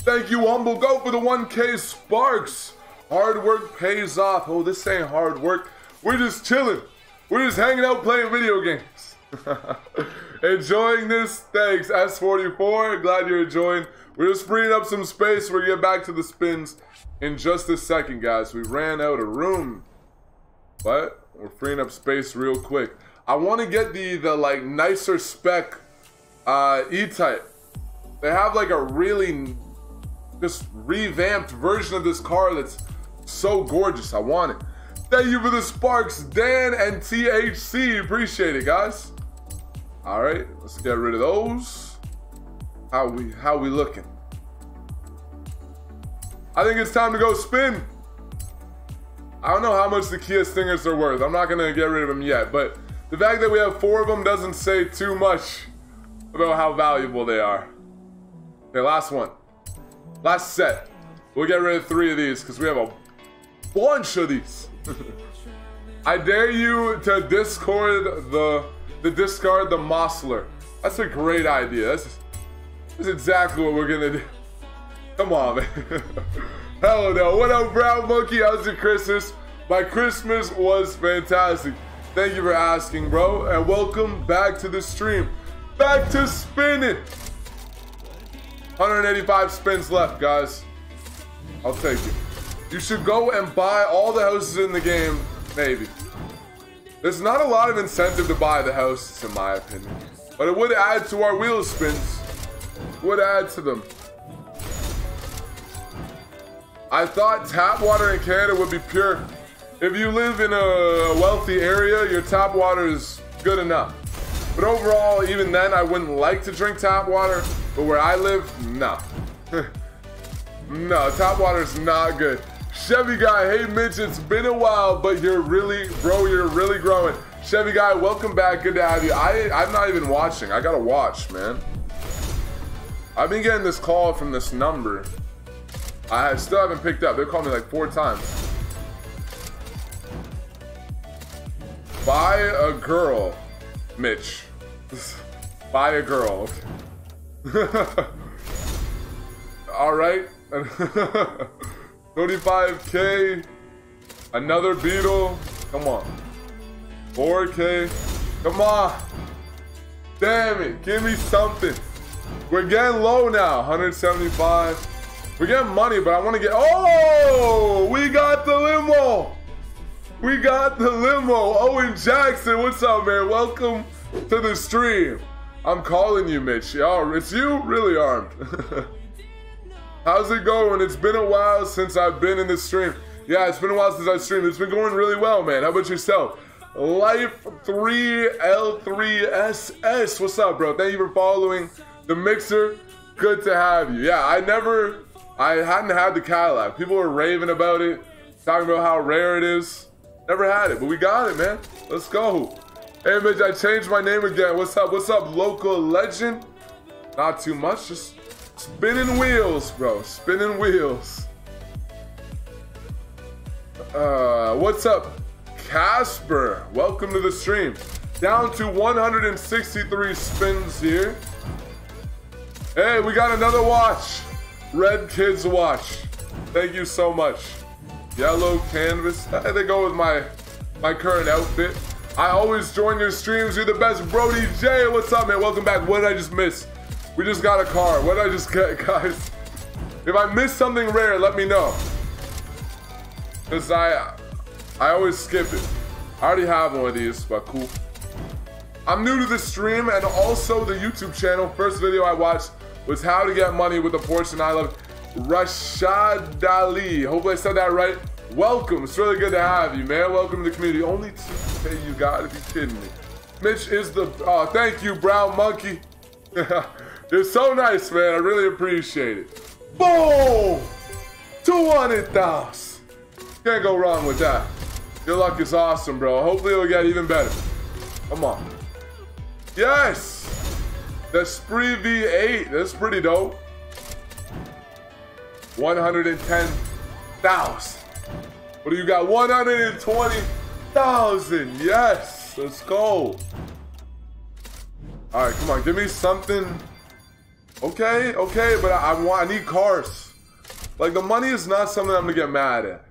Thank you, Humble. Go for the 1K Sparks. Hard work pays off. Oh, this ain't hard work. We're just chilling. We're just hanging out playing video games. enjoying this? Thanks, S44. Glad you're enjoying. We're just freeing up some space. We're gonna get back to the spins in just a second, guys. We ran out of room. But we're freeing up space real quick. I want to get the, the like nicer spec uh, E-Type. They have like a really just revamped version of this car that's so gorgeous. I want it. Thank you for the sparks, Dan and THC. Appreciate it, guys. All right, let's get rid of those. How we how we looking? I think it's time to go spin. I don't know how much the Kia Stingers are worth. I'm not gonna get rid of them yet, but the fact that we have four of them doesn't say too much about how valuable they are. Okay, last one. Last set. We'll get rid of three of these because we have a bunch of these. I dare you to discard the the discard the Mosler. That's a great idea. That's, that's exactly what we're gonna do. Come on, man. Hello there. What up, Brown Monkey? How's your Christmas? My Christmas was fantastic. Thank you for asking, bro. And welcome back to the stream. Back to spinning. 185 spins left, guys. I'll take it. You should go and buy all the houses in the game, maybe. There's not a lot of incentive to buy the houses, in my opinion. But it would add to our wheel spins. Would add to them. I thought tap water in Canada would be pure. If you live in a wealthy area, your tap water is good enough. But overall, even then, I wouldn't like to drink tap water. But where I live, no. no, tap water is not good. Chevy guy, hey Mitch, it's been a while, but you're really, bro, you're really growing. Chevy guy, welcome back. Good to have you. I, I'm not even watching. I gotta watch, man. I've been getting this call from this number. I still haven't picked up. They called me like four times. Buy a girl, Mitch. Buy a girl. All right. 35k. Another beetle. Come on. 4k. Come on. Damn it. Give me something. We're getting low now. 175. We're getting money, but I want to get. Oh, we got the limo. We got the limo. Owen Jackson, what's up, man? Welcome to the stream. I'm calling you, Mitch. Oh, it's you? Really armed. How's it going? It's been a while since I've been in the stream. Yeah, it's been a while since I streamed. It's been going really well, man. How about yourself? Life 3L3SS. What's up, bro? Thank you for following the mixer. Good to have you. Yeah, I never, I hadn't had the Cadillac. People were raving about it, talking about how rare it is. Never had it, but we got it, man. Let's go. Hey, Mitch, I changed my name again. What's up? What's up, local legend? Not too much, just spinning wheels, bro. Spinning wheels. Uh, what's up, Casper? Welcome to the stream. Down to 163 spins here. Hey, we got another watch. Red Kids watch. Thank you so much. Yellow canvas. They go with my my current outfit. I always join your streams. You're the best. Brody J, what's up, man? Welcome back. What did I just miss? We just got a car. What did I just get, guys? If I missed something rare, let me know. Cause I, I always skip it. I already have one of these, but cool. I'm new to the stream and also the YouTube channel. First video I watched was how to get money with a Porsche I love Rashad Ali. Hopefully I said that right. Welcome. It's really good to have you, man. Welcome to the community. Only 2K you got, if you're kidding me. Mitch is the, oh, thank you, Brown Monkey. You're so nice, man. I really appreciate it. Boom! 200,000. Can't go wrong with that. Your luck is awesome, bro. Hopefully it'll get even better. Come on. Yes! The Spree V8. That's pretty dope. 110,000. What do you got? 120,000. Yes. Let's go. All right, come on. Give me something. Okay, okay, but I, I want. I need cars. Like the money is not something I'm gonna get mad at.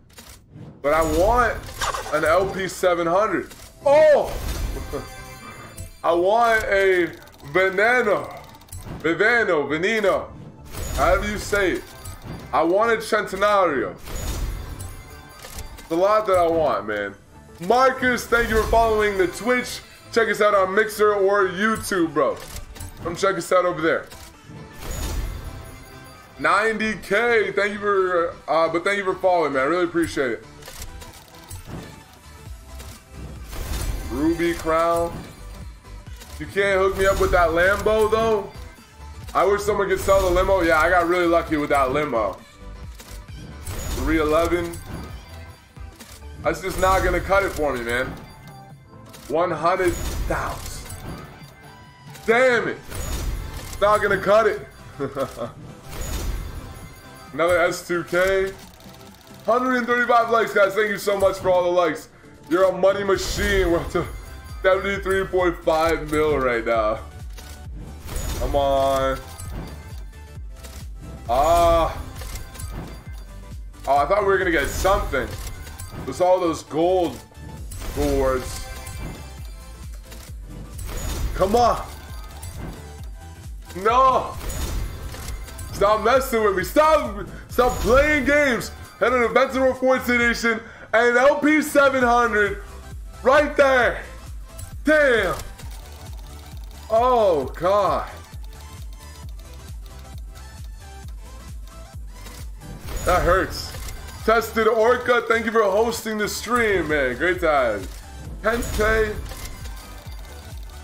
But I want an LP 700. Oh! I want a Veneno. Veneno, Veneno. However you say it. I wanted Centenario. It's a lot that I want, man. Marcus, thank you for following the Twitch. Check us out on Mixer or YouTube, bro. Come check us out over there. 90k. Thank you for, uh, but thank you for following, man. I really appreciate it. Ruby Crown. You can't hook me up with that Lambo though. I wish someone could sell the limo. Yeah, I got really lucky with that limo. 311. That's just not gonna cut it for me, man. 100,000. Damn it. Not gonna cut it. Another S2K. 135 likes, guys. Thank you so much for all the likes. You're a money machine. We're 73.5 mil right now. Come on. Ah. Oh, I thought we were gonna get something. There's all those gold boards. Come on. No. Stop messing with me. Stop. Stop playing games. Head on Invincible Forza Edition and LP 700 right there. Damn. Oh, God. That hurts. Tested Orca, thank you for hosting the stream, man. Great time. 10K.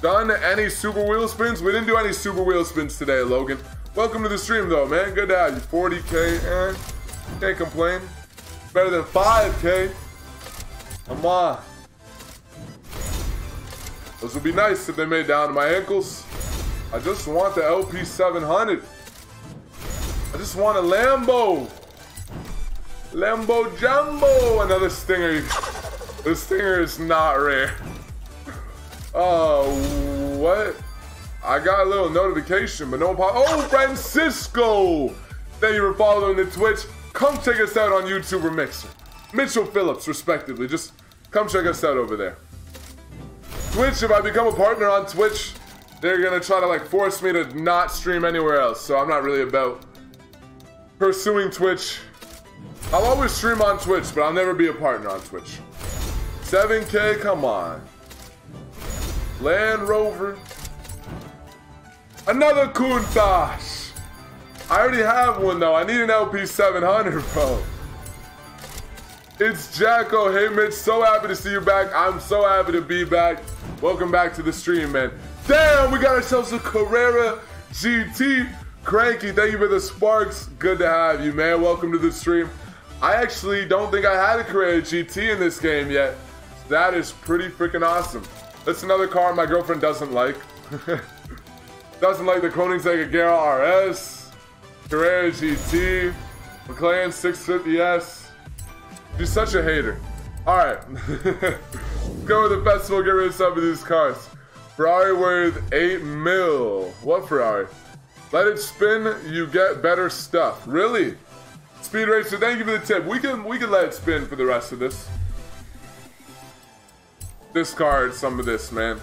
Done any super wheel spins? We didn't do any super wheel spins today, Logan. Welcome to the stream, though, man. Good to have you. 40K, and can't complain. Better than 5K. Come on. Those would be nice if they made down to my ankles. I just want the LP 700. I just want a Lambo. Lambo Jumbo. Another Stinger. This Stinger is not rare. Oh, what? I got a little notification, but no one Oh, Francisco! Thank you for following the Twitch. Come check us out on YouTube or Mixer. Mitchell Phillips, respectively. Just come check us out over there. Twitch, if I become a partner on Twitch, they're gonna try to like force me to not stream anywhere else. So I'm not really about pursuing Twitch. I'll always stream on Twitch, but I'll never be a partner on Twitch. 7K, come on. Land Rover. Another Countach. I already have one though. I need an LP700, bro. It's Jacko. Hey, Mitch. So happy to see you back. I'm so happy to be back. Welcome back to the stream, man. Damn, we got ourselves a Carrera GT. Cranky, thank you for the sparks. Good to have you, man. Welcome to the stream. I actually don't think I had a Carrera GT in this game yet. That is pretty freaking awesome. That's another car my girlfriend doesn't like. doesn't like the Koenigsegg Agera RS, Carrera GT, McLaren 650S. She's such a hater. Alright. Go to the festival, get rid of some of these cars. Ferrari worth 8 mil. What Ferrari? Let it spin, you get better stuff. Really? Speed Racer, thank you for the tip. We can we can let it spin for the rest of this. Discard some of this, man.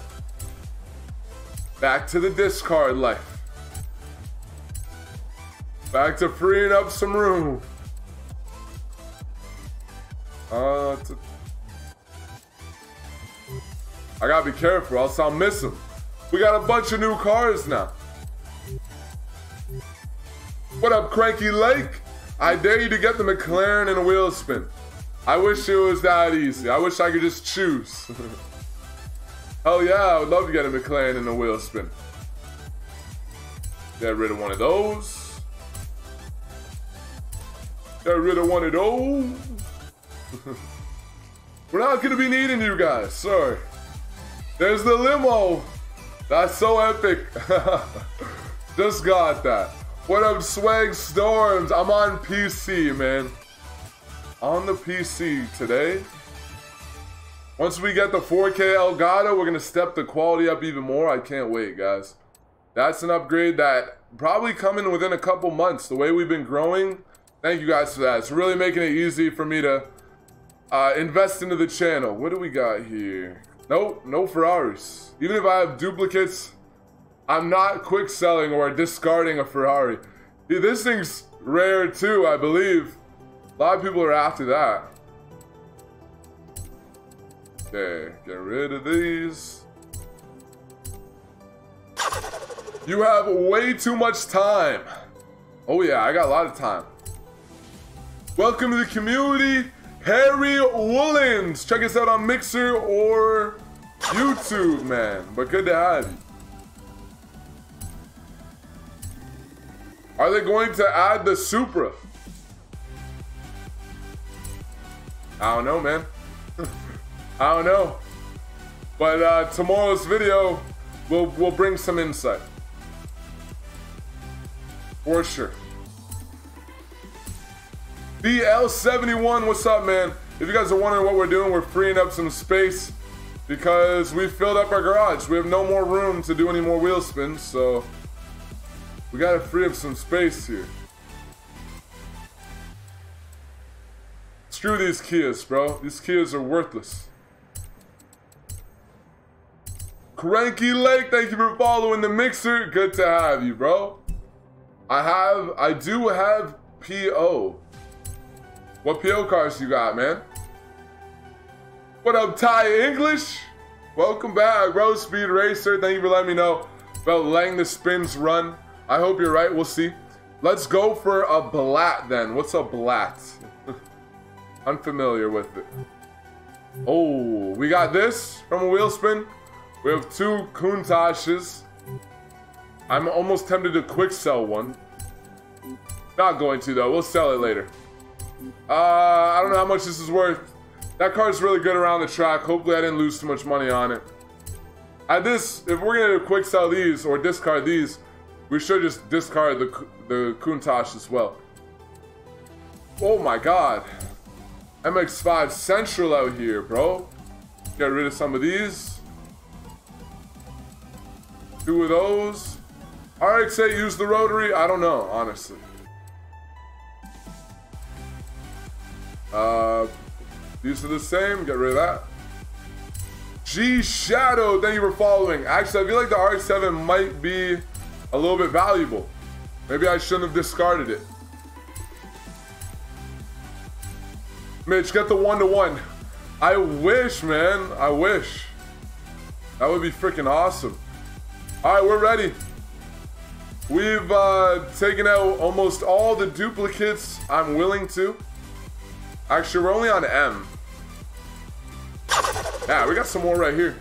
Back to the discard life. Back to freeing up some room. Uh, I gotta be careful, else I'll miss them. We got a bunch of new cars now. What up, Cranky Lake? I dare you to get the McLaren in a wheel spin. I wish it was that easy. I wish I could just choose. Hell yeah, I would love to get a McLaren in a wheel spin. Get rid of one of those. Get rid of one of those. We're not gonna be needing you guys, sorry. There's the limo. That's so epic. Just got that. What up, Swag Storms? I'm on PC, man. On the PC today. Once we get the 4K Elgato, we're gonna step the quality up even more. I can't wait, guys. That's an upgrade that probably coming within a couple months. The way we've been growing, thank you guys for that. It's really making it easy for me to uh, invest into the channel. What do we got here? Nope, no Ferraris. Even if I have duplicates, I'm not quick selling or discarding a Ferrari. this thing's rare too, I believe. A lot of people are after that. Okay, get rid of these. You have way too much time. Oh yeah, I got a lot of time. Welcome to the community. Harry Woolens. Check us out on Mixer or YouTube, man. But good to have you. Are they going to add the Supra? I don't know, man. I don't know. But uh, tomorrow's video will will bring some insight. For sure. BL71, what's up, man? If you guys are wondering what we're doing, we're freeing up some space because we filled up our garage. We have no more room to do any more wheel spins, so we gotta free up some space here. Screw these Kias, bro. These Kias are worthless. Cranky Lake, thank you for following the mixer. Good to have you, bro. I have, I do have PO. What PO cards you got, man? What up, Ty English? Welcome back, Road Speed Racer. Thank you for letting me know about letting the spins run. I hope you're right. We'll see. Let's go for a Blat then. What's a Blat? Unfamiliar with it. Oh, we got this from a wheel spin. We have two Countaches. I'm almost tempted to quick sell one. Not going to though. We'll sell it later. Uh, I don't know how much this is worth. That car's really good around the track. Hopefully I didn't lose too much money on it. At this, if we're gonna quick sell these or discard these, we should just discard the the Countach as well. Oh my god. MX-5 Central out here, bro. Get rid of some of these. Two of those. RX-8 use the rotary? I don't know, honestly. Uh, these are the same. Get rid of that. G Shadow, thank you for following. Actually, I feel like the RX-7 might be a little bit valuable. Maybe I shouldn't have discarded it. Mitch, get the one to one. I wish, man. I wish. That would be freaking awesome. All right, we're ready. We've uh, taken out almost all the duplicates I'm willing to. Actually, we're only on M. Yeah, we got some more right here.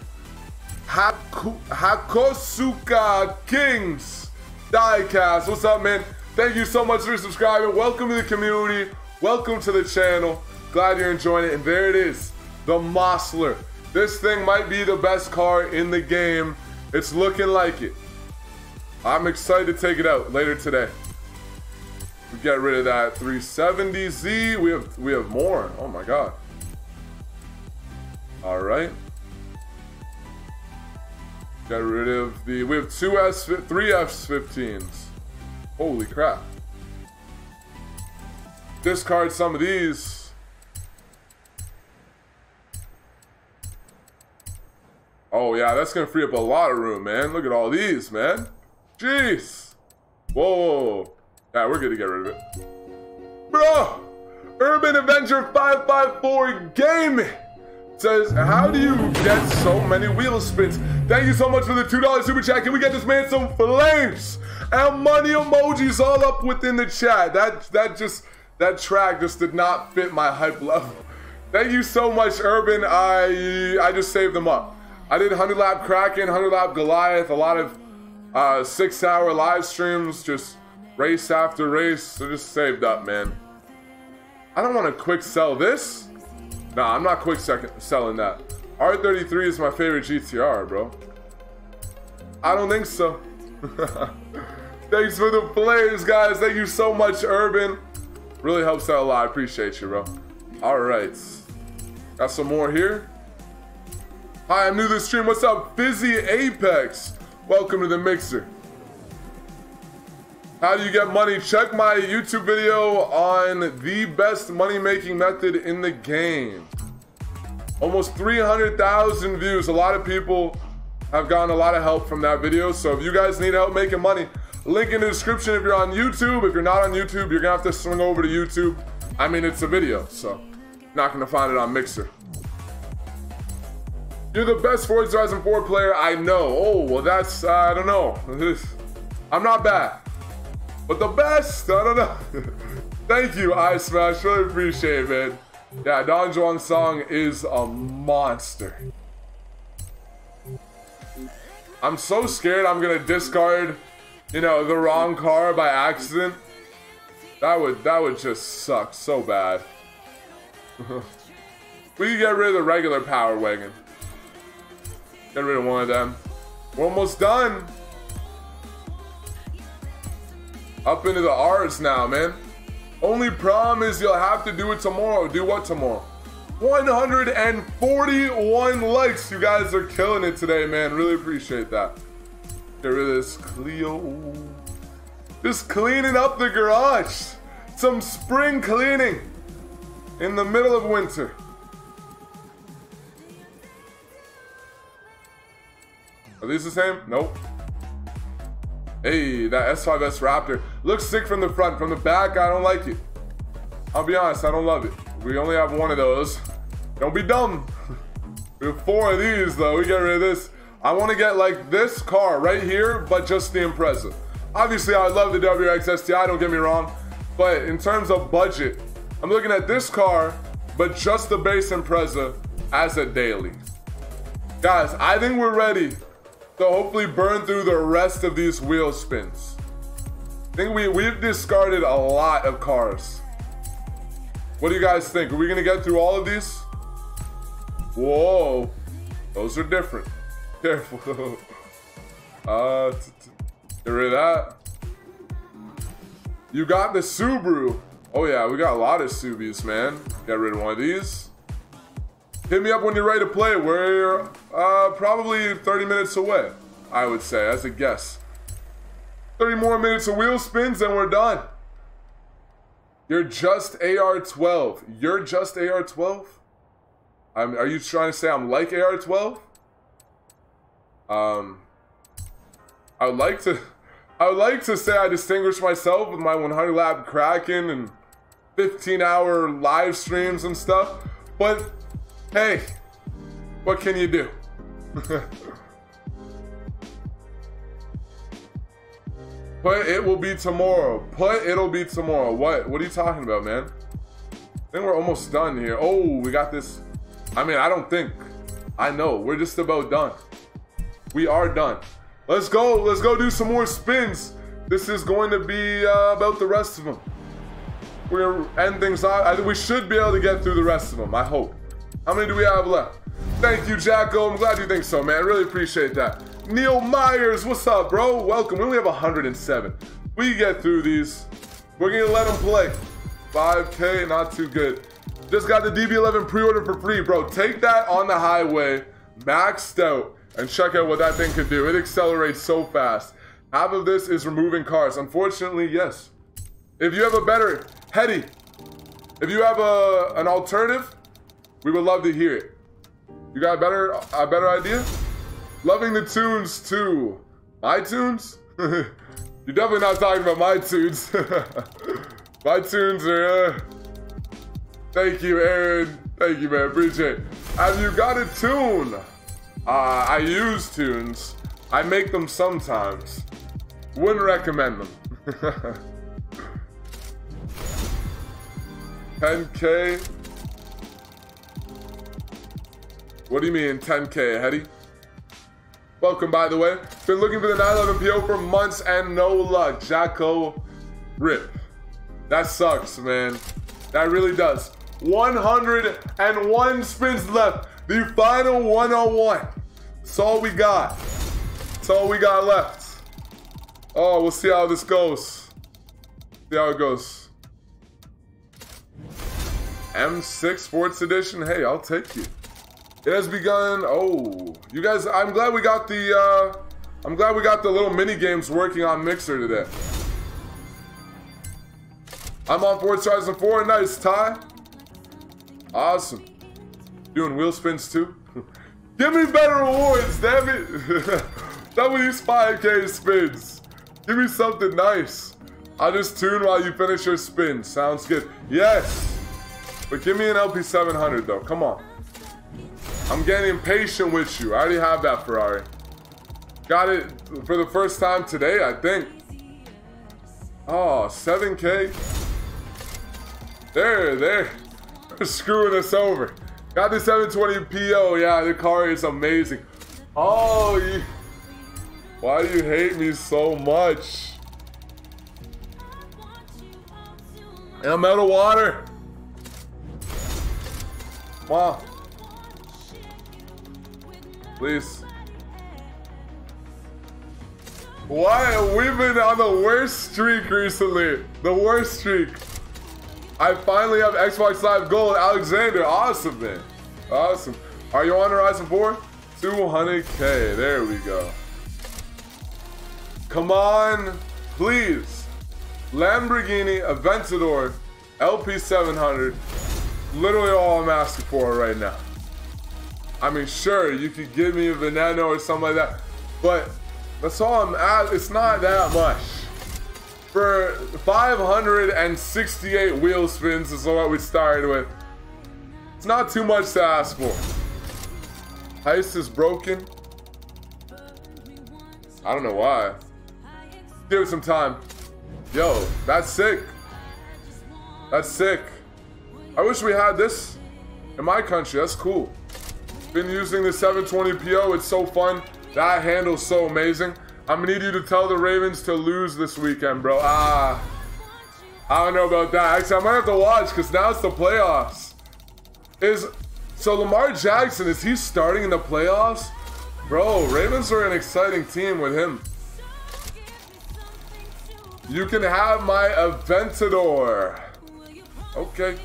Haku Hakosuka Kings Diecast. What's up, man? Thank you so much for subscribing. Welcome to the community. Welcome to the channel. Glad you're enjoying it. And there it is, the Mosler. This thing might be the best car in the game. It's looking like it. I'm excited to take it out later today. We get rid of that 370Z. We have we have more. Oh my god. All right. Get rid of the. We have two S, three F15s. Holy crap. Discard some of these. Oh yeah, that's gonna free up a lot of room, man. Look at all these, man. Jeez. Whoa. Yeah, we're gonna get rid of it. Bro! Urban Avenger 554 Gaming says, How do you get so many wheel spins? Thank you so much for the $2 super chat. Can we get this man some flames and money emojis all up within the chat? That that just that track just did not fit my hype level. Thank you so much, Urban. I I just saved them up. I did 100 lap Kraken, 100 lap Goliath, a lot of uh, six hour live streams, just race after race. So just saved up, man. I don't want to quick sell this. Nah, I'm not quick second selling that. R33 is my favorite GTR, bro. I don't think so. Thanks for the plays, guys. Thank you so much, Urban. Really helps out a lot. I appreciate you, bro. All right. Got some more here. Hi, I'm new to the stream. What's up, Fizzy Apex? Welcome to the mixer. How do you get money? Check my YouTube video on the best money making method in the game. Almost 300,000 views. A lot of people have gotten a lot of help from that video. So if you guys need help making money, link in the description if you're on YouTube. If you're not on YouTube, you're gonna have to swing over to YouTube. I mean, it's a video, so not gonna find it on Mixer. You're the best Forza Horizon 4 player I know. Oh, well, that's, uh, I don't know. I'm not bad. But the best, I don't know. Thank you, I Smash. Really appreciate it, man. Yeah, Don Juan Song is a monster. I'm so scared I'm gonna discard, you know, the wrong car by accident. That would that would just suck so bad. we can get rid of the regular power wagon. Get rid of one of them. We're almost done. Up into the R's now, man. Only problem is you'll have to do it tomorrow. Do what tomorrow? 141 likes. You guys are killing it today, man. Really appreciate that. Get rid of this Clio. Just cleaning up the garage. Some spring cleaning in the middle of winter. Are these the same? Nope. Hey, that S5S Raptor. Looks sick from the front. From the back, I don't like it. I'll be honest, I don't love it. We only have one of those. Don't be dumb. we have four of these, though. We get rid of this. I want to get like this car right here, but just the Impreza. Obviously, I love the WRX STI, don't get me wrong. But in terms of budget, I'm looking at this car, but just the base Impreza as a daily. Guys, I think we're ready to hopefully burn through the rest of these wheel spins. I think we, we've discarded a lot of cars. What do you guys think? Are we gonna get through all of these? Whoa, those are different. Careful. uh, get rid of that. You got the Subaru. Oh yeah, we got a lot of Subies, man. Get rid of one of these. Hit me up when you're ready to play. We're uh, probably 30 minutes away. I would say, as a guess. 30 more minutes of wheel spins and we're done. You're just AR12. You're just AR12? I'm, are you trying to say I'm like AR12? Um, I would like to, I would like to say I distinguish myself with my 100 lap Kraken and 15 hour live streams and stuff. But hey, what can you do? Put it will be tomorrow. Put it'll be tomorrow. What? What are you talking about, man? I think we're almost done here. Oh, we got this. I mean, I don't think. I know. We're just about done. We are done. Let's go. Let's go do some more spins. This is going to be uh, about the rest of them. We're gonna end things off. I think we should be able to get through the rest of them. I hope. How many do we have left? Thank you, Jacko. I'm glad you think so, man. Really appreciate that. Neil Myers, what's up, bro? Welcome. We only have 107. We get through these. We're gonna let them play. 5K, not too good. Just got the DB11 pre-order for free, bro. Take that on the highway, maxed out, and check out what that thing can do. It accelerates so fast. Half of this is removing cars. Unfortunately, yes. If you have a better, Hetty, if you have a an alternative, we would love to hear it. You got a better a better idea? Loving the tunes too. My tunes? You're definitely not talking about my tunes. my tunes are. Uh... Thank you, Aaron. Thank you, man. Appreciate it. Have you got a tune? Uh, I use tunes. I make them sometimes. Wouldn't recommend them. 10k. What do you mean 10k, Hetty? Welcome, by the way. Been looking for the 911 PO for months and no luck. Jacko, rip. That sucks, man. That really does. 101 spins left. The final 101. That's all we got. That's all we got left. Oh, we'll see how this goes. See how it goes. M6 Sports Edition. Hey, I'll take you. It has begun. Oh, you guys, I'm glad we got the, uh, I'm glad we got the little mini games working on Mixer today. I'm on Forza Horizon 4. Nice, Ty. Awesome. Doing wheel spins too? Give me better rewards, damn it. Some of these 5k spins. Give me something nice. I'll just tune while you finish your spin. Sounds good. Yes. But give me an LP700 though. Come on. I'm getting impatient with you. I already have that Ferrari. Got it for the first time today, I think. Oh, 7K. There, there. Screwing us over. Got the 720 PO. Yeah, the car is amazing. Oh, you, why do you hate me so much? And I'm out of water. Wow. Please. Why? We've been on the worst streak recently. The worst streak. I finally have Xbox Live Gold. Alexander, awesome, man. Awesome. Are you on Horizon 4? 200k. There we go. Come on, please. Lamborghini Aventador LP700. Literally all I'm asking for right now. I mean, sure, you could give me a Veneno or something like that, but that's all I'm at. It's not that much. For 568 wheel spins is what we started with. It's not too much to ask for. Heist is broken. I don't know why. Give it some time. Yo, that's sick. That's sick. I wish we had this in my country. That's cool. Been using the 720 PO. It's so fun. That handle's so amazing. I'm gonna need you to tell the Ravens to lose this weekend, bro. Ah, I don't know about that. Actually, I might have to watch because now it's the playoffs. Is so Lamar Jackson is he starting in the playoffs? Bro, Ravens are an exciting team with him. You can have my Aventador. Okay.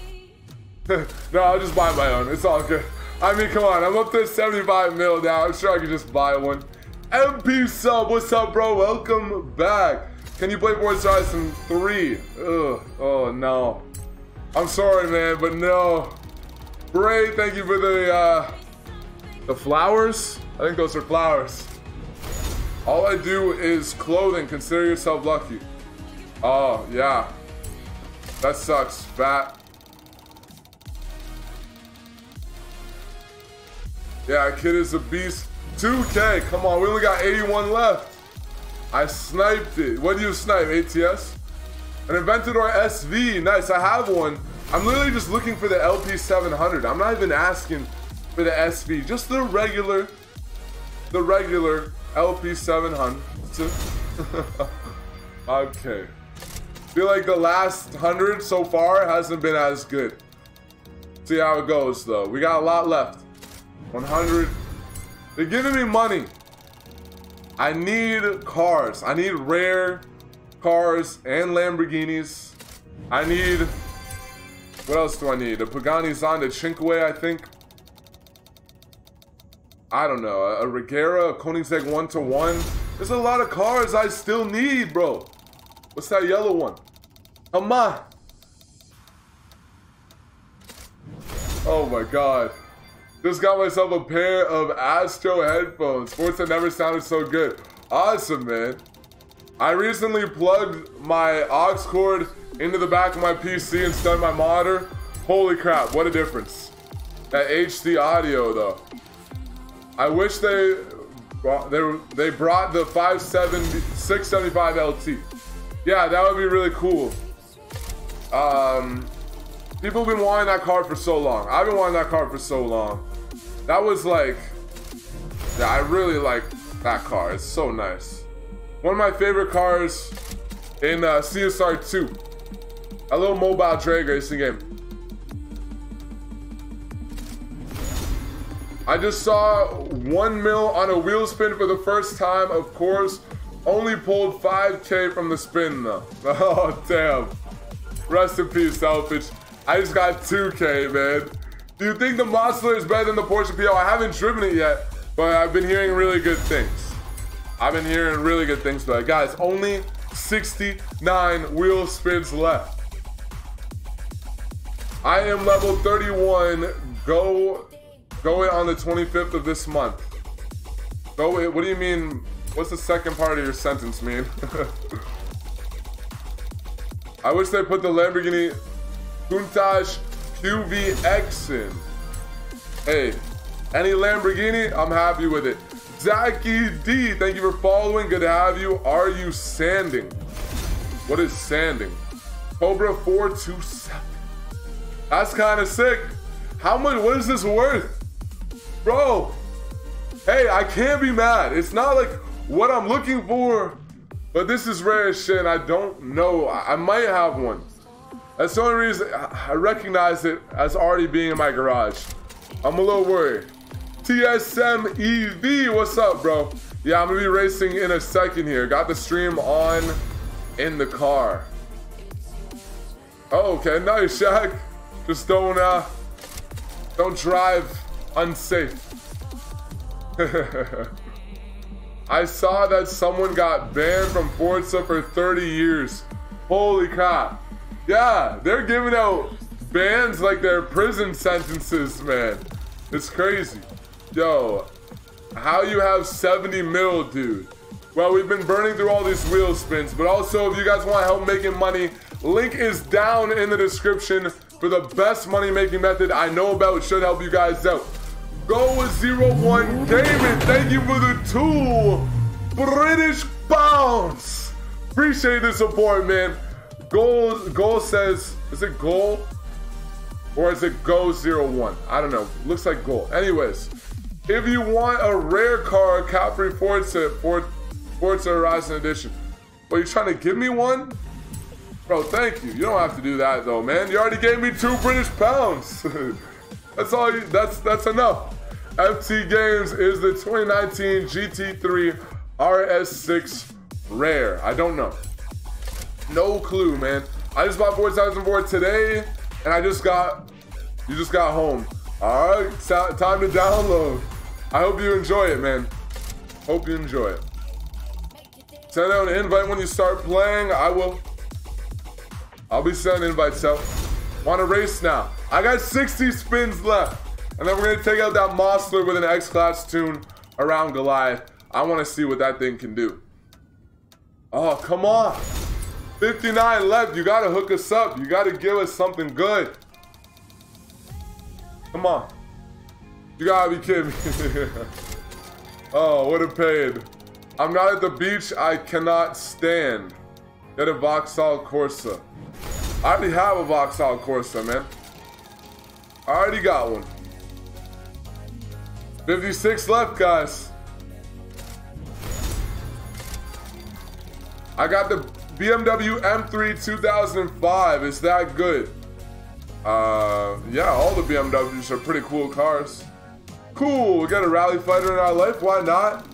no, I'll just buy my own. It's all good. I mean, come on. I'm up to 75 mil now. I'm sure I could just buy one. MP sub, what's up, bro? Welcome back. Can you play Forza Horizon 3? Ugh, oh no. I'm sorry, man, but no. Bray, thank you for the, uh, the flowers? I think those are flowers. All I do is clothing. Consider yourself lucky. Oh, yeah. That sucks. Fat. Yeah, kid is a beast. 2K. Come on, we only got 81 left. I sniped it. What do you snipe? ATS? An Aventador SV. Nice, I have one. I'm literally just looking for the LP700. I'm not even asking for the SV. Just the regular, the regular LP700. okay. Feel like the last 100 so far hasn't been as good. See how it goes, though. We got a lot left. 100. They're giving me money. I need cars. I need rare cars and Lamborghinis. I need... What else do I need? A Pagani Zonda Cinque, I think. I don't know. A, Regera, a Koenigsegg 1 to 1. There's a lot of cars I still need, bro. What's that yellow one? Come on. Oh my god. Just got myself a pair of Astro headphones. Sports that never sounded so good. Awesome, man. I recently plugged my aux cord into the back of my PC and started my monitor. Holy crap, what a difference. That HD audio, though. I wish they they they brought the 570 675 LT. Yeah, that would be really cool. Um, people have been wanting that card for so long. I've been wanting that card for so long. That was like, yeah, I really like that car. It's so nice. One of my favorite cars in uh, CSR 2. A little mobile drag racing game. I just saw one mil on a wheel spin for the first time. Of course, only pulled 5k from the spin though. Oh, damn. Rest in peace, Selfish. I just got 2k, man. Do you think the Monster is better than the Porsche PO? I haven't driven it yet, but I've been hearing really good things. I've been hearing really good things about it. Guys, only 69 wheel spins left. I am level 31. Go, go it on the 25th of this month. Go it. What do you mean? What's the second part of your sentence mean? I wish they put the Lamborghini Countach QVX in. Hey, any Lamborghini, I'm happy with it. Zachy D, thank you for following. Good to have you. Are you sanding? What is sanding? Cobra 427. That's kind of sick. How much, what is this worth? Bro, hey, I can't be mad. It's not like what I'm looking for, but this is rare shit and I don't know. I, I might have one. That's the only reason I recognize it as already being in my garage. I'm a little worried. TSM EV, what's up, bro? Yeah, I'm gonna be racing in a second here. Got the stream on in the car. Oh, okay, nice, Shaq. Just don't, uh, don't drive unsafe. I saw that someone got banned from Forza for 30 years. Holy crap. Yeah, they're giving out bans like their prison sentences, man. It's crazy. Yo, how you have 70 mil, dude? Well, we've been burning through all these wheel spins, but also if you guys want help making money, link is down in the description for the best money making method I know about should help you guys out. Go with Zero One Gaming. Thank you for the two British pounds. Appreciate the support, man. Goal goal says is it goal or is it go zero one? I don't know. Looks like goal. Anyways, if you want a rare card, Capri Forza Forza Horizon Edition, but you're trying to give me one, bro. Thank you. You don't have to do that though, man. You already gave me two British pounds. that's all. You, that's that's enough. FT Games is the 2019 GT3 RS6 Rare. I don't know. No clue, man. I just bought 4004 today, and I just got, you just got home. All right, time to download. I hope you enjoy it, man. Hope you enjoy it. Send out an invite when you start playing. I will. I'll be sending invites out. Want to race now? I got 60 spins left. And then we're going to take out that Monster with an X-Class tune around Goliath. I want to see what that thing can do. Oh, come on. 59 left. You got to hook us up. You got to give us something good. Come on. You got to be kidding me. oh, what a pain. I'm not at the beach. I cannot stand. Get a Vauxhall Corsa. I already have a Vauxhall Corsa, man. I already got one. 56 left, guys. I got the BMW M3 2005. Is that good? Uh, yeah, all the BMWs are pretty cool cars. Cool, we got a rally fighter in our life. Why not?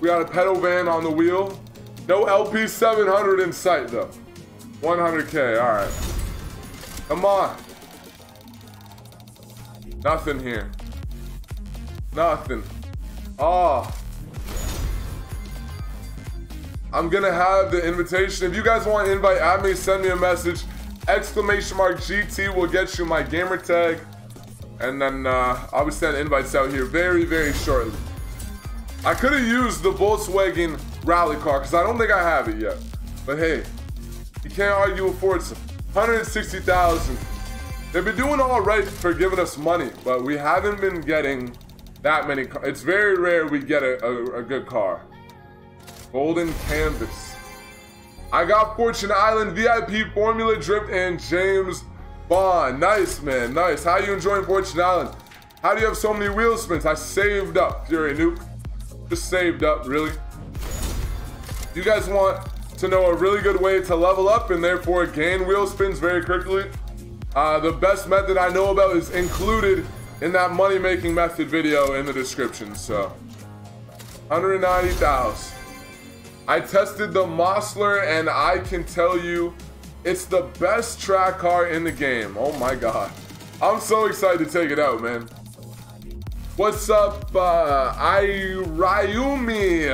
We got a pedal van on the wheel. No LP 700 in sight though. 100k. All right. Come on. Nothing here. Nothing. Oh. I'm gonna have the invitation. If you guys want to invite at me, send me a message. Exclamation mark GT will get you my gamer tag. And then uh, I'll be sending invites out here very, very shortly. I could have used the Volkswagen rally car because I don't think I have it yet. But hey, you can't argue with Forza. 160,000. They've been doing all right for giving us money, but we haven't been getting that many. Cars. It's very rare we get a, a, a good car. Golden Canvas. I got Fortune Island VIP Formula Drift and James Bond. Nice, man. Nice. How you enjoying Fortune Island? How do you have so many wheel spins? I saved up, Fury Nuke. Just saved up, really. You guys want to know a really good way to level up and therefore gain wheel spins very quickly, uh, the best method I know about is included in that money making method video in the description. So, 190,000. I tested the Mosler and I can tell you it's the best track car in the game. Oh my god. I'm so excited to take it out, man. What's up, uh, Ryumi?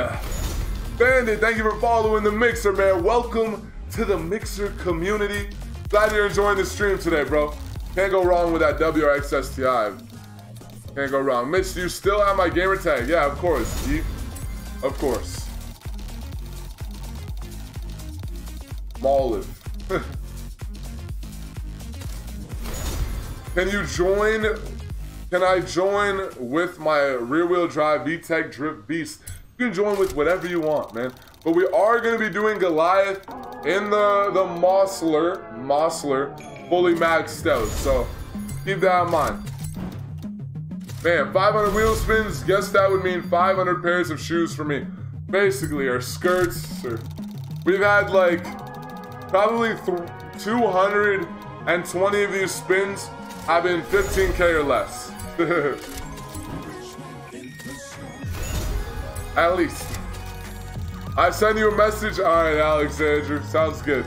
Bandit, thank you for following the Mixer, man. Welcome to the Mixer community. Glad you're enjoying the stream today, bro. Can't go wrong with that WRX STI. Can't go wrong. Mitch, do you still have my gamer tag? Yeah, of course. Of course. Olive. Can you join? Can I join with my rear wheel drive VTEC Drift Beast? You can join with whatever you want, man. But we are going to be doing Goliath in the, the Mosler, Mosler fully maxed out. So keep that in mind. Man, 500 wheel spins, guess that would mean 500 pairs of shoes for me. Basically, or skirts, or... We've had like probably 220 of these spins have been 15k or less. At least. I send you a message. All right, Alexandra. Sounds good.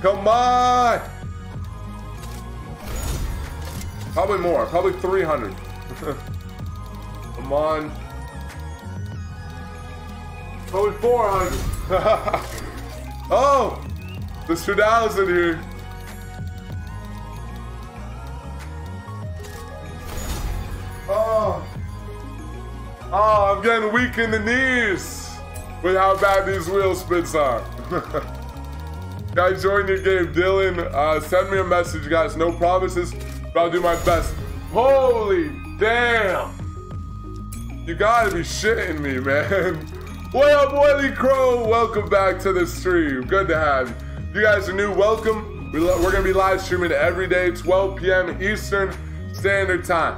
Come on. Probably more. Probably 300. Come on. Probably 400. oh, the Stradale's in here. Oh. Oh, I'm getting weak in the knees with how bad these wheel spins are. guys, join your game. Dylan, uh, send me a message, guys. No promises, but I'll do my best. Holy damn. You gotta be shitting me, man. What up, Wiley Crow? Welcome back to the stream. Good to have you. You guys are new, welcome. We're gonna be live streaming every day, 12 p.m. Eastern Standard Time.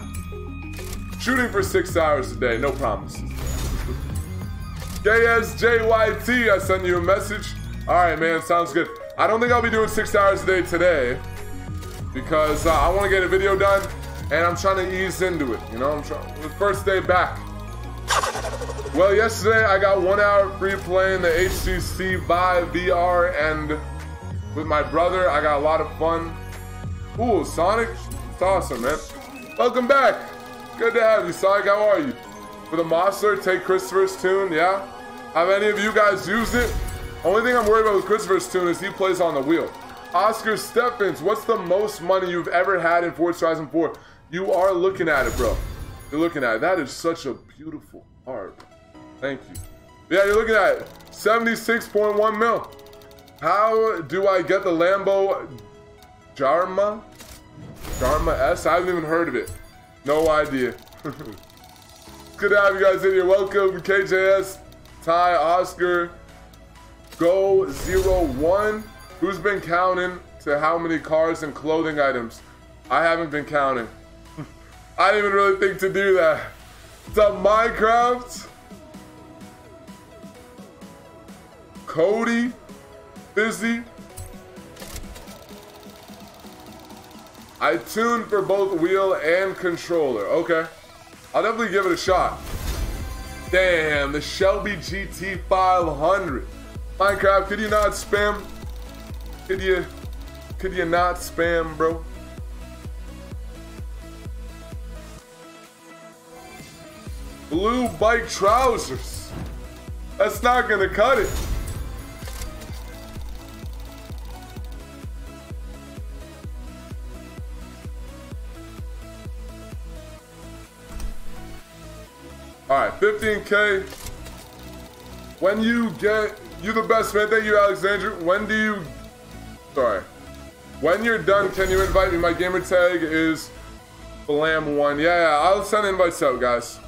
Shooting for six hours a day, no promises. KSJYT, I sent you a message. All right, man, sounds good. I don't think I'll be doing six hours a day today because uh, I want to get a video done and I'm trying to ease into it. You know, I'm trying. The first day back. Well, yesterday I got one hour free playing the HTC Vive VR and with my brother, I got a lot of fun. Ooh, Sonic, it's awesome, man. Welcome back. Good to have you, Sonic. How are you? For the monster, take Christopher's tune, yeah? Have any of you guys used it? Only thing I'm worried about with Christopher's tune is he plays on the wheel. Oscar Steffens, what's the most money you've ever had in Forza Horizon 4? You are looking at it, bro. You're looking at it. That is such a beautiful art. Thank you. Yeah, you're looking at it. 76.1 mil. How do I get the Lambo Jarma? Jarma S? I haven't even heard of it. No idea. Good to have you guys in here. Welcome, KJS, Ty, Oscar, Go Zero One. Who's been counting to how many cars and clothing items? I haven't been counting. I didn't even really think to do that. What's up, Minecraft? Cody? Busy? I tuned for both wheel and controller. Okay. I'll definitely give it a shot. Damn, the Shelby GT 500. Minecraft, could you not spam? Could you, could you not spam, bro? Blue bike trousers. That's not gonna cut it. All right, 15K. When you get, you the best man. Thank you, Alexandra. When do you, sorry. When you're done, can you invite me? My gamer tag is Blam1. Yeah, yeah, I'll send invites out, guys.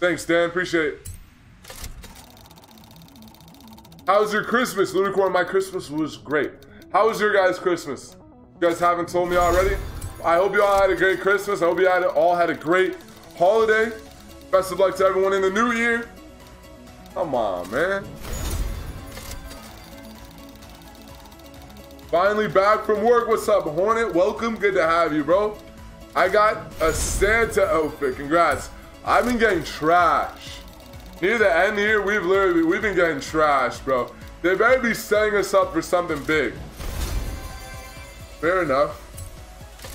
Thanks, Dan. Appreciate it. How was your Christmas, Lunicorn? My Christmas was great. How was your guys' Christmas? You guys haven't told me already? I hope you all had a great Christmas. I hope you all had a great holiday. Best of luck to everyone in the new year. Come on, man. Finally back from work. What's up, Hornet? Welcome. Good to have you, bro. I got a Santa outfit. Congrats. I've been getting trash. Near the end here, we've literally we've been getting trash, bro. They better be setting us up for something big. Fair enough.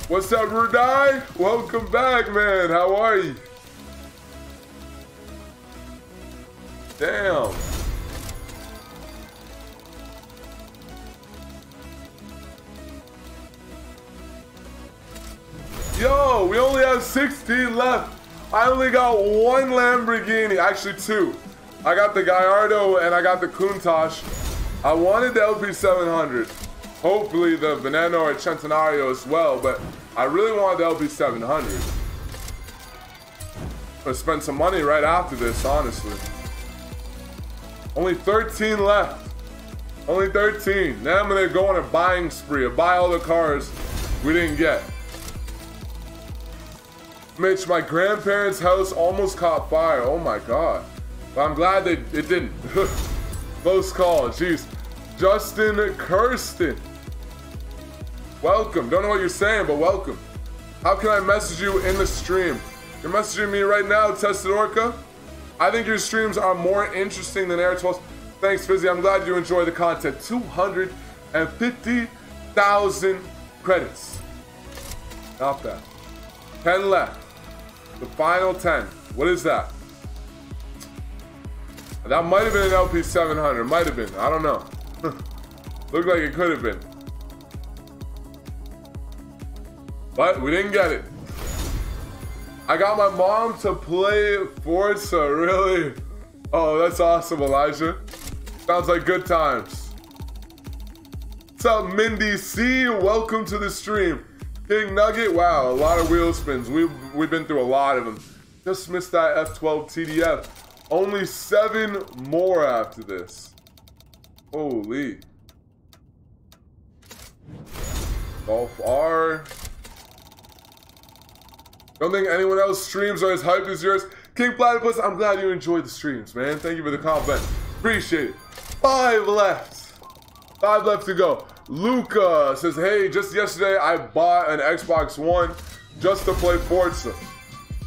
What's up, Rudai? Welcome back, man. How are you? Damn. Yo, we only have 16 left. I only got one Lamborghini, actually two. I got the Gallardo and I got the Countach. I wanted the LP700. Hopefully the Veneno or Centenario as well, but I really wanted the LP700. I spend some money right after this, honestly. Only 13 left. Only 13. Now I'm gonna go on a buying spree, buy all the cars we didn't get. Mitch, my grandparents' house almost caught fire. Oh my god. But I'm glad they it didn't. Close call. Jeez. Justin Kirsten. Welcome. Don't know what you're saying, but welcome. How can I message you in the stream? You're messaging me right now, Tested Orca. I think your streams are more interesting than Air 12. Thanks, Fizzy. I'm glad you enjoy the content. 250,000 credits. Not bad. 10 left. The final 10. What is that? That might have been an LP 700. Might have been. I don't know. Looked like it could have been. But we didn't get it. I got my mom to play Forza, really? Oh, that's awesome, Elijah. Sounds like good times. What's up, Mindy C? Welcome to the stream. King Nugget, wow, a lot of wheel spins. We've, we've been through a lot of them. Just missed that F12 TDF. Only seven more after this. Holy. Golf R. Don't think anyone else streams are as hyped as yours. King Platypus, I'm glad you enjoyed the streams, man. Thank you for the compliment. Appreciate it. Five left. Five left to go. Luca says, hey, just yesterday I bought an Xbox One just to play Forza.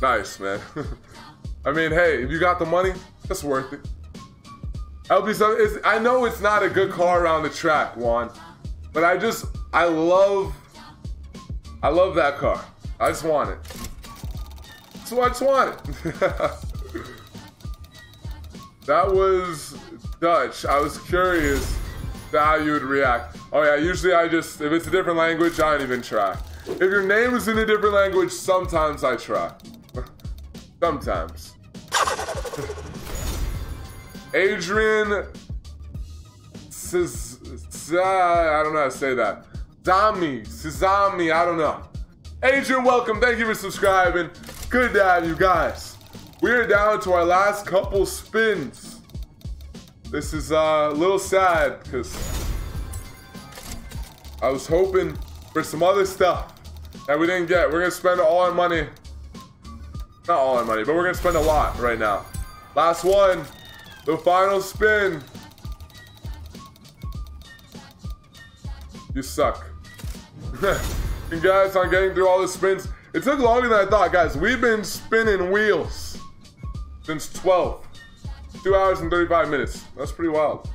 Nice, man. I mean, hey, if you got the money, that's worth it. LB7 is, I know it's not a good car around the track, Juan, but I just, I love, I love that car. I just want it. Want it. That was Dutch. I was curious how you would react. Oh yeah, usually I just, if it's a different language, I don't even try. If your name is in a different language, sometimes I try. sometimes. Adrian Sis, I don't know how to say that. Dami, Sizami, I don't know. Adrian, welcome. Thank you for subscribing. Good to have you guys. We're down to our last couple spins. This is uh, a little sad because I was hoping for some other stuff that we didn't get. We're gonna spend all our money. Not all our money, but we're gonna spend a lot right now. Last one, the final spin. You suck. Congrats on getting through all the spins. It took longer than I thought, guys. We've been spinning wheels since 12. Two hours and 35 minutes. That's pretty wild.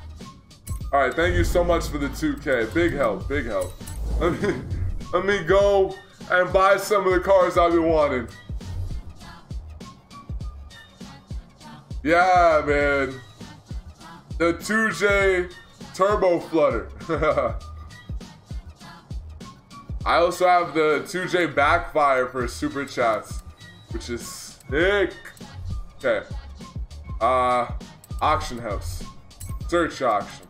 All right, thank you so much for the 2K. Big help, big help. Let me, let me go and buy some of the cars I've been wanting. Yeah, man. The 2J Turbo Flutter. I also have the 2J Backfire for Super Chats, which is sick. Okay. Uh, Auction House. Search auction.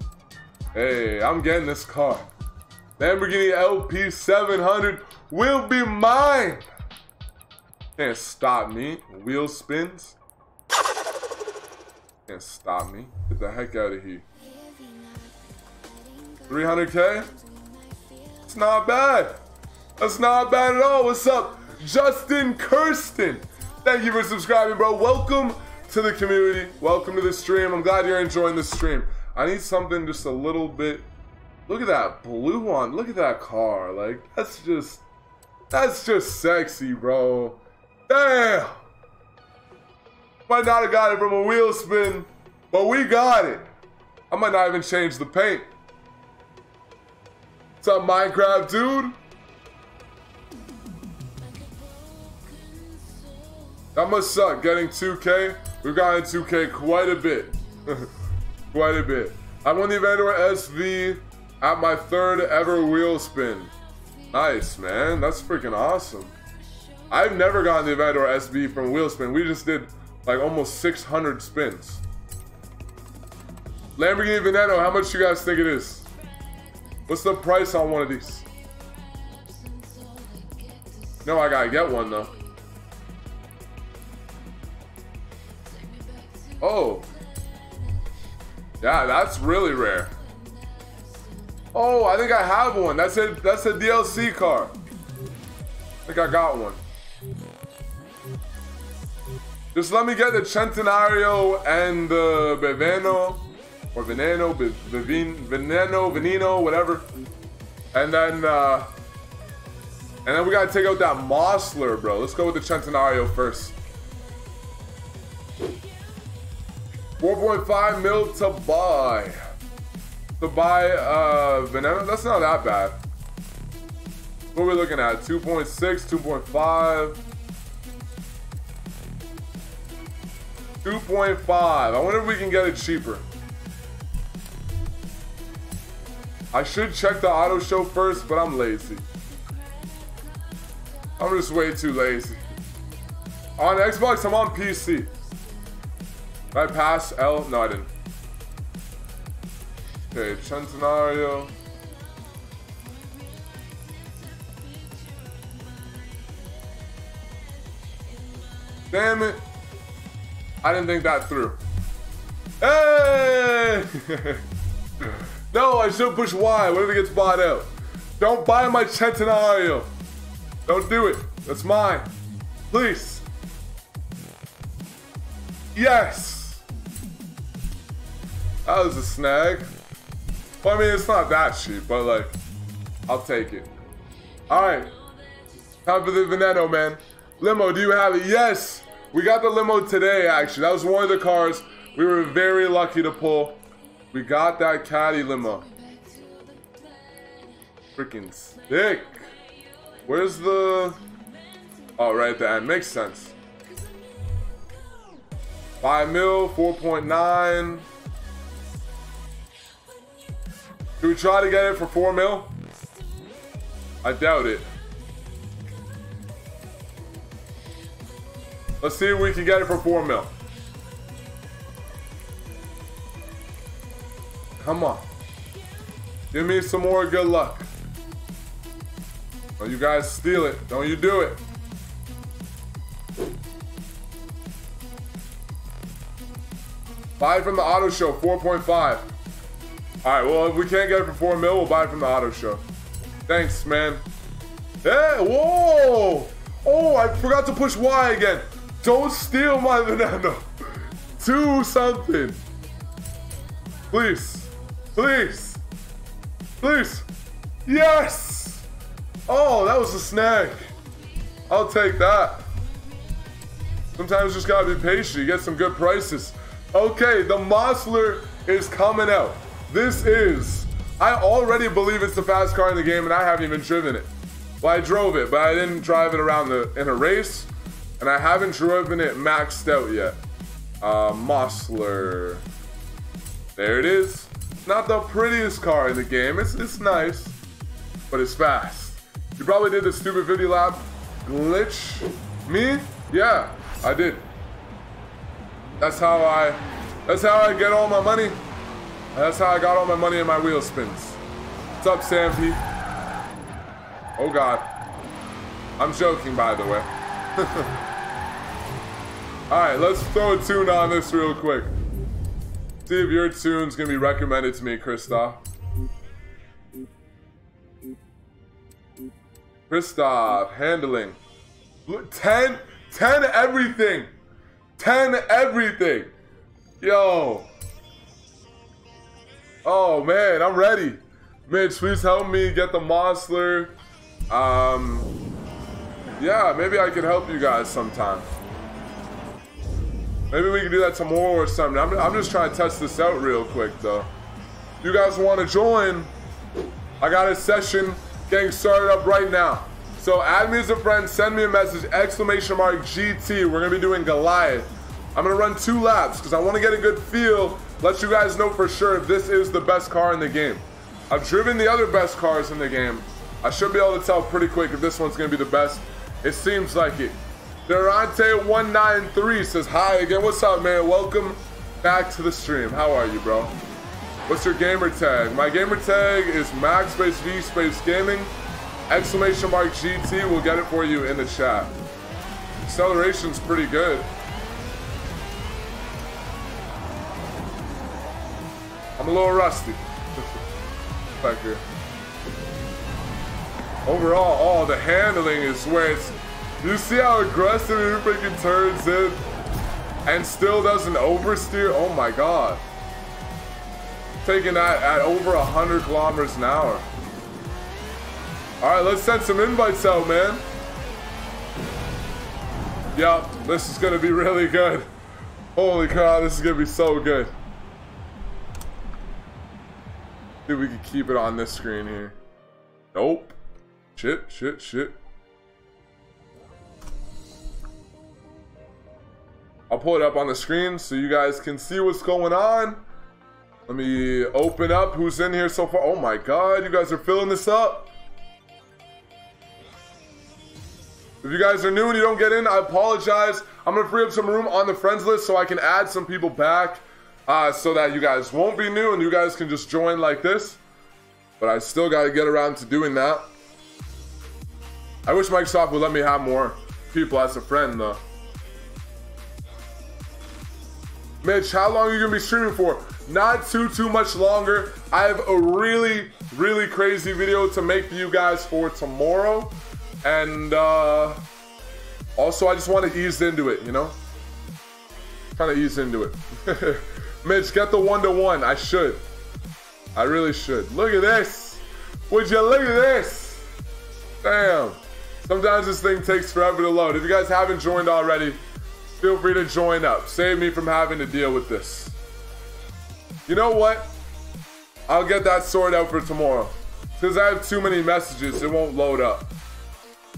Hey, I'm getting this car. Lamborghini LP700 will be mine. Can't stop me. Wheel spins. Can't stop me. Get the heck out of here. 300k? It's not bad. That's not bad at all. What's up, Justin Kirsten? Thank you for subscribing, bro. Welcome to the community. Welcome to the stream. I'm glad you're enjoying the stream. I need something just a little bit. Look at that blue one. Look at that car. Like, that's just. That's just sexy, bro. Damn. Might not have got it from a wheel spin, but we got it. I might not even change the paint. What's up, Minecraft dude? That must suck getting 2K. We've gotten 2K quite a bit. quite a bit. I won the Aventador SV at my third ever wheel spin. Nice, man. That's freaking awesome. I've never gotten the Aventador SV from wheel spin. We just did like almost 600 spins. Lamborghini Veneno, how much you guys think it is? What's the price on one of these? No, I gotta get one though. Oh. Yeah, that's really rare. Oh, I think I have one. That's a that's a DLC car. I think I got one. Just let me get the Centenario and the Beveno or Veneno, Vivin, Veneno, Veneno, whatever. And then, uh, and then we gotta take out that Mosler, bro. Let's go with the Centenario first. 4.5 mil to buy. To buy uh, Veneno, that's not that bad. What are we looking at? 2.6, 2.5. 2.5. I wonder if we can get it cheaper. I should check the auto show first, but I'm lazy. I'm just way too lazy. On Xbox, I'm on PC. Did I pass L? No, I didn't. Okay, Centenario. Damn it. I didn't think that through. Hey! No, I should push Y. What if it gets bought out? Don't buy my Centenario. Don't do it. That's mine. Please. Yes. That was a snag. Well, I mean, it's not that cheap, but like, I'll take it. All right. Time for the Veneno, man. Limo, do you have it? Yes. We got the limo today, actually. That was one of the cars we were very lucky to pull. We got that caddy limo. Freaking sick. Where's the... Oh, right there. Makes sense. 5 mil, 4.9. Do we try to get it for 4 mil? I doubt it. Let's see if we can get it for 4 mil. Come on. Give me some more good luck. Don't you guys steal it. Don't you do it. Buy it from the auto show, 4.5. All right, well, if we can't get it for 4 mil, we'll buy it from the auto show. Thanks, man. Hey, whoa! Oh, I forgot to push Y again. Don't steal my banana. Do something. Please. Please. Please. Yes! Oh, that was a snag. I'll take that. Sometimes you just gotta be patient. You get some good prices. Okay, the Mosler is coming out. This is, I already believe it's the fast car in the game and I haven't even driven it. Well, I drove it, but I didn't drive it around the in a race. And I haven't driven it maxed out yet. Uh, Mosler. There it is. Not the prettiest car in the game. It's, it's nice, but it's fast. You probably did the stupid video lab glitch. Me? Yeah, I did. That's how I, that's how I get all my money. That's how I got all my money in my wheel spins. What's up, Sampy? Oh God. I'm joking, by the way. all right, let's throw a tune on this real quick. See if your tune's gonna be recommended to me, Kristoff. Kristoff, handling. 10, 10 everything. 10 everything. Yo. Oh man, I'm ready. Mitch, please help me get the monster. Um, yeah, maybe I can help you guys sometime. Maybe we can do that tomorrow or something. I'm, I'm just trying to test this out real quick though. You guys want to join? I got a session getting started up right now. So add me as a friend, send me a message, exclamation mark GT. We're gonna be doing Goliath. I'm gonna run two laps because I want to get a good feel, let you guys know for sure if this is the best car in the game. I've driven the other best cars in the game. I should be able to tell pretty quick if this one's gonna be the best. It seems like it. Durante193 says hi again. What's up, man? Welcome back to the stream. How are you, bro? What's your gamer tag? My gamer tag is Mack Space V Space Gaming. Exclamation mark GT We'll get it for you in the chat. Acceleration's pretty good. I'm a little rusty. Back here. Overall, oh, the handling is where it's. You see how aggressive he freaking turns in and still doesn't oversteer? Oh my god. Taking that at over 100 kilometers an hour. Alright, let's send some invites out, man. Yep, this is gonna be really good. Holy cow, this is gonna be so good. If we can keep it on this screen here. Nope. Shit, shit, shit. I'll pull it up on the screen so you guys can see what's going on. Let me open up who's in here so far. Oh my god, you guys are filling this up. If you guys are new and you don't get in, I apologize. I'm gonna free up some room on the friends list so I can add some people back uh, so that you guys won't be new and you guys can just join like this. But I still gotta get around to doing that. I wish Microsoft would let me have more people as a friend though. Mitch, how long are you gonna be streaming for? Not too, too much longer. I have a really, really crazy video to make for you guys for tomorrow. And uh, also, I just want to ease into it, you know? Kind of ease into it. Mitch, get the one to one. I should. I really should. Look at this. Would you look at this? Damn. Sometimes this thing takes forever to load. If you guys haven't joined already, feel free to join up. Save me from having to deal with this. You know what? I'll get that sorted out for tomorrow. Since I have too many messages, it won't load up.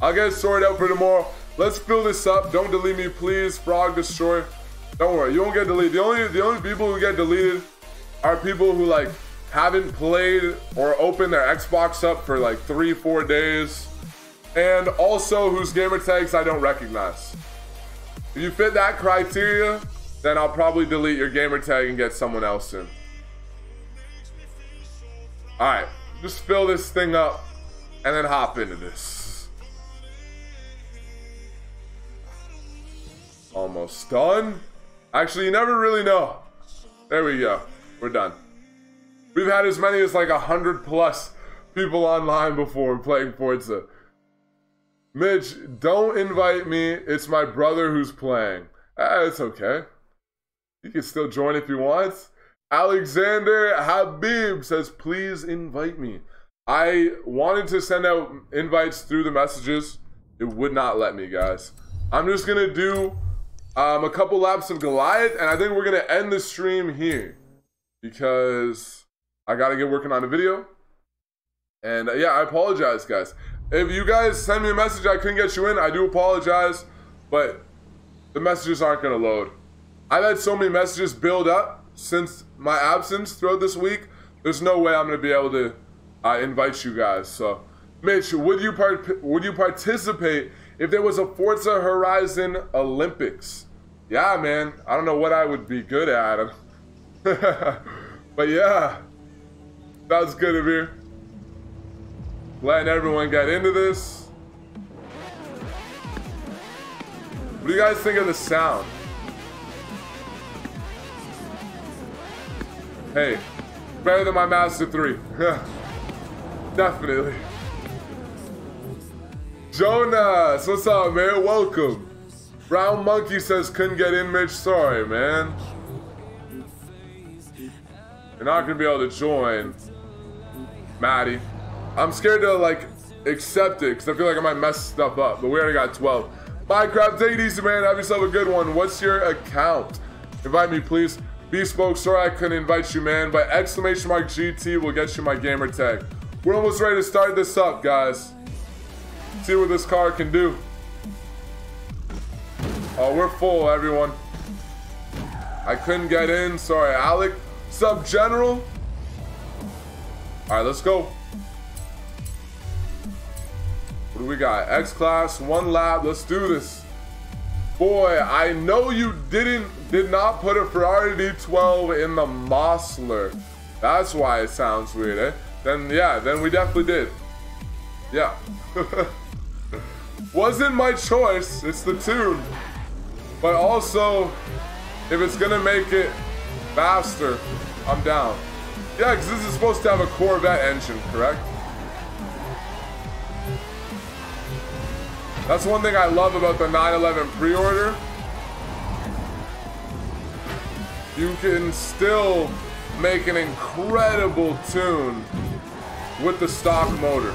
I'll get it sorted out for tomorrow. Let's fill this up. Don't delete me, please. Frog Destroyer. Don't worry, you won't get deleted. The only the only people who get deleted are people who like haven't played or opened their Xbox up for like three, four days, and also whose gamer tags I don't recognize. If you fit that criteria, then I'll probably delete your gamer tag and get someone else in. Alright, just fill this thing up and then hop into this. Almost done. Actually, you never really know. There we go. We're done. We've had as many as like a hundred plus people online before playing Forza. Mitch, don't invite me. It's my brother who's playing. Ah, it's okay. You can still join if you want. Alexander Habib says, please invite me. I wanted to send out invites through the messages. It would not let me, guys. I'm just going to do um, a couple laps of Goliath, and I think we're going to end the stream here because I got to get working on a video. And uh, yeah, I apologize, guys. If you guys send me a message, I couldn't get you in. I do apologize, but the messages aren't going to load. I've had so many messages build up since my absence throughout this week. There's no way I'm going to be able to uh, invite you guys. So, Mitch, would you part- would you participate if there was a Forza Horizon Olympics? Yeah, man. I don't know what I would be good at. but yeah, that was good of you letting everyone get into this. What do you guys think of the sound? Hey, better than my Master 3. Definitely. Jonas, what's up, man? Welcome. Brown Monkey says couldn't get in, Mitch. Sorry, man. You're not gonna be able to join. Maddie. I'm scared to like accept it because I feel like I might mess stuff up. But we already got 12. Minecraft, take it easy, man. Have yourself a good one. What's your account? Invite me, please. Bespoke, sorry I couldn't invite you, man. But exclamation mark GT will get you my gamer tag. We're almost ready to start this up, guys. See what this car can do. Oh, we're full, everyone. I couldn't get in. Sorry, Alec. Sub General. All right, let's go. What do we got? X class, one lap. Let's do this. Boy, I know you didn't did not put a Ferrari V12 in the Mosler. That's why it sounds weird, eh? Then yeah, then we definitely did. Yeah. Wasn't my choice. It's the tune. But also, if it's gonna make it faster, I'm down. Yeah, because this is supposed to have a Corvette engine, correct? That's one thing I love about the 911 pre-order. You can still make an incredible tune with the stock motor.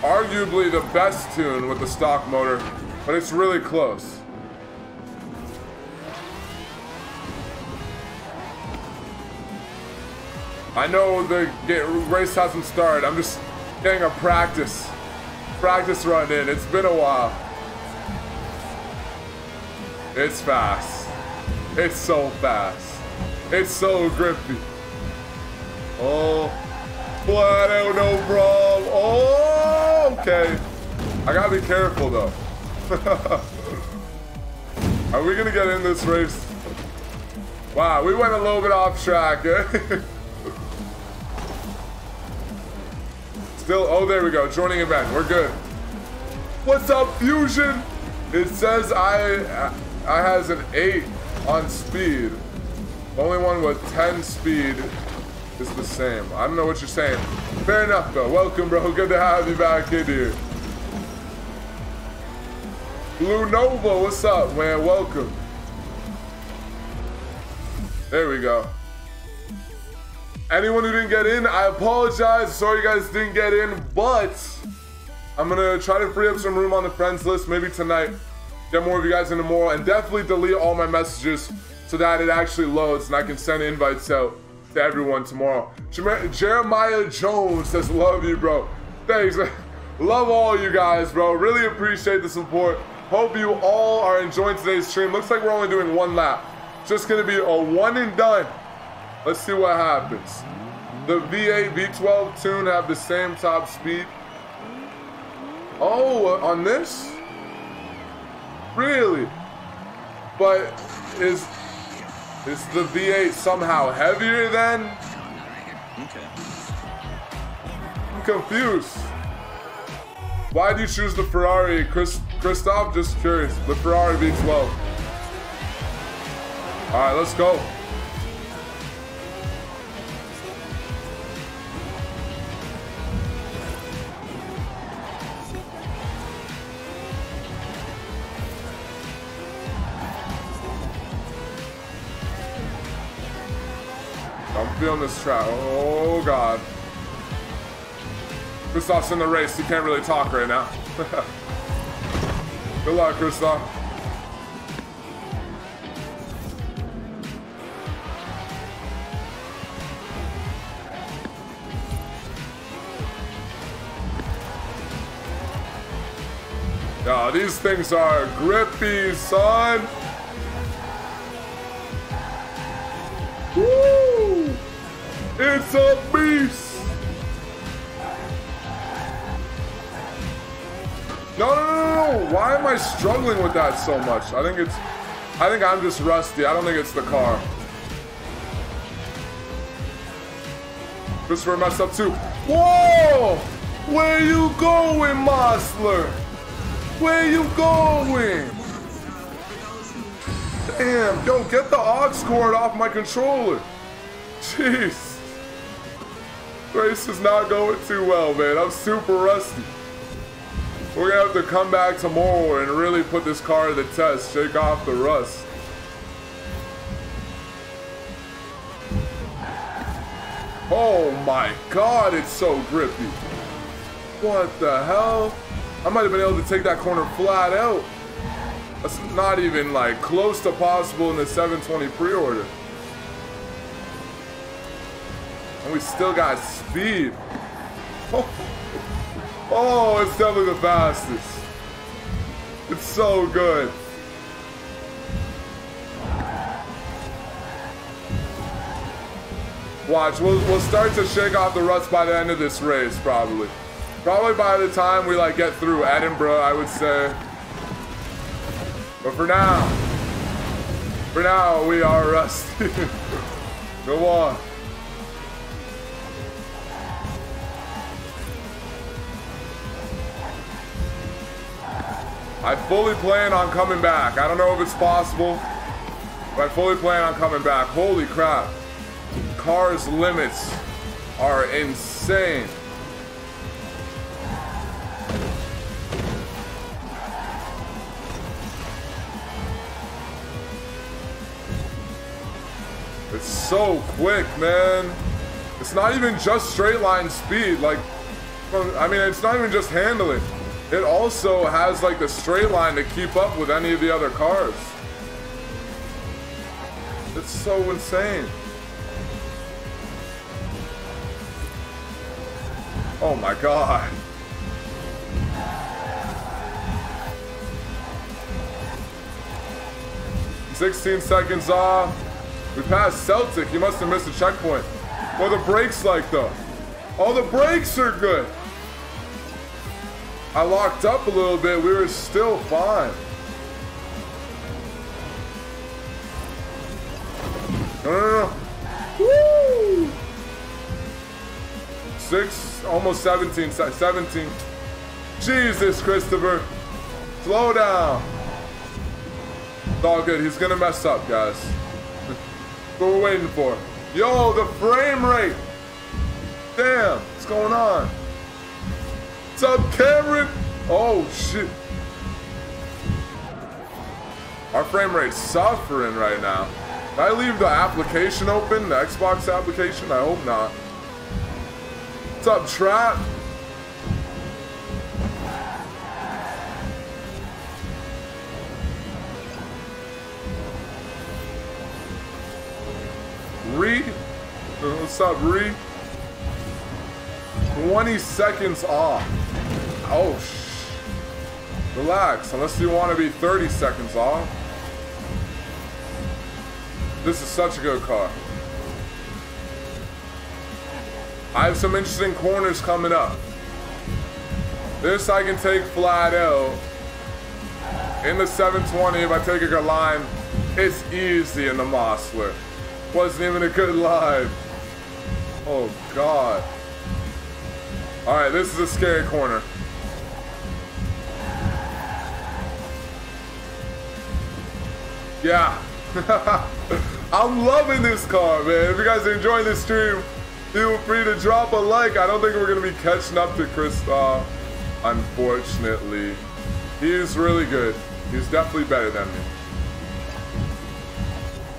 Arguably the best tune with the stock motor, but it's really close. I know the race hasn't started. I'm just getting a practice, practice run in. It's been a while. It's fast. It's so fast. It's so grippy. Oh, flat out, no problem. Oh, okay. I gotta be careful though. Are we gonna get in this race? Wow, we went a little bit off track. Still, oh, there we go. Joining event. We're good. What's up, Fusion? It says I uh, I has an 8 on speed. Only one with 10 speed is the same. I don't know what you're saying. Fair enough, though. Welcome, bro. Good to have you back in here. Blue Nova, what's up, man? Welcome. There we go. Anyone who didn't get in, I apologize. Sorry you guys didn't get in, but I'm gonna try to free up some room on the friends list maybe tonight. Get more of you guys in tomorrow, and definitely delete all my messages so that it actually loads and I can send invites out to everyone tomorrow. Jeremiah Jones says, Love you, bro. Thanks. Love all you guys, bro. Really appreciate the support. Hope you all are enjoying today's stream. Looks like we're only doing one lap. Just gonna be a one and done. Let's see what happens. The V8, V12 tune have the same top speed. Oh, uh, on this? Really? But is is the V8 somehow heavier then? Okay. I'm confused. Why do you choose the Ferrari, Chris, Christoph? Just curious. The Ferrari V12. All right, let's go. Feeling this track. Oh God. Christoph's in the race. He can't really talk right now. Good luck, Christoph. Yeah, these things are grippy, son. Woo! It's a beast. No, no, no, no. Why am I struggling with that so much? I think it's, I think I'm just rusty. I don't think it's the car. Christopher messed up too. Whoa! Where you going, Mosler? Where you going? Damn, yo, get the aux cord off my controller. Jeez. Race is not going too well, man. I'm super rusty. We're gonna have to come back tomorrow and really put this car to the test, shake off the rust. Oh my god, it's so grippy. What the hell? I might have been able to take that corner flat out. That's not even like close to possible in the 720 pre-order. And we still got speed. Oh, oh, it's definitely the fastest. It's so good. Watch, we'll, we'll start to shake off the rust by the end of this race, probably. Probably by the time we like get through Edinburgh, I would say. But for now, for now, we are rusty. Go on. I fully plan on coming back. I don't know if it's possible, but I fully plan on coming back. Holy crap. Cars limits are insane. It's so quick, man. It's not even just straight line speed. Like, I mean, it's not even just handling. It also has like the straight line to keep up with any of the other cars. It's so insane. Oh my god. Sixteen seconds off. We passed Celtic. He must have missed a checkpoint. What are the brakes like though? All the brakes are good. I locked up a little bit. We were still fine. No, no, no. Woo! Six, almost 17, 17. Jesus, Christopher. Slow down. It's all good. He's gonna mess up, guys. what we're waiting for. Yo, the frame rate. Damn, what's going on? What's up, Cameron? Oh, shit. Our frame rate's suffering right now. Did I leave the application open? The Xbox application? I hope not. What's up, Trap? Reed? What's up, Reed? 20 seconds off. Oh, shh. Relax, unless you want to be 30 seconds off. This is such a good car. I have some interesting corners coming up. This I can take flat out. In the 720, if I take a good line, it's easy in the Mosler. Wasn't even a good line. Oh, God. All right, this is a scary corner. Yeah. I'm loving this car, man. If you guys are enjoying this stream, feel free to drop a like. I don't think we're going to be catching up to Kristoff, uh, unfortunately. He's really good. He's definitely better than me.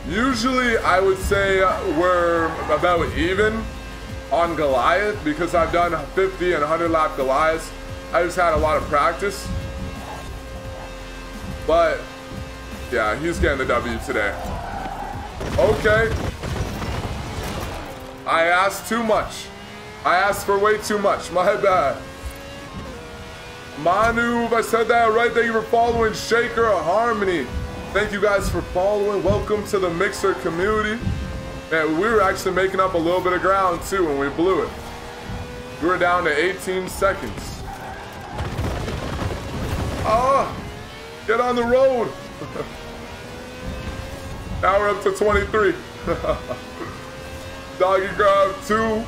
Usually, I would say we're about even on Goliath because I've done 50 and 100 lap Goliaths. I just had a lot of practice. But, yeah, he's getting the W today. Okay. I asked too much. I asked for way too much. My bad. Manu, if I said that right, thank you for following Shaker Harmony. Thank you guys for following. Welcome to the Mixer community. And we were actually making up a little bit of ground too when we blew it. We were down to 18 seconds. Ah! Get on the road! Now we're up to 23. Doggy grab two.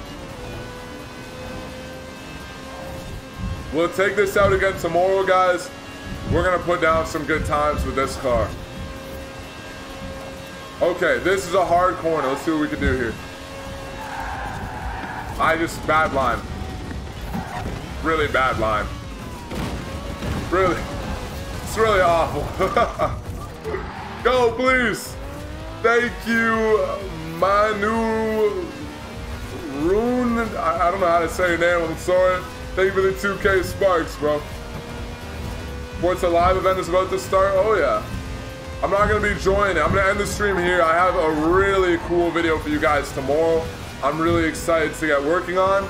We'll take this out again tomorrow, guys. We're gonna put down some good times with this car. Okay, this is a hard corner. Let's see what we can do here. I just, bad line. Really bad line. Really. It's really awful. Go, please. Thank you, Manu Rune. I, I don't know how to say your name. I'm sorry. Thank you for the 2K Sparks, bro. What's a live event is about to start? Oh, yeah. I'm not gonna be joining. I'm gonna end the stream here. I have a really cool video for you guys tomorrow. I'm really excited to get working on.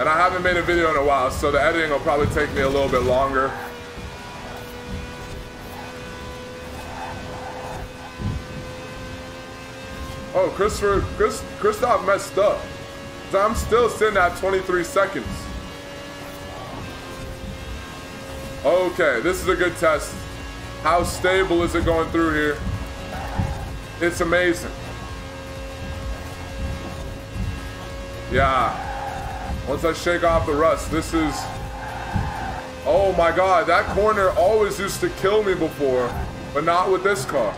And I haven't made a video in a while, so the editing will probably take me a little bit longer. Oh, Christopher, Chris, Kristoff messed up. I'm still sitting at 23 seconds. Okay, this is a good test. How stable is it going through here? It's amazing. Yeah. Once I shake off the rust, this is... Oh my god, that corner always used to kill me before, but not with this car.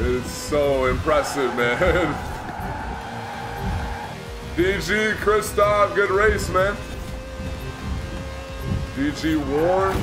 It's so impressive, man. DG Kristoff, good race, man. DG Warren.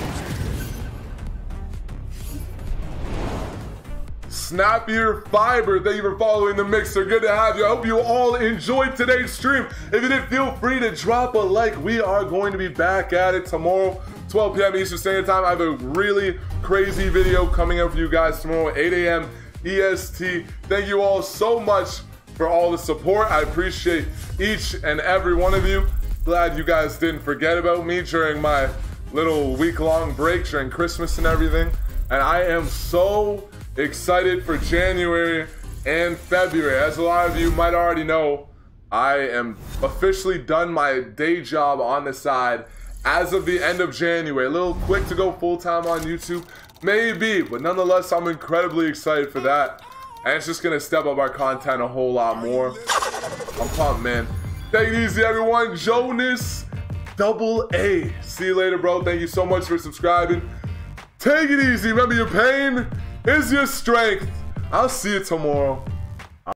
Snappier Fiber, thank you for following the mixer. Good to have you. I hope you all enjoyed today's stream. If you did, feel free to drop a like. We are going to be back at it tomorrow, 12 p.m. Eastern Standard Time. I have a really crazy video coming up for you guys tomorrow, 8 a.m. EST. Thank you all so much for all the support. I appreciate each and every one of you. Glad you guys didn't forget about me during my little week long break during Christmas and everything. And I am so excited for January and February. As a lot of you might already know, I am officially done my day job on the side as of the end of January. A little quick to go full time on YouTube, maybe, but nonetheless, I'm incredibly excited for that. And it's just gonna step up our content a whole lot more. I'm pumped, man. Take it easy, everyone. Jonas Double A. See you later, bro. Thank you so much for subscribing. Take it easy. Remember, your pain is your strength. I'll see you tomorrow.